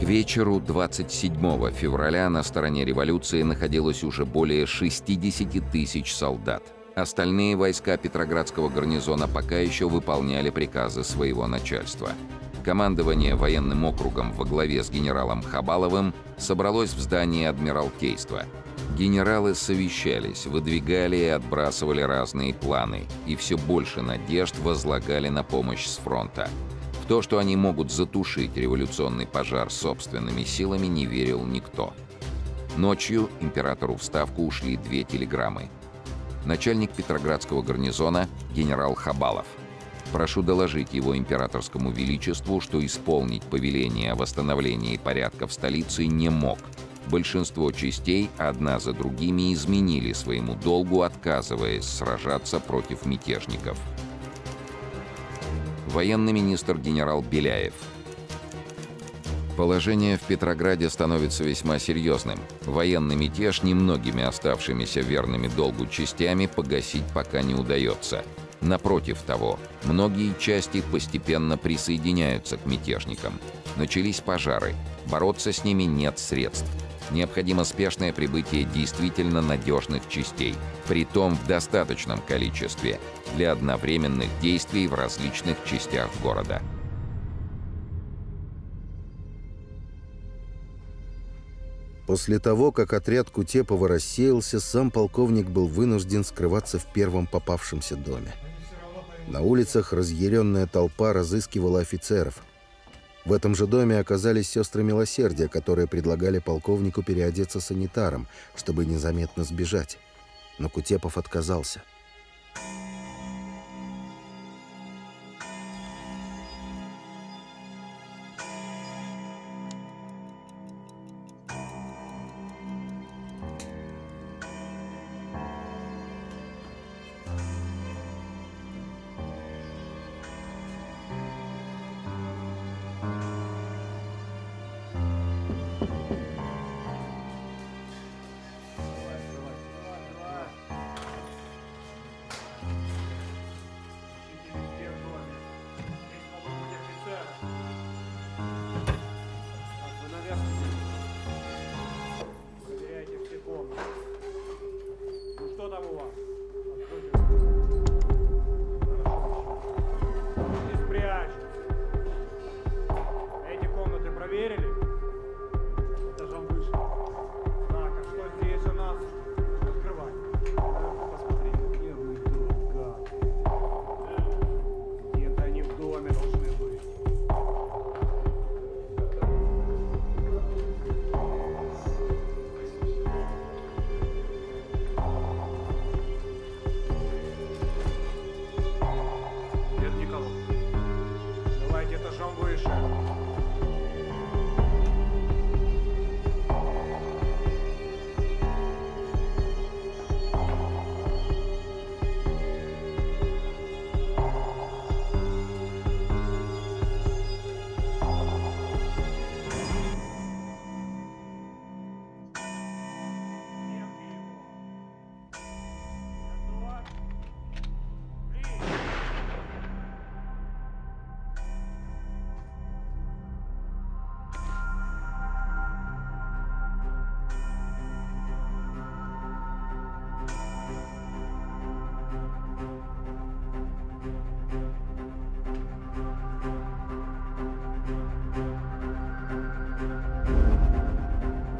К вечеру 27 февраля на стороне революции находилось уже более 60 тысяч солдат. Остальные войска Петроградского гарнизона пока еще выполняли приказы своего начальства – Командование военным округом во главе с генералом Хабаловым собралось в здании Адмиралтейства. Генералы совещались, выдвигали и отбрасывали разные планы, и все больше надежд возлагали на помощь с фронта. В то, что они могут затушить революционный пожар собственными силами, не верил никто. Ночью императору в Ставку ушли две телеграммы. Начальник Петроградского гарнизона генерал Хабалов – Прошу доложить его императорскому величеству, что исполнить повеление о восстановлении порядка в столице не мог. Большинство частей одна за другими изменили своему долгу, отказываясь сражаться против мятежников. Военный министр генерал Беляев. Положение в Петрограде становится весьма серьезным. Военный мятеж немногими оставшимися верными долгу частями погасить пока не удается – Напротив того, многие части постепенно присоединяются к мятежникам. Начались пожары. Бороться с ними нет средств. Необходимо спешное прибытие действительно надежных частей, притом в достаточном количестве, для одновременных действий в различных частях города. После того, как отряд Кутепова рассеялся, сам полковник был вынужден скрываться в первом попавшемся доме. На улицах разъяренная толпа разыскивала офицеров. В этом же доме оказались сестры милосердия, которые предлагали полковнику переодеться санитаром, чтобы незаметно сбежать. Но Кутепов отказался –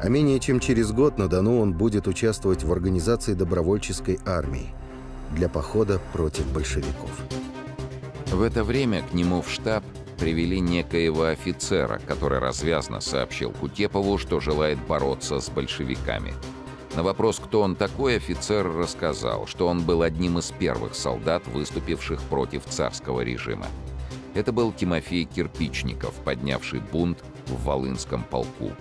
А менее чем через год на Дону он будет участвовать в организации добровольческой армии для похода против большевиков. В это время к нему в штаб привели некоего офицера, который развязно сообщил Кутепову, что желает бороться с большевиками. На вопрос, кто он такой, офицер рассказал, что он был одним из первых солдат, выступивших против царского режима. Это был Тимофей Кирпичников, поднявший бунт в Волынском полку.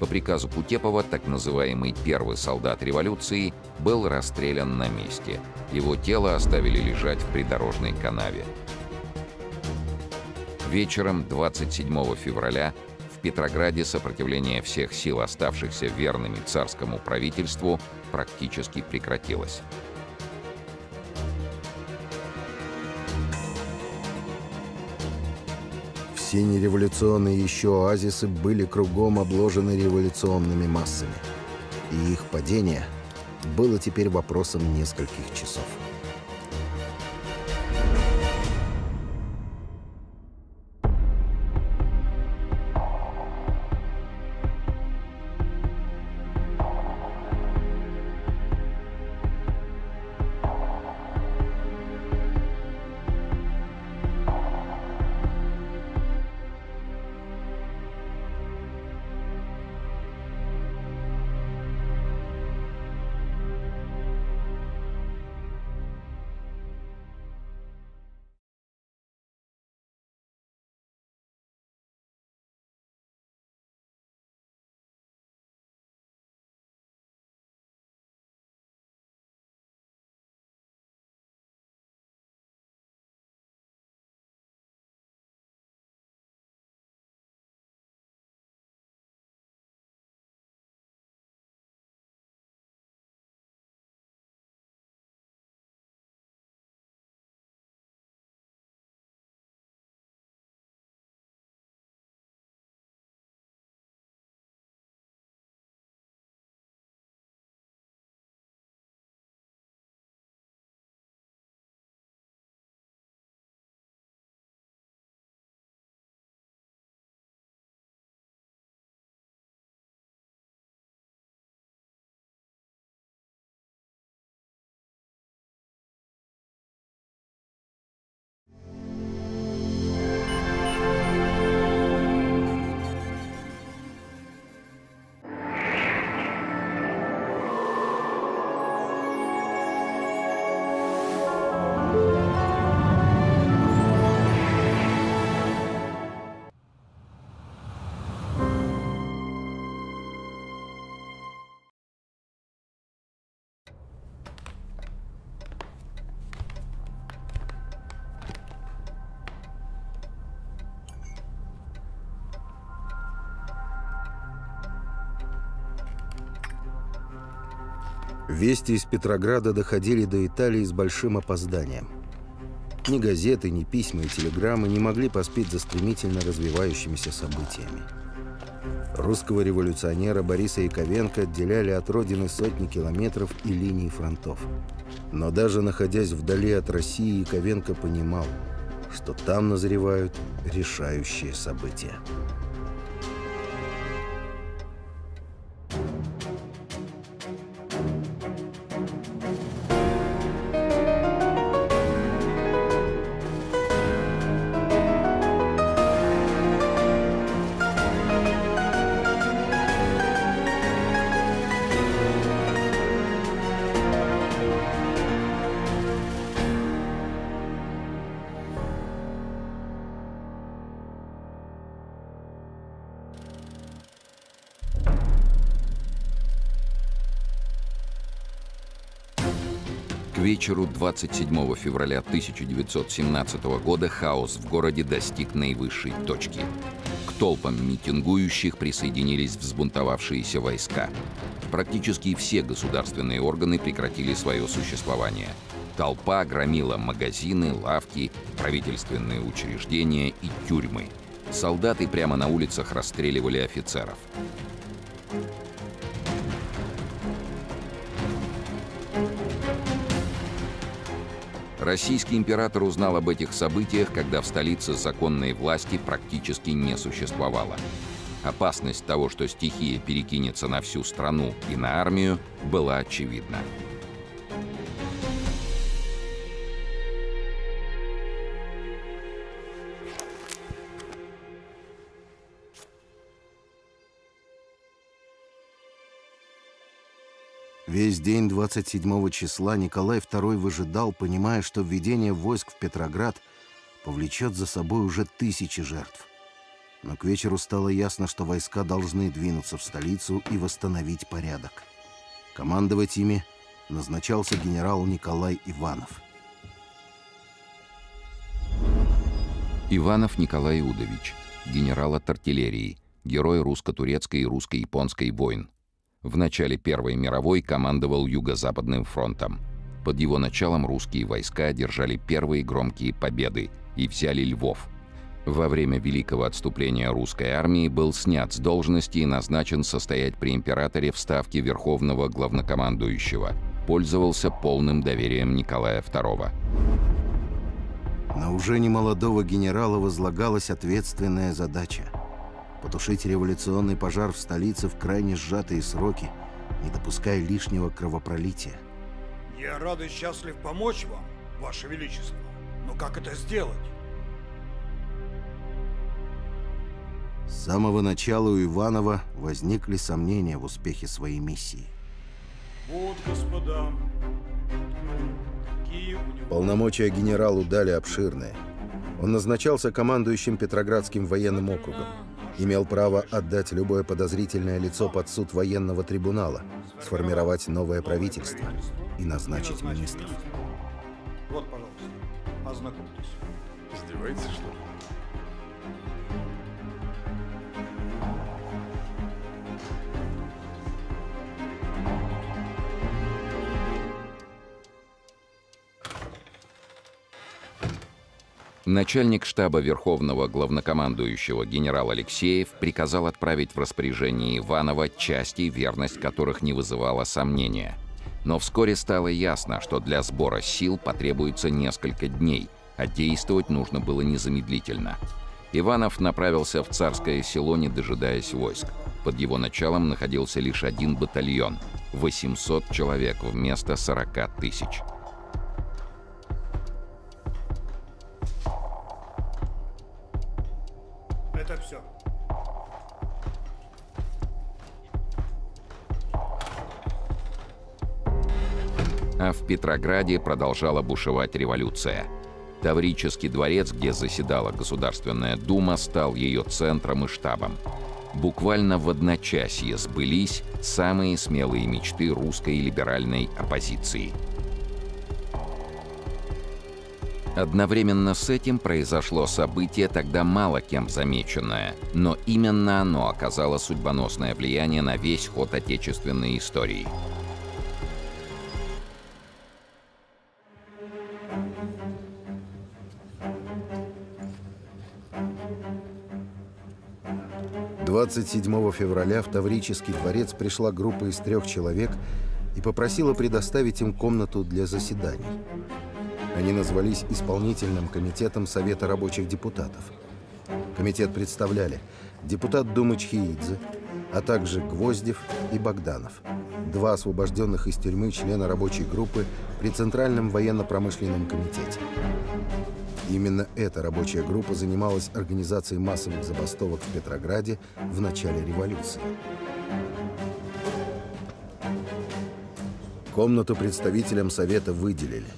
По приказу Кутепова так называемый первый солдат революции был расстрелян на месте. Его тело оставили лежать в придорожной канаве. Вечером 27 февраля в Петрограде сопротивление всех сил, оставшихся верными царскому правительству, практически прекратилось. Все нереволюционные еще оазисы были кругом обложены революционными массами. И их падение было теперь вопросом нескольких часов. Вести из Петрограда доходили до Италии с большим опозданием. Ни газеты, ни письма и телеграммы не могли поспеть за стремительно развивающимися событиями. Русского революционера Бориса Яковенко отделяли от родины сотни километров и линий фронтов. Но даже находясь вдали от России, Яковенко понимал, что там назревают решающие события. 27 февраля 1917 года хаос в городе достиг наивысшей точки. К толпам митингующих присоединились взбунтовавшиеся войска. Практически все государственные органы прекратили свое существование. Толпа громила магазины, лавки, правительственные учреждения и тюрьмы. Солдаты прямо на улицах расстреливали офицеров. Российский император узнал об этих событиях, когда в столице законной власти практически не существовало. Опасность того, что стихия перекинется на всю страну и на армию, была очевидна. День 27 числа Николай II выжидал, понимая, что введение войск в Петроград повлечет за собой уже тысячи жертв. Но к вечеру стало ясно, что войска должны двинуться в столицу и восстановить порядок. Командовать ими назначался генерал Николай Иванов. Иванов Николай Иудович, генерал от артиллерии, герой русско-турецкой и русско-японской войн. В начале Первой мировой командовал Юго-Западным фронтом. Под его началом русские войска одержали первые громкие победы и взяли Львов. Во время Великого отступления русской армии был снят с должности и назначен состоять при императоре в ставке Верховного Главнокомандующего. Пользовался полным доверием Николая II. На уже немолодого генерала возлагалась ответственная задача – потушить революционный пожар в столице в крайне сжатые сроки, не допуская лишнего кровопролития. Я рад и счастлив помочь вам, Ваше Величество. Но как это сделать? С самого начала у Иванова возникли сомнения в успехе своей миссии. Вот, господа, какие у него... Полномочия генералу дали обширные. Он назначался командующим Петроградским военным округом имел право отдать любое подозрительное лицо под суд военного трибунала, сформировать новое правительство и назначить министров. Вот, пожалуйста, ознакомьтесь. Издевается, что ли? Начальник штаба Верховного Главнокомандующего генерал Алексеев приказал отправить в распоряжение Иванова части, верность которых не вызывала сомнения. Но вскоре стало ясно, что для сбора сил потребуется несколько дней, а действовать нужно было незамедлительно. Иванов направился в Царское село, не дожидаясь войск. Под его началом находился лишь один батальон – 800 человек вместо 40 тысяч. Это все. А в Петрограде продолжала бушевать революция. Таврический дворец, где заседала Государственная Дума, стал ее центром и штабом. Буквально в одночасье сбылись самые смелые мечты русской либеральной оппозиции – Одновременно с этим произошло событие, тогда мало кем замеченное, но именно оно оказало судьбоносное влияние на весь ход отечественной истории. Двадцать седьмого февраля в Таврический дворец пришла группа из трех человек и попросила предоставить им комнату для заседаний. Они назвались исполнительным комитетом Совета рабочих депутатов. Комитет представляли депутат Думы Чхиидзе, а также Гвоздев и Богданов, два освобожденных из тюрьмы члена рабочей группы при Центральном военно-промышленном комитете. Именно эта рабочая группа занималась организацией массовых забастовок в Петрограде в начале революции. Комнату представителям Совета выделили –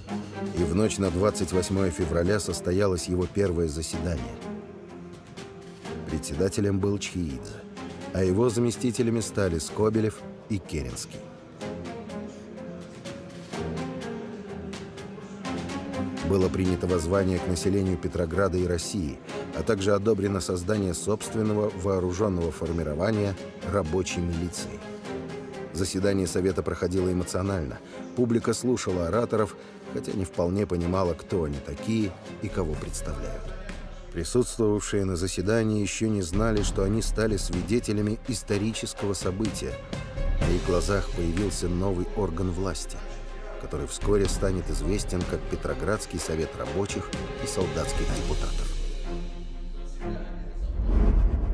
и в ночь на 28 февраля состоялось его первое заседание. Председателем был Чхиидзе, а его заместителями стали Скобелев и Керенский. Было принято воззвание к населению Петрограда и России, а также одобрено создание собственного вооруженного формирования рабочей милиции. Заседание Совета проходило эмоционально. Публика слушала ораторов, хотя не вполне понимала, кто они такие и кого представляют. Присутствовавшие на заседании еще не знали, что они стали свидетелями исторического события. На их глазах появился новый орган власти, который вскоре станет известен как Петроградский совет рабочих и солдатских депутатов.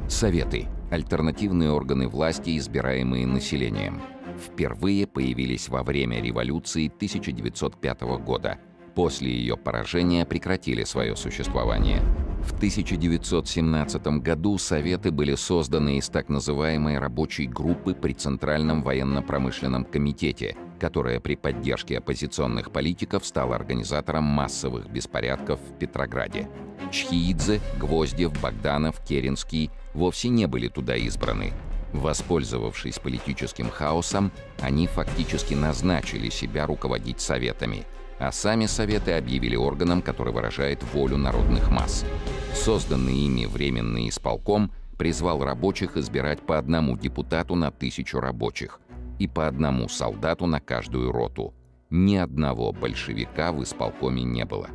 Советы альтернативные органы власти, избираемые населением. Впервые появились во время революции 1905 года. После ее поражения прекратили свое существование. В 1917 году Советы были созданы из так называемой рабочей группы при Центральном военно-промышленном комитете, которая при поддержке оппозиционных политиков стала организатором массовых беспорядков в Петрограде. Чхиидзе, Гвоздев, Богданов, Керенский вовсе не были туда избраны. Воспользовавшись политическим хаосом, они фактически назначили себя руководить советами, а сами советы объявили органом, который выражает волю народных масс. Созданный ими временный исполком призвал рабочих избирать по одному депутату на тысячу рабочих и по одному солдату на каждую роту. Ни одного большевика в исполкоме не было.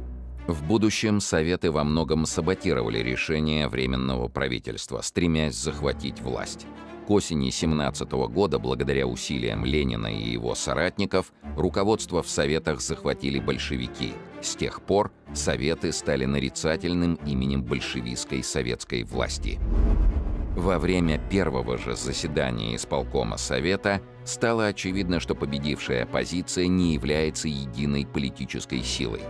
В будущем Советы во многом саботировали решение Временного правительства, стремясь захватить власть. К осени 17 года, благодаря усилиям Ленина и его соратников, руководство в Советах захватили большевики. С тех пор Советы стали нарицательным именем большевистской советской власти. Во время первого же заседания исполкома Совета стало очевидно, что победившая оппозиция не является единой политической силой.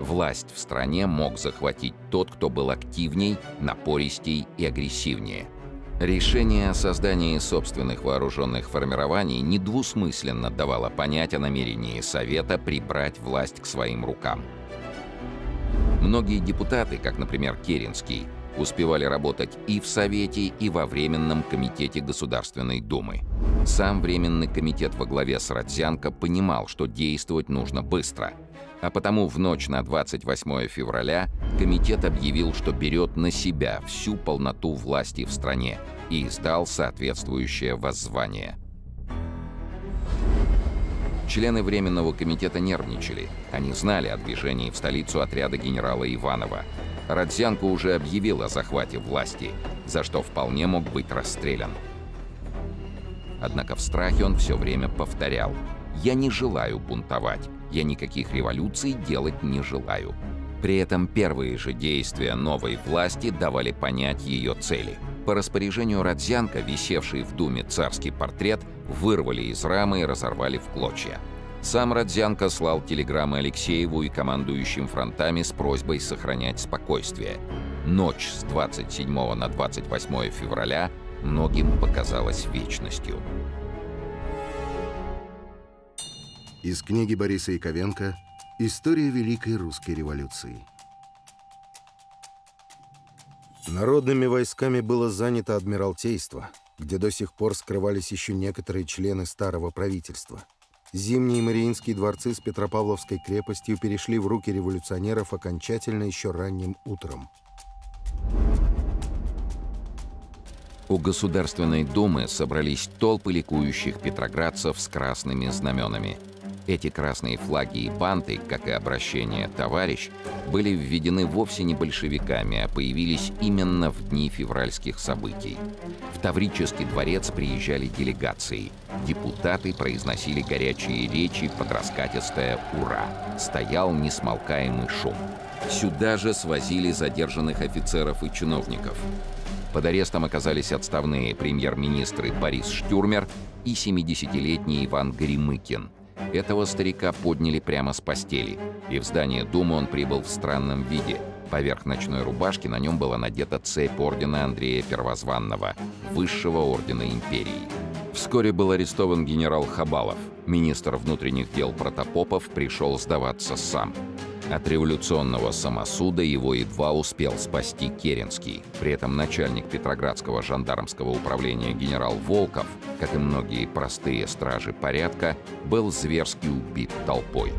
Власть в стране мог захватить тот, кто был активней, напористей и агрессивнее. Решение о создании собственных вооруженных формирований недвусмысленно давало понять о намерении Совета прибрать власть к своим рукам. Многие депутаты, как, например, Керенский, успевали работать и в Совете, и во Временном комитете Государственной Думы. Сам Временный комитет во главе с Родзянко понимал, что действовать нужно быстро – а потому в ночь на 28 февраля комитет объявил, что берет на себя всю полноту власти в стране и издал соответствующее воззвание. Члены Временного комитета нервничали. Они знали о движении в столицу отряда генерала Иванова. Родзянко уже объявил о захвате власти, за что вполне мог быть расстрелян. Однако в страхе он все время повторял «Я не желаю бунтовать. Я никаких революций делать не желаю. При этом первые же действия новой власти давали понять ее цели. По распоряжению Родзянко, висевший в Думе царский портрет, вырвали из рамы и разорвали в клочья. Сам Родзянко слал телеграммы Алексееву и командующим фронтами с просьбой сохранять спокойствие. Ночь с 27 на 28 февраля многим показалась вечностью. Из книги Бориса Яковенко «История Великой Русской революции». Народными войсками было занято Адмиралтейство, где до сих пор скрывались еще некоторые члены старого правительства. Зимние Мариинские дворцы с Петропавловской крепостью перешли в руки революционеров окончательно еще ранним утром. У Государственной Думы собрались толпы ликующих петроградцев с красными знаменами – эти красные флаги и банты, как и обращение «товарищ», были введены вовсе не большевиками, а появились именно в дни февральских событий. В Таврический дворец приезжали делегации. Депутаты произносили горячие речи под раскатистое «Ура!». Стоял несмолкаемый шум. Сюда же свозили задержанных офицеров и чиновников. Под арестом оказались отставные премьер-министры Борис Штюрмер и 70-летний Иван Гремыкин – этого старика подняли прямо с постели, и в здание Думы он прибыл в странном виде. Поверх ночной рубашки на нем была надета цепь ордена Андрея Первозванного, высшего ордена империи. Вскоре был арестован генерал Хабалов. Министр внутренних дел Протопопов пришел сдаваться сам. От революционного самосуда его едва успел спасти Керенский. При этом начальник Петроградского жандармского управления генерал Волков, как и многие простые стражи порядка, был зверски убит толпой.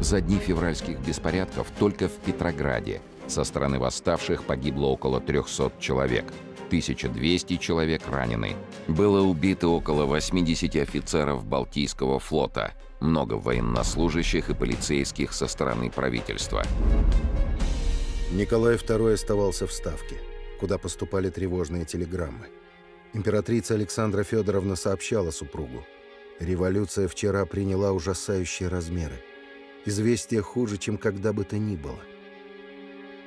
За дни февральских беспорядков только в Петрограде со стороны восставших погибло около 300 человек – 1200 человек ранены. Было убито около 80 офицеров Балтийского флота, много военнослужащих и полицейских со стороны правительства. Николай II оставался в Ставке, куда поступали тревожные телеграммы. Императрица Александра Федоровна сообщала супругу. Революция вчера приняла ужасающие размеры. Известие хуже, чем когда бы то ни было.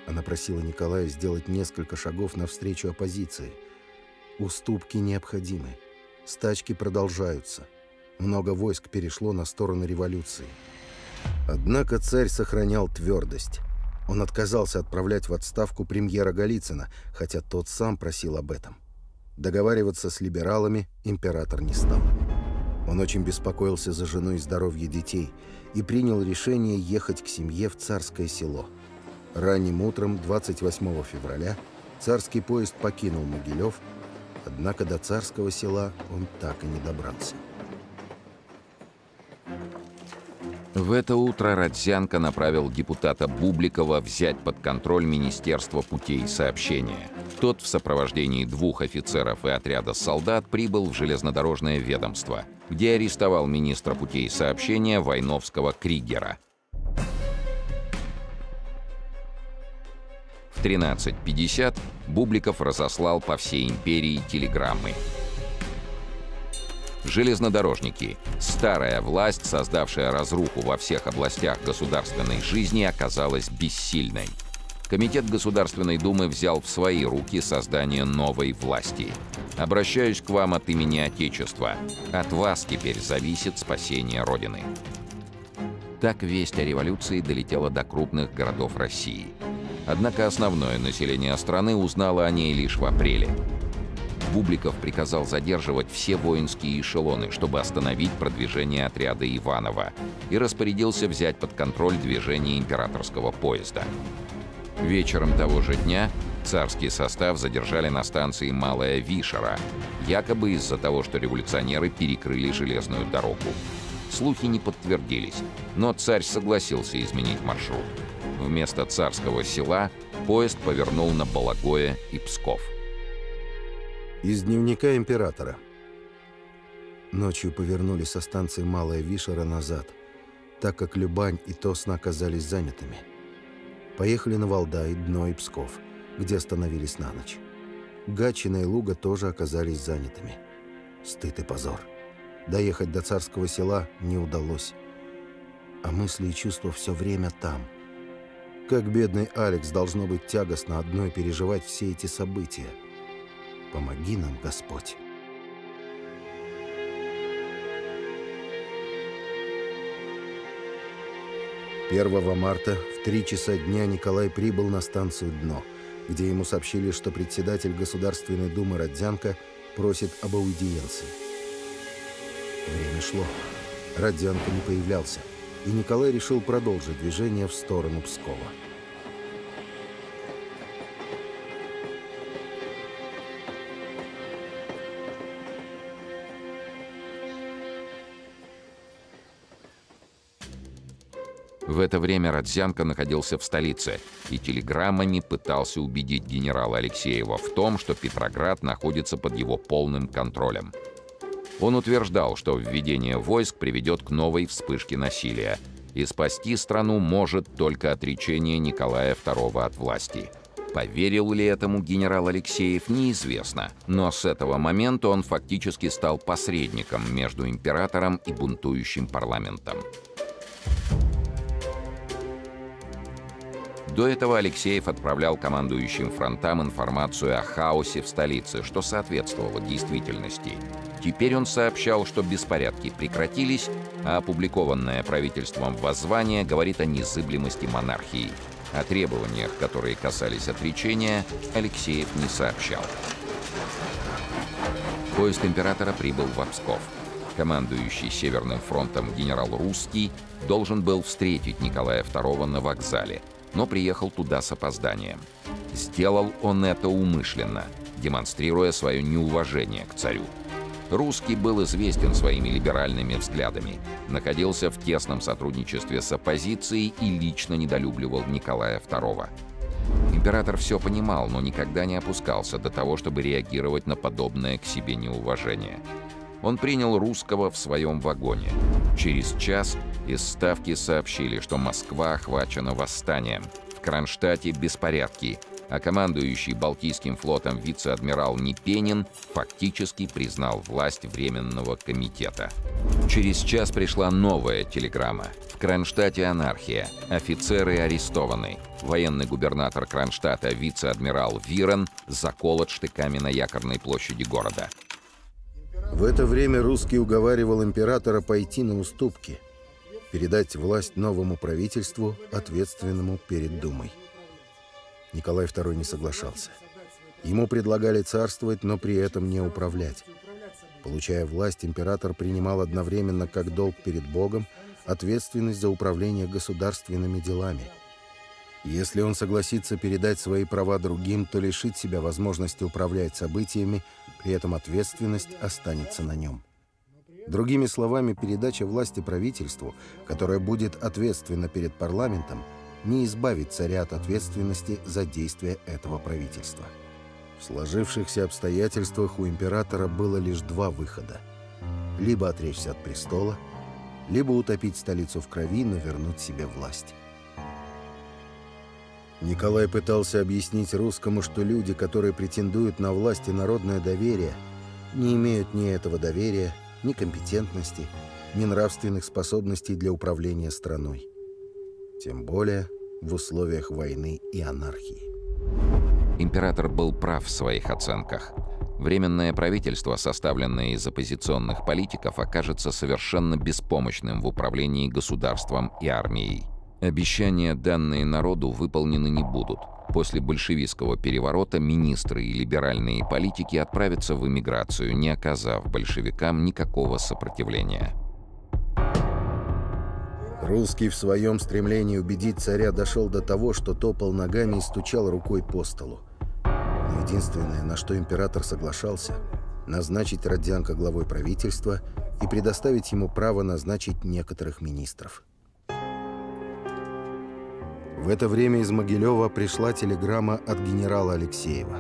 Она просила Николая сделать несколько шагов навстречу оппозиции. Уступки необходимы. Стачки продолжаются. Много войск перешло на сторону революции. Однако царь сохранял твердость. Он отказался отправлять в отставку премьера Голицына, хотя тот сам просил об этом. Договариваться с либералами император не стал. Он очень беспокоился за жену и здоровье детей и принял решение ехать к семье в царское село. Ранним утром 28 февраля царский поезд покинул Могилев, однако до царского села он так и не добрался. В это утро Родзянко направил депутата Бубликова взять под контроль Министерство путей сообщения. Тот в сопровождении двух офицеров и отряда солдат прибыл в железнодорожное ведомство, где арестовал министра путей сообщения Войновского Кригера. В 13.50 Бубликов разослал по всей империи телеграммы – Железнодорожники. Старая власть, создавшая разруху во всех областях государственной жизни, оказалась бессильной. Комитет Государственной Думы взял в свои руки создание новой власти. Обращаюсь к вам от имени Отечества. От вас теперь зависит спасение Родины. Так весть о революции долетела до крупных городов России. Однако основное население страны узнало о ней лишь в апреле. Бубликов приказал задерживать все воинские эшелоны, чтобы остановить продвижение отряда Иванова, и распорядился взять под контроль движение императорского поезда. Вечером того же дня царский состав задержали на станции Малая Вишера, якобы из-за того, что революционеры перекрыли железную дорогу. Слухи не подтвердились, но царь согласился изменить маршрут. Вместо царского села поезд повернул на Балагое и Псков. Из дневника императора. Ночью повернули со станции Малая Вишера назад, так как Любань и Тосна оказались занятыми. Поехали на Валдай, Дно и Псков, где остановились на ночь. Гатчина и Луга тоже оказались занятыми. Стыд и позор. Доехать до царского села не удалось. А мысли и чувства все время там. Как бедный Алекс должно быть тягостно одной переживать все эти события. Помоги нам, Господь. Первого марта в три часа дня Николай прибыл на станцию «Дно», где ему сообщили, что председатель Государственной Думы Родзянко просит об аудиенции. Время шло. Родзянко не появлялся, и Николай решил продолжить движение в сторону Пскова. В это время Родзянко находился в столице и телеграммами пытался убедить генерала Алексеева в том, что Петроград находится под его полным контролем. Он утверждал, что введение войск приведет к новой вспышке насилия, и спасти страну может только отречение Николая II от власти. Поверил ли этому генерал Алексеев, неизвестно, но с этого момента он фактически стал посредником между императором и бунтующим парламентом. До этого Алексеев отправлял командующим фронтам информацию о хаосе в столице, что соответствовало действительности. Теперь он сообщал, что беспорядки прекратились, а опубликованное правительством воззвание говорит о незыблемости монархии. О требованиях, которые касались отречения, Алексеев не сообщал. Поезд императора прибыл в Псков. Командующий Северным фронтом генерал Русский должен был встретить Николая II на вокзале – но приехал туда с опозданием. Сделал он это умышленно, демонстрируя свое неуважение к царю. Русский был известен своими либеральными взглядами, находился в тесном сотрудничестве с оппозицией и лично недолюбливал Николая II. Император все понимал, но никогда не опускался до того, чтобы реагировать на подобное к себе неуважение. Он принял русского в своем вагоне. Через час из Ставки сообщили, что Москва охвачена восстанием. В Кронштадте беспорядки, а командующий Балтийским флотом вице-адмирал Непенин фактически признал власть Временного комитета. Через час пришла новая телеграмма. В Кронштадте анархия. Офицеры арестованы. Военный губернатор Кронштадта вице-адмирал Вирен заколот штыками на якорной площади города. В это время русский уговаривал императора пойти на уступки, передать власть новому правительству, ответственному перед Думой. Николай II не соглашался. Ему предлагали царствовать, но при этом не управлять. Получая власть, император принимал одновременно как долг перед Богом ответственность за управление государственными делами. Если он согласится передать свои права другим, то лишит себя возможности управлять событиями, при этом ответственность останется на нем. Другими словами, передача власти правительству, которое будет ответственно перед парламентом, не избавит царя от ответственности за действия этого правительства. В сложившихся обстоятельствах у императора было лишь два выхода. Либо отречься от престола, либо утопить столицу в крови, но вернуть себе власть. Николай пытался объяснить русскому, что люди, которые претендуют на власть и народное доверие, не имеют ни этого доверия, ни компетентности, ни нравственных способностей для управления страной. Тем более в условиях войны и анархии. Император был прав в своих оценках. Временное правительство, составленное из оппозиционных политиков, окажется совершенно беспомощным в управлении государством и армией. Обещания, данные народу, выполнены не будут. После большевистского переворота министры и либеральные политики отправятся в эмиграцию, не оказав большевикам никакого сопротивления. Русский в своем стремлении убедить царя дошел до того, что топал ногами и стучал рукой по столу. Но единственное, на что император соглашался, назначить Родзянко главой правительства и предоставить ему право назначить некоторых министров. В это время из Могилева пришла телеграмма от генерала Алексеева.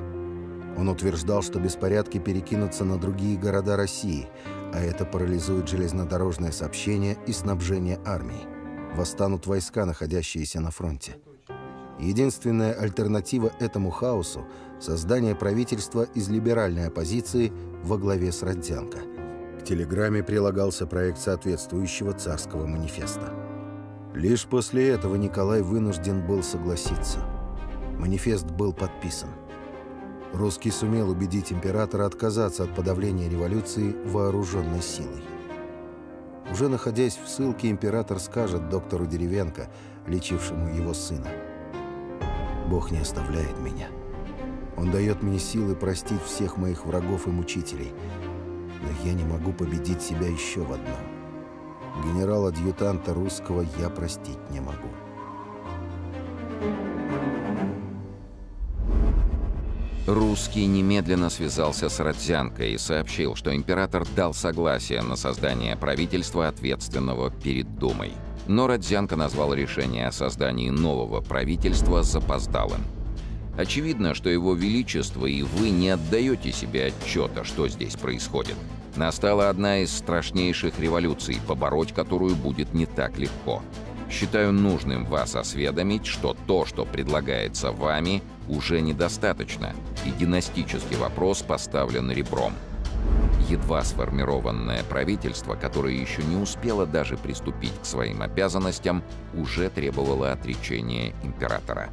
Он утверждал, что беспорядки перекинутся на другие города России, а это парализует железнодорожное сообщение и снабжение армии восстанут войска, находящиеся на фронте. Единственная альтернатива этому хаосу – создание правительства из либеральной оппозиции во главе с Родзянко. К телеграмме прилагался проект соответствующего царского манифеста. Лишь после этого Николай вынужден был согласиться. Манифест был подписан. Русский сумел убедить императора отказаться от подавления революции вооруженной силой. Уже находясь в ссылке, император скажет доктору Деревенко, лечившему его сына. «Бог не оставляет меня. Он дает мне силы простить всех моих врагов и мучителей. Но я не могу победить себя еще в одном. Генерал-адъютанта русского я простить не могу». Русский немедленно связался с Родзянко и сообщил, что император дал согласие на создание правительства, ответственного перед Думой. Но Родзянко назвал решение о создании нового правительства запоздалым. Очевидно, что его величество и вы не отдаете себе отчета, что здесь происходит. Настала одна из страшнейших революций, побороть которую будет не так легко. Считаю нужным вас осведомить, что то, что предлагается вами, уже недостаточно, и династический вопрос поставлен ребром. Едва сформированное правительство, которое еще не успело даже приступить к своим обязанностям, уже требовало отречения императора.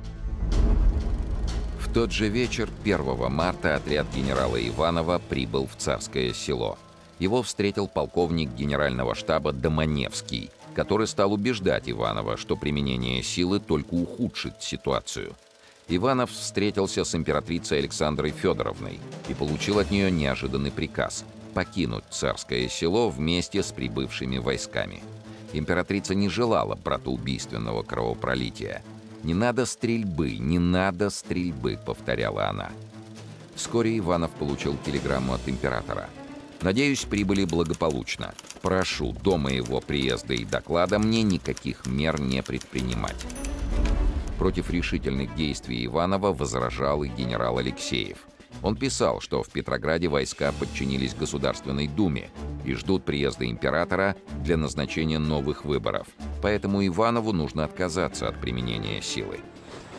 В тот же вечер, 1 марта, отряд генерала Иванова прибыл в Царское село. Его встретил полковник генерального штаба Доманевский, который стал убеждать Иванова, что применение силы только ухудшит ситуацию – Иванов встретился с императрицей Александрой Федоровной и получил от нее неожиданный приказ – покинуть царское село вместе с прибывшими войсками. Императрица не желала братоубийственного кровопролития. «Не надо стрельбы, не надо стрельбы», — повторяла она. Вскоре Иванов получил телеграмму от императора. «Надеюсь, прибыли благополучно. Прошу до моего приезда и доклада мне никаких мер не предпринимать». Против решительных действий Иванова возражал и генерал Алексеев. Он писал, что в Петрограде войска подчинились Государственной Думе и ждут приезда императора для назначения новых выборов. Поэтому Иванову нужно отказаться от применения силы.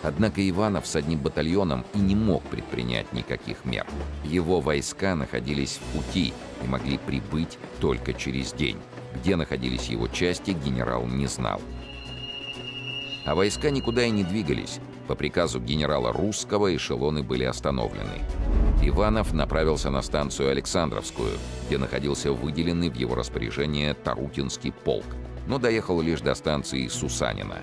Однако Иванов с одним батальоном и не мог предпринять никаких мер. Его войска находились в пути и могли прибыть только через день. Где находились его части, генерал не знал. А войска никуда и не двигались. По приказу генерала Русского эшелоны были остановлены. Иванов направился на станцию Александровскую, где находился выделенный в его распоряжение Тарутинский полк, но доехал лишь до станции Сусанина.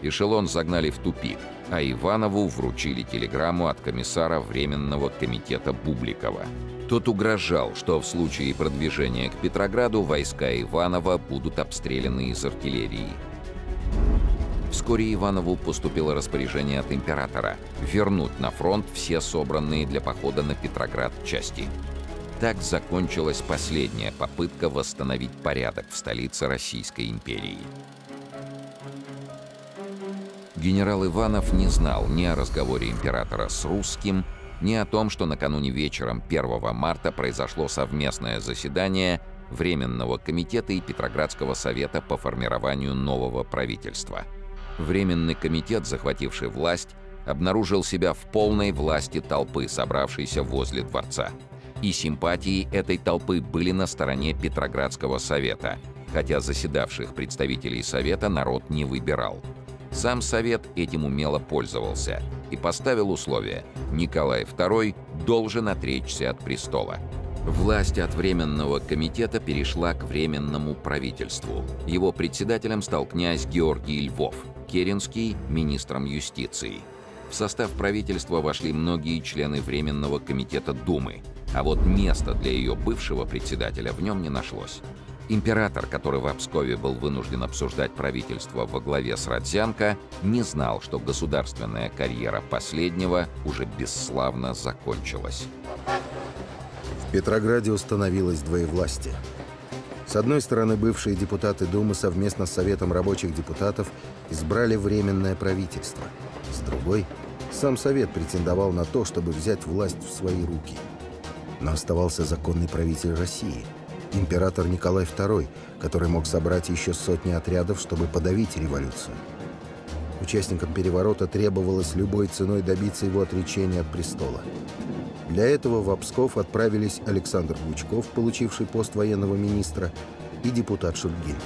Эшелон загнали в тупик, а Иванову вручили телеграмму от комиссара Временного комитета Бубликова. Тот угрожал, что в случае продвижения к Петрограду войска Иванова будут обстреляны из артиллерии. Вскоре Иванову поступило распоряжение от императора вернуть на фронт все собранные для похода на Петроград части. Так закончилась последняя попытка восстановить порядок в столице Российской империи. Генерал Иванов не знал ни о разговоре императора с русским, ни о том, что накануне вечером 1 марта произошло совместное заседание Временного комитета и Петроградского совета по формированию нового правительства – Временный комитет, захвативший власть, обнаружил себя в полной власти толпы, собравшейся возле дворца. И симпатии этой толпы были на стороне Петроградского совета, хотя заседавших представителей совета народ не выбирал. Сам совет этим умело пользовался и поставил условие – Николай II должен отречься от престола. Власть от Временного комитета перешла к Временному правительству. Его председателем стал князь Георгий Львов – Керенский – министром юстиции. В состав правительства вошли многие члены Временного комитета Думы, а вот места для ее бывшего председателя в нем не нашлось. Император, который в Пскове был вынужден обсуждать правительство во главе с Родзянко, не знал, что государственная карьера последнего уже бесславно закончилась. В Петрограде установилось двоевластие. С одной стороны, бывшие депутаты Думы совместно с Советом рабочих депутатов избрали Временное правительство. С другой, сам Совет претендовал на то, чтобы взять власть в свои руки. Но оставался законный правитель России, император Николай II, который мог собрать еще сотни отрядов, чтобы подавить революцию. Участникам переворота требовалось любой ценой добиться его отречения от престола. Для этого в Псков отправились Александр Гучков, получивший пост военного министра, и депутат Шульгин.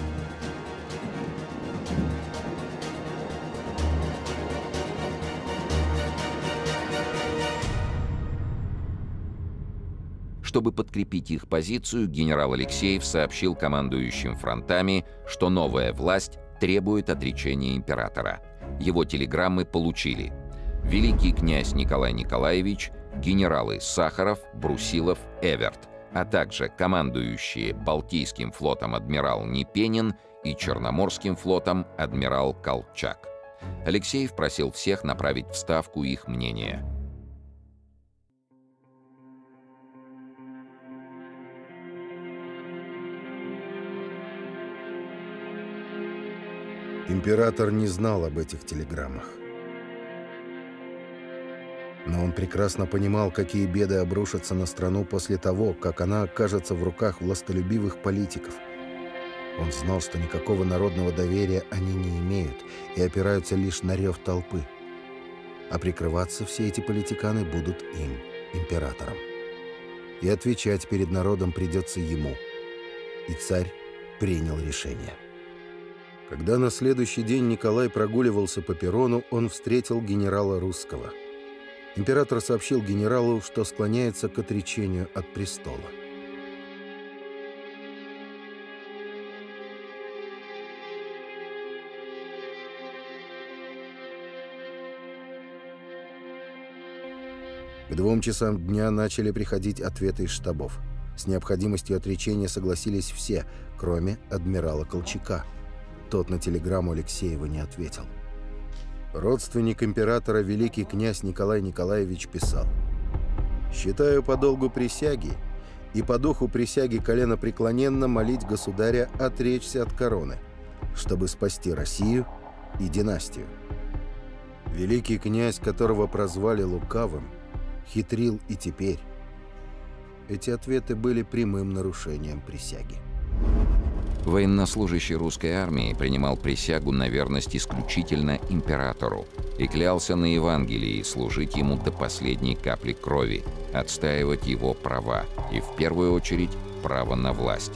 Чтобы подкрепить их позицию, генерал Алексеев сообщил командующим фронтами, что новая власть требует отречения императора. Его телеграммы получили. Великий князь Николай Николаевич генералы Сахаров, Брусилов, Эверт, а также командующие Балтийским флотом адмирал Непенин и Черноморским флотом адмирал Колчак. Алексеев просил всех направить в Ставку их мнение. Император не знал об этих телеграммах. Но он прекрасно понимал, какие беды обрушатся на страну после того, как она окажется в руках властолюбивых политиков. Он знал, что никакого народного доверия они не имеют и опираются лишь на рев толпы. А прикрываться все эти политиканы будут им, императором. И отвечать перед народом придется ему. И царь принял решение. Когда на следующий день Николай прогуливался по перрону, он встретил генерала Русского – Император сообщил генералу, что склоняется к отречению от престола. К двум часам дня начали приходить ответы из штабов. С необходимостью отречения согласились все, кроме адмирала Колчака. Тот на телеграмму Алексеева не ответил. Родственник императора великий князь Николай Николаевич писал «Считаю по долгу присяги и по духу присяги колено преклоненно молить государя отречься от короны, чтобы спасти Россию и династию. Великий князь, которого прозвали лукавым, хитрил и теперь. Эти ответы были прямым нарушением присяги. Военнослужащий русской армии принимал присягу на верность исключительно императору и клялся на Евангелии служить ему до последней капли крови, отстаивать его права и, в первую очередь, право на власть.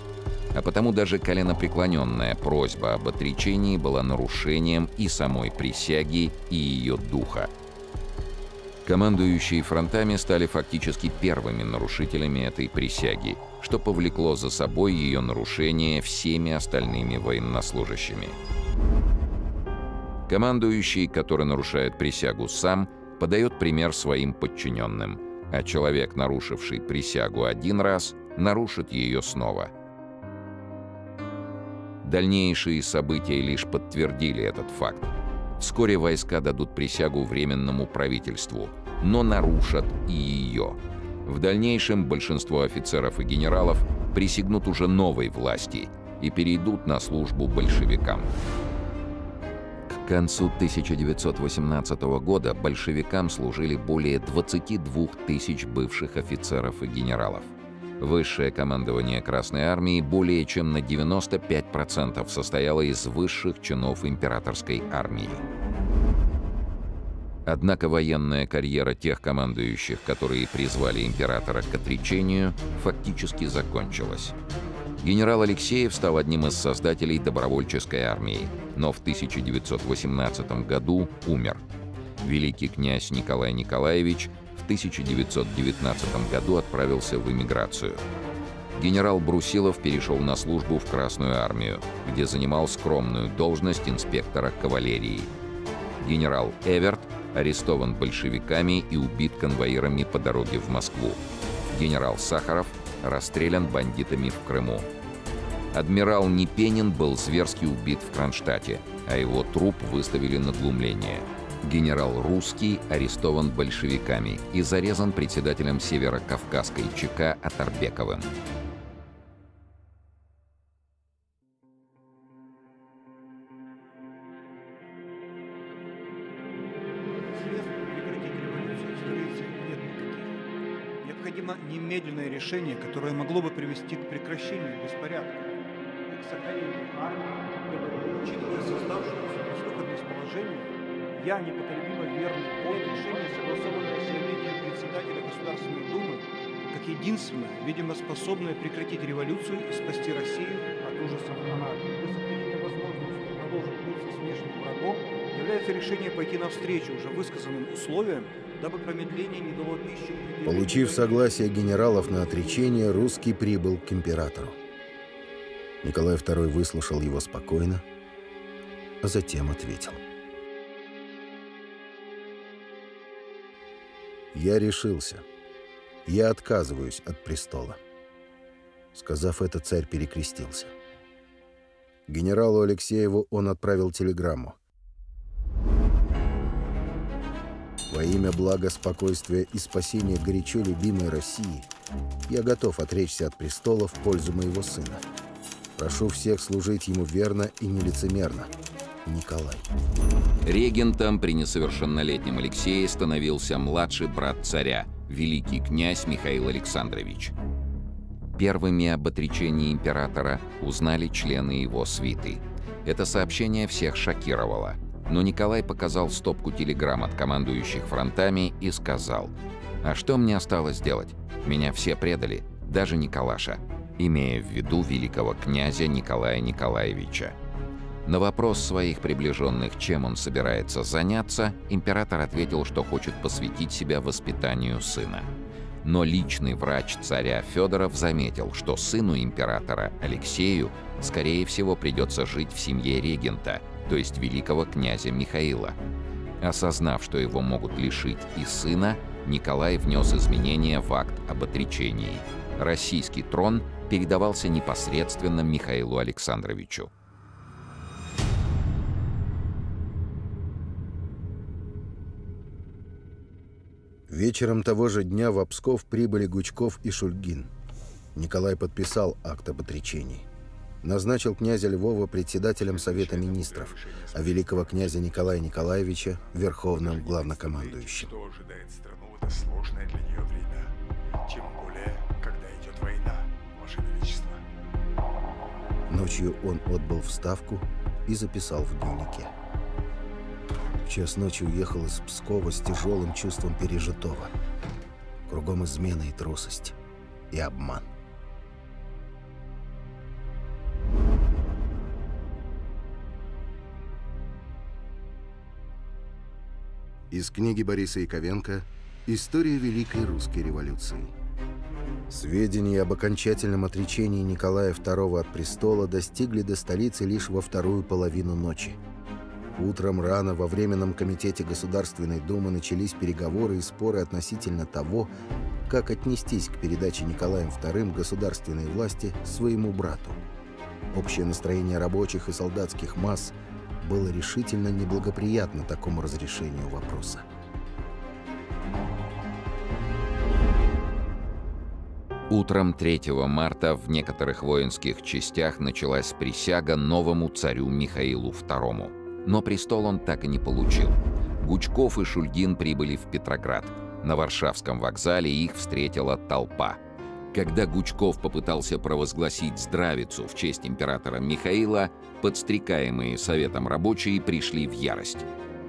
А потому даже коленопреклоненная просьба об отречении была нарушением и самой присяги, и ее духа. Командующие фронтами стали фактически первыми нарушителями этой присяги, что повлекло за собой ее нарушение всеми остальными военнослужащими. Командующий, который нарушает присягу сам, подает пример своим подчиненным, а человек, нарушивший присягу один раз, нарушит ее снова. Дальнейшие события лишь подтвердили этот факт. Вскоре войска дадут присягу Временному правительству, но нарушат и ее. В дальнейшем большинство офицеров и генералов присягнут уже новой власти и перейдут на службу большевикам. К концу 1918 года большевикам служили более 22 тысяч бывших офицеров и генералов. Высшее командование Красной Армии более чем на 95% состояло из высших чинов императорской армии. Однако военная карьера тех командующих, которые призвали императора к отречению, фактически закончилась. Генерал Алексеев стал одним из создателей добровольческой армии, но в 1918 году умер. Великий князь Николай Николаевич 1919 году отправился в эмиграцию. Генерал Брусилов перешел на службу в Красную армию, где занимал скромную должность инспектора кавалерии. Генерал Эверт арестован большевиками и убит конвоирами по дороге в Москву. Генерал Сахаров расстрелян бандитами в Крыму. Адмирал Непенин был зверски убит в Кронштадте, а его труп выставили на глумление – Генерал Русский арестован большевиками и зарезан председателем Северо-Кавказской ЧК Атарбековым. Необходимо немедленное решение, которое могло бы привести к прекращению беспорядка к сохранению армии, учитывая положение я непоколебимо верный от решения, согласованного с заявлением председателя Государственной Думы, как единственное, видимо, способное прекратить революцию и спасти Россию от ужасов анархии. Для сохранения возможности продолжить биться с внешним врагом является решение пойти навстречу уже высказанным условиям, дабы промедление не дало пищи... Получив согласие генералов на отречение, русский прибыл к императору. Николай II выслушал его спокойно, а затем ответил. Я решился. Я отказываюсь от престола. Сказав это, царь перекрестился. Генералу Алексееву он отправил телеграмму. Во имя блага, спокойствия и спасения горячо любимой России я готов отречься от престола в пользу моего сына. Прошу всех служить ему верно и нелицемерно. Николай. Регентом при несовершеннолетнем Алексее становился младший брат царя, великий князь Михаил Александрович. Первыми об отречении императора узнали члены его свиты. Это сообщение всех шокировало. Но Николай показал стопку телеграмм от командующих фронтами и сказал, «А что мне осталось делать? Меня все предали, даже Николаша», имея в виду великого князя Николая Николаевича. На вопрос своих приближенных, чем он собирается заняться, император ответил, что хочет посвятить себя воспитанию сына. Но личный врач царя Федоров заметил, что сыну императора, Алексею, скорее всего придется жить в семье регента, то есть великого князя Михаила. Осознав, что его могут лишить и сына, Николай внес изменения в акт об отречении. Российский трон передавался непосредственно Михаилу Александровичу. Вечером того же дня в Псков прибыли Гучков и Шульгин. Николай подписал акт об отречении. Назначил князя Львова председателем Совета Министров, а великого князя Николая Николаевича – верховным главнокомандующим. Что ожидает страну это сложное для нее время? Тем более, когда идет война, Ваше Величество. Ночью он отбыл в Ставку и записал в дневнике. Час ночи уехал из Пскова с тяжелым чувством пережитого. Кругом измена и трусость. И обман. Из книги Бориса Яковенко «История Великой Русской революции». Сведения об окончательном отречении Николая II от престола достигли до столицы лишь во вторую половину ночи. Утром рано во Временном комитете Государственной Думы начались переговоры и споры относительно того, как отнестись к передаче Николаем II государственной власти своему брату. Общее настроение рабочих и солдатских масс было решительно неблагоприятно такому разрешению вопроса. Утром 3 марта в некоторых воинских частях началась присяга новому царю Михаилу II. Но престол он так и не получил. Гучков и Шульгин прибыли в Петроград. На Варшавском вокзале их встретила толпа. Когда Гучков попытался провозгласить здравицу в честь императора Михаила, подстрекаемые Советом рабочие пришли в ярость.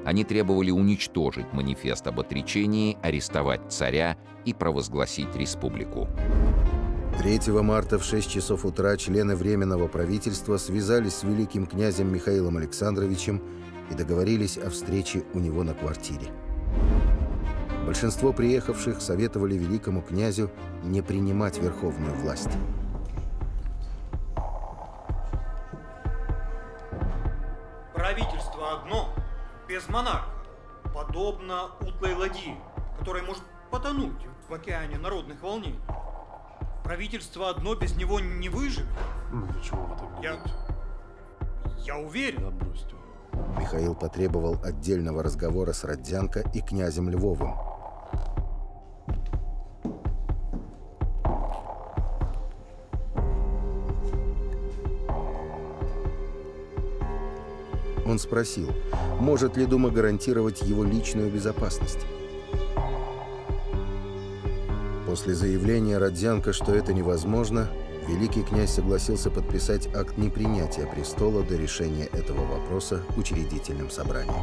Они требовали уничтожить манифест об отречении, арестовать царя и провозгласить республику. 3 марта в 6 часов утра члены Временного правительства связались с великим князем Михаилом Александровичем и договорились о встрече у него на квартире. Большинство приехавших советовали великому князю не принимать верховную власть. Правительство одно, без монарха, подобно утлой ладьи, которая может потонуть в океане народных волнений. Правительство одно без него не выживет. Ну, ничего в этом не Я... Я уверен. Да бросьте. Михаил потребовал отдельного разговора с Родзянко и князем Львовым. Он спросил, может ли Дума гарантировать его личную безопасность. После заявления Родзянко, что это невозможно, великий князь согласился подписать акт непринятия престола до решения этого вопроса учредительным собранием.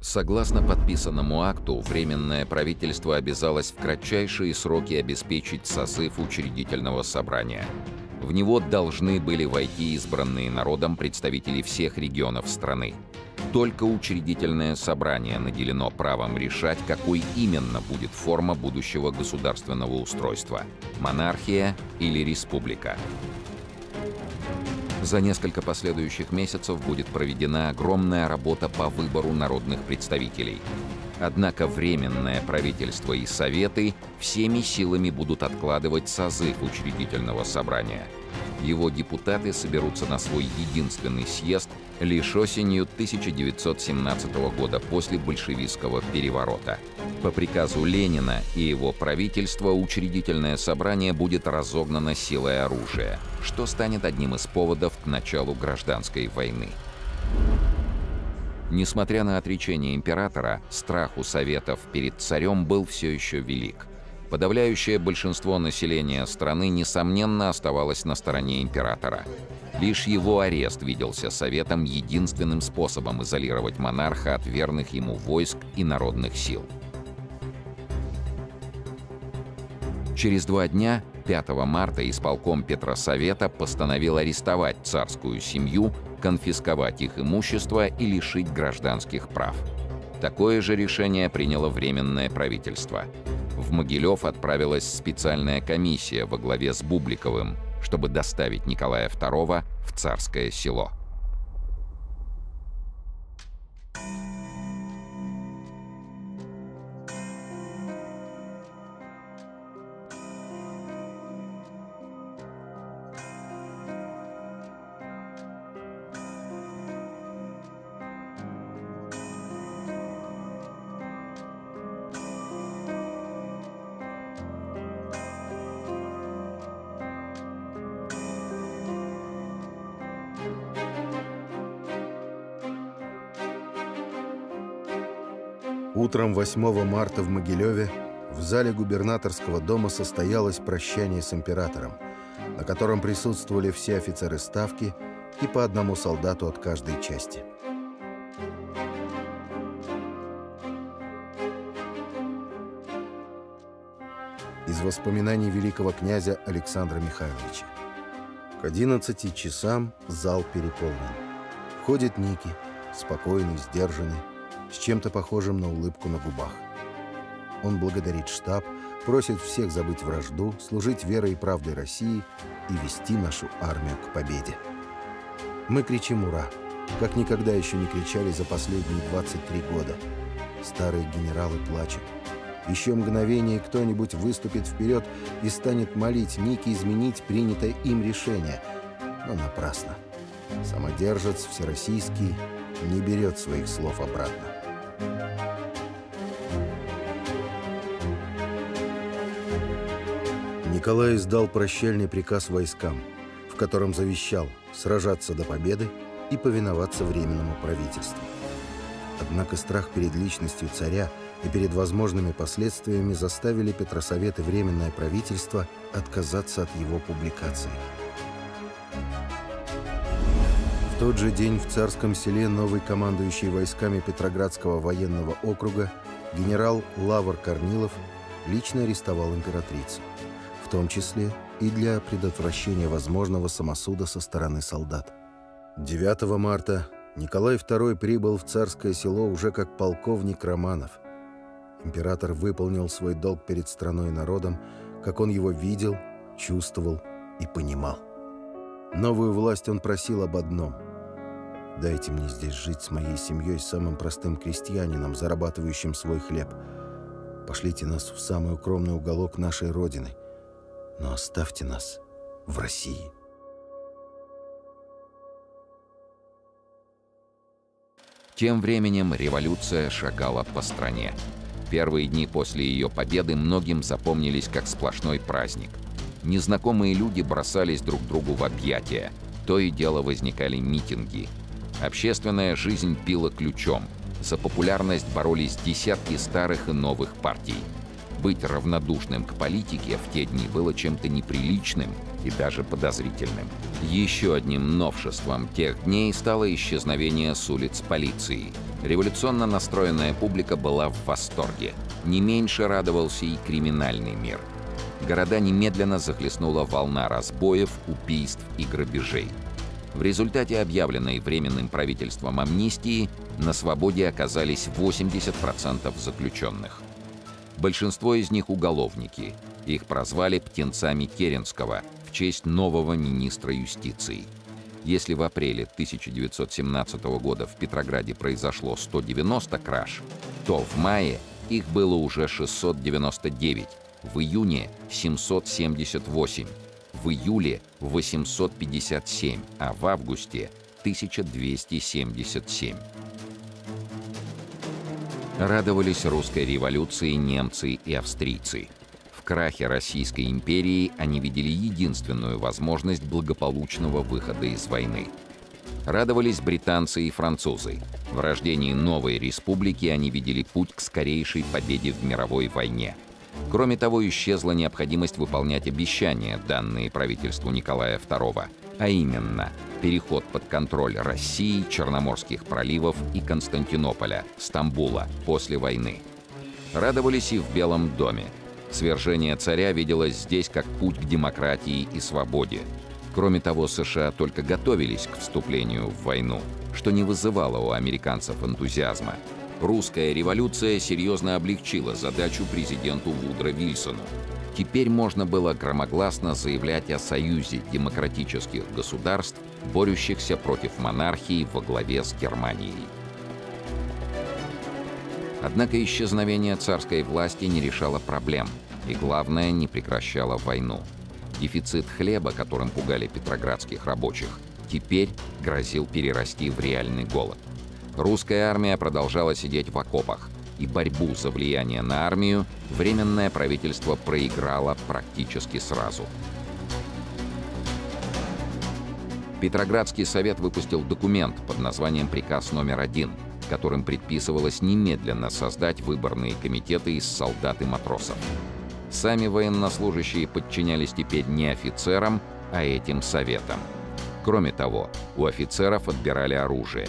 Согласно подписанному акту, Временное правительство обязалось в кратчайшие сроки обеспечить созыв учредительного собрания. В него должны были войти избранные народом представители всех регионов страны. Только учредительное собрание наделено правом решать, какой именно будет форма будущего государственного устройства – монархия или республика. За несколько последующих месяцев будет проведена огромная работа по выбору народных представителей. Однако Временное правительство и Советы всеми силами будут откладывать созыв учредительного собрания. Его депутаты соберутся на свой единственный съезд лишь осенью 1917 года после большевистского переворота. По приказу Ленина и его правительства учредительное собрание будет разогнано силой оружия, что станет одним из поводов к началу гражданской войны. Несмотря на отречение императора, страх у советов перед царем был все еще велик. Подавляющее большинство населения страны, несомненно, оставалось на стороне императора. Лишь его арест виделся советом единственным способом изолировать монарха от верных ему войск и народных сил. Через два дня, 5 марта, исполком Петросовета постановил арестовать царскую семью, конфисковать их имущество и лишить гражданских прав. Такое же решение приняло Временное правительство. В Могилев отправилась специальная комиссия во главе с Бубликовым, чтобы доставить Николая II в царское село. Утром 8 марта в Могилеве в зале губернаторского дома состоялось прощание с императором, на котором присутствовали все офицеры ставки и по одному солдату от каждой части. Из воспоминаний великого князя Александра Михайловича. К 11 часам зал переполнен. Входит Ники, спокойный, сдержанный, с чем-то похожим на улыбку на губах. Он благодарит штаб, просит всех забыть вражду, служить верой и правдой России и вести нашу армию к победе. Мы кричим «Ура!», как никогда еще не кричали за последние 23 года. Старые генералы плачут. Еще мгновение кто-нибудь выступит вперед и станет молить Ники изменить принятое им решение. Но напрасно. Самодержец всероссийский не берет своих слов обратно. Николай издал прощальный приказ войскам, в котором завещал сражаться до победы и повиноваться Временному правительству. Однако страх перед личностью царя и перед возможными последствиями заставили Петросовет и Временное правительство отказаться от его публикации. Тот же день в Царском селе новый командующий войсками Петроградского военного округа генерал Лавр Корнилов лично арестовал императрицу, в том числе и для предотвращения возможного самосуда со стороны солдат. 9 марта Николай II прибыл в царское село уже как полковник Романов. Император выполнил свой долг перед страной и народом, как он его видел, чувствовал и понимал. Новую власть он просил об одном – Дайте мне здесь жить с моей семьей, самым простым крестьянином, зарабатывающим свой хлеб. Пошлите нас в самый укромный уголок нашей Родины, но оставьте нас в России. Тем временем революция шагала по стране. Первые дни после ее победы многим запомнились как сплошной праздник. Незнакомые люди бросались друг другу в объятия. То и дело возникали митинги. Общественная жизнь пила ключом. За популярность боролись десятки старых и новых партий. Быть равнодушным к политике в те дни было чем-то неприличным и даже подозрительным. Еще одним новшеством тех дней стало исчезновение с улиц полиции. Революционно настроенная публика была в восторге. Не меньше радовался и криминальный мир. Города немедленно захлестнула волна разбоев, убийств и грабежей. В результате объявленной Временным правительством амнистии на свободе оказались 80% заключенных. Большинство из них уголовники. Их прозвали «птенцами Керенского» в честь нового министра юстиции. Если в апреле 1917 года в Петрограде произошло 190 краж, то в мае их было уже 699, в июне — 778, в июле 857, а в августе 1277. Радовались русской революции немцы и австрийцы. В крахе Российской империи они видели единственную возможность благополучного выхода из войны. Радовались британцы и французы. В рождении новой республики они видели путь к скорейшей победе в мировой войне – Кроме того, исчезла необходимость выполнять обещания, данные правительству Николая II, а именно переход под контроль России, Черноморских проливов и Константинополя, Стамбула после войны. Радовались и в Белом доме. Свержение царя виделось здесь как путь к демократии и свободе. Кроме того, США только готовились к вступлению в войну, что не вызывало у американцев энтузиазма. Русская революция серьезно облегчила задачу президенту Вудро Вильсону. Теперь можно было громогласно заявлять о союзе демократических государств, борющихся против монархии во главе с Германией. Однако исчезновение царской власти не решало проблем, и, главное, не прекращало войну. Дефицит хлеба, которым пугали петроградских рабочих, теперь грозил перерасти в реальный голод. Русская армия продолжала сидеть в окопах, и борьбу за влияние на армию Временное правительство проиграло практически сразу. Петроградский совет выпустил документ под названием «Приказ номер один», которым предписывалось немедленно создать выборные комитеты из солдат и матросов. Сами военнослужащие подчинялись теперь не офицерам, а этим советам. Кроме того, у офицеров отбирали оружие.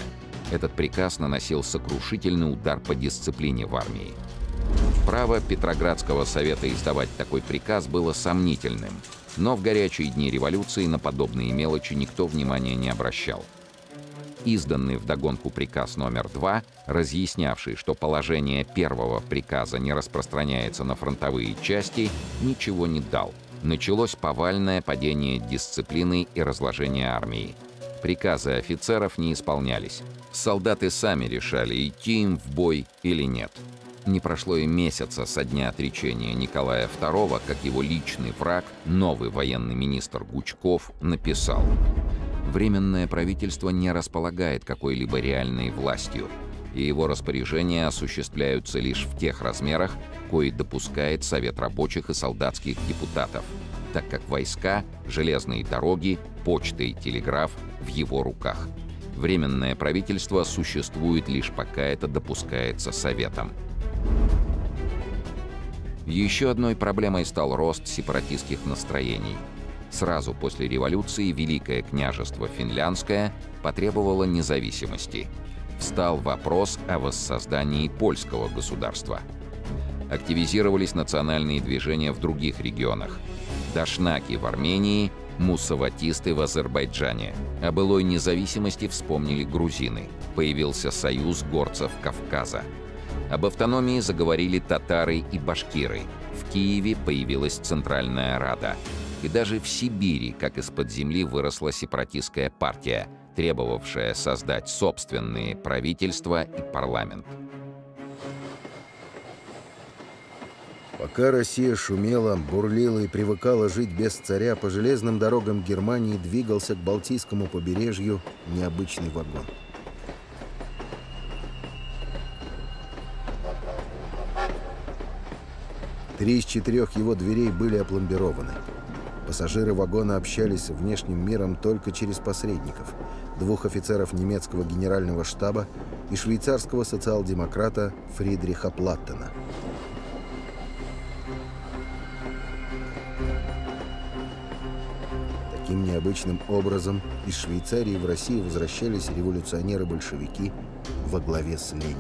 Этот приказ наносил сокрушительный удар по дисциплине в армии. Право Петроградского совета издавать такой приказ было сомнительным, но в горячие дни революции на подобные мелочи никто внимания не обращал. Изданный вдогонку приказ номер 2, разъяснявший, что положение первого приказа не распространяется на фронтовые части, ничего не дал. Началось повальное падение дисциплины и разложение армии. Приказы офицеров не исполнялись. Солдаты сами решали, идти им в бой или нет. Не прошло и месяца со дня отречения Николая II, как его личный враг, новый военный министр Гучков, написал «Временное правительство не располагает какой-либо реальной властью, и его распоряжения осуществляются лишь в тех размерах, кои допускает Совет рабочих и солдатских депутатов, так как войска, железные дороги, почта и телеграф в его руках. Временное правительство существует лишь пока это допускается Советом. Еще одной проблемой стал рост сепаратистских настроений. Сразу после революции Великое княжество Финляндское потребовало независимости. Встал вопрос о воссоздании польского государства. Активизировались национальные движения в других регионах. Дашнаки в Армении, муссаватисты в Азербайджане. О былой независимости вспомнили грузины. Появился союз горцев Кавказа. Об автономии заговорили татары и башкиры. В Киеве появилась Центральная Рада. И даже в Сибири, как из-под земли, выросла сепаратистская партия, требовавшая создать собственные правительства и парламент. Пока Россия шумела, бурлила и привыкала жить без царя, по железным дорогам Германии двигался к Балтийскому побережью необычный вагон. Три из четырех его дверей были опломбированы. Пассажиры вагона общались с внешним миром только через посредников, двух офицеров немецкого генерального штаба и швейцарского социал-демократа Фридриха Платтена. Необычным образом из Швейцарии в Россию возвращались революционеры-большевики во главе с Лениным.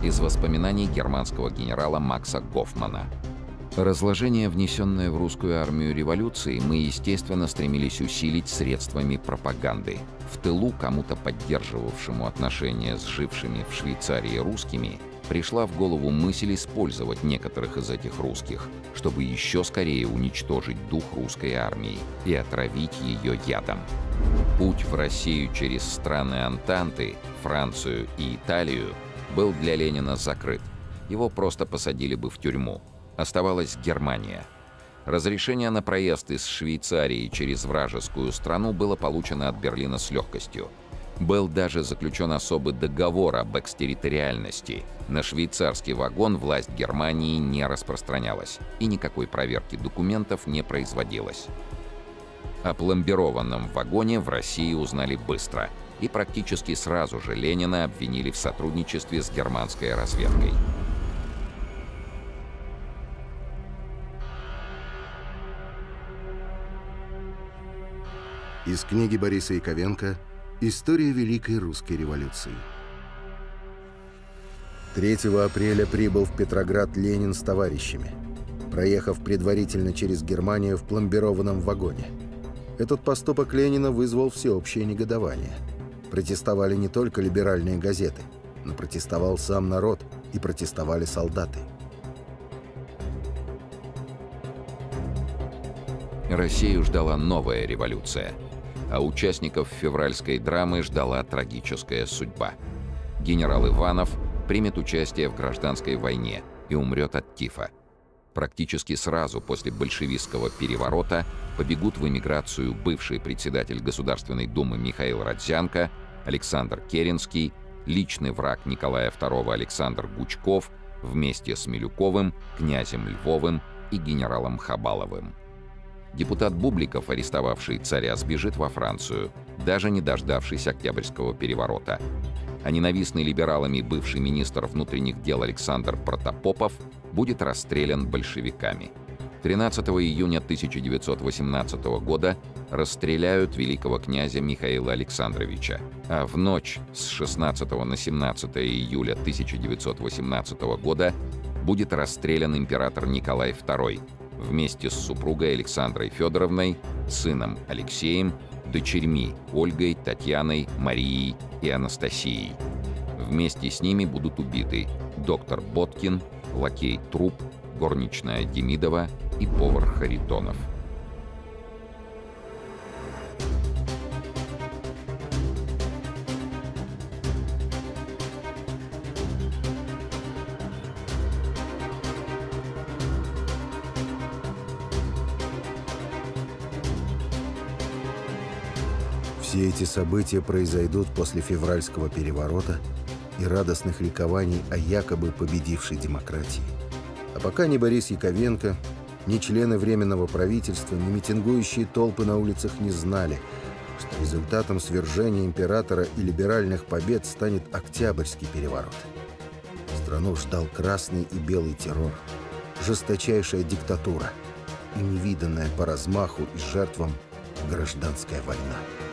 из воспоминаний германского генерала Макса Гофмана. Разложение, внесенное в русскую армию революции, мы, естественно, стремились усилить средствами пропаганды. В тылу кому-то поддерживавшему отношения с жившими в Швейцарии русскими пришла в голову мысль использовать некоторых из этих русских, чтобы еще скорее уничтожить дух русской армии и отравить ее ядом. Путь в Россию через страны Антанты, Францию и Италию был для Ленина закрыт. Его просто посадили бы в тюрьму. Оставалась Германия. Разрешение на проезд из Швейцарии через вражескую страну было получено от Берлина с легкостью. Был даже заключен особый договор об экстерриториальности. На швейцарский вагон власть Германии не распространялась, и никакой проверки документов не производилось. О пломбированном вагоне в России узнали быстро – и практически сразу же Ленина обвинили в сотрудничестве с германской разведкой. Из книги Бориса Яковенко «История Великой Русской революции». 3 апреля прибыл в Петроград Ленин с товарищами, проехав предварительно через Германию в пломбированном вагоне. Этот поступок Ленина вызвал всеобщее негодование – Протестовали не только либеральные газеты, но протестовал сам народ и протестовали солдаты. Россию ждала новая революция, а участников февральской драмы ждала трагическая судьба. Генерал Иванов примет участие в гражданской войне и умрет от тифа. Практически сразу после большевистского переворота побегут в эмиграцию бывший председатель Государственной Думы Михаил Родзянко, Александр Керенский, личный враг Николая II Александр Гучков вместе с Милюковым, князем Львовым и генералом Хабаловым. Депутат Бубликов, арестовавший царя, сбежит во Францию, даже не дождавшись Октябрьского переворота. А ненавистный либералами бывший министр внутренних дел Александр Протопопов будет расстрелян большевиками. 13 июня 1918 года расстреляют великого князя Михаила Александровича, а в ночь с 16 на 17 июля 1918 года будет расстрелян император Николай II вместе с супругой Александрой Федоровной, сыном Алексеем, дочерьми Ольгой, Татьяной, Марией и Анастасией. Вместе с ними будут убиты доктор Боткин, лакей Труп, горничная Демидова и повар Харитонов. Все эти события произойдут после февральского переворота и радостных ликований о якобы победившей демократии. А пока ни Борис Яковенко, ни члены Временного правительства, ни митингующие толпы на улицах не знали, что результатом свержения императора и либеральных побед станет Октябрьский переворот. Страну ждал красный и белый террор, жесточайшая диктатура и невиданная по размаху и жертвам гражданская война.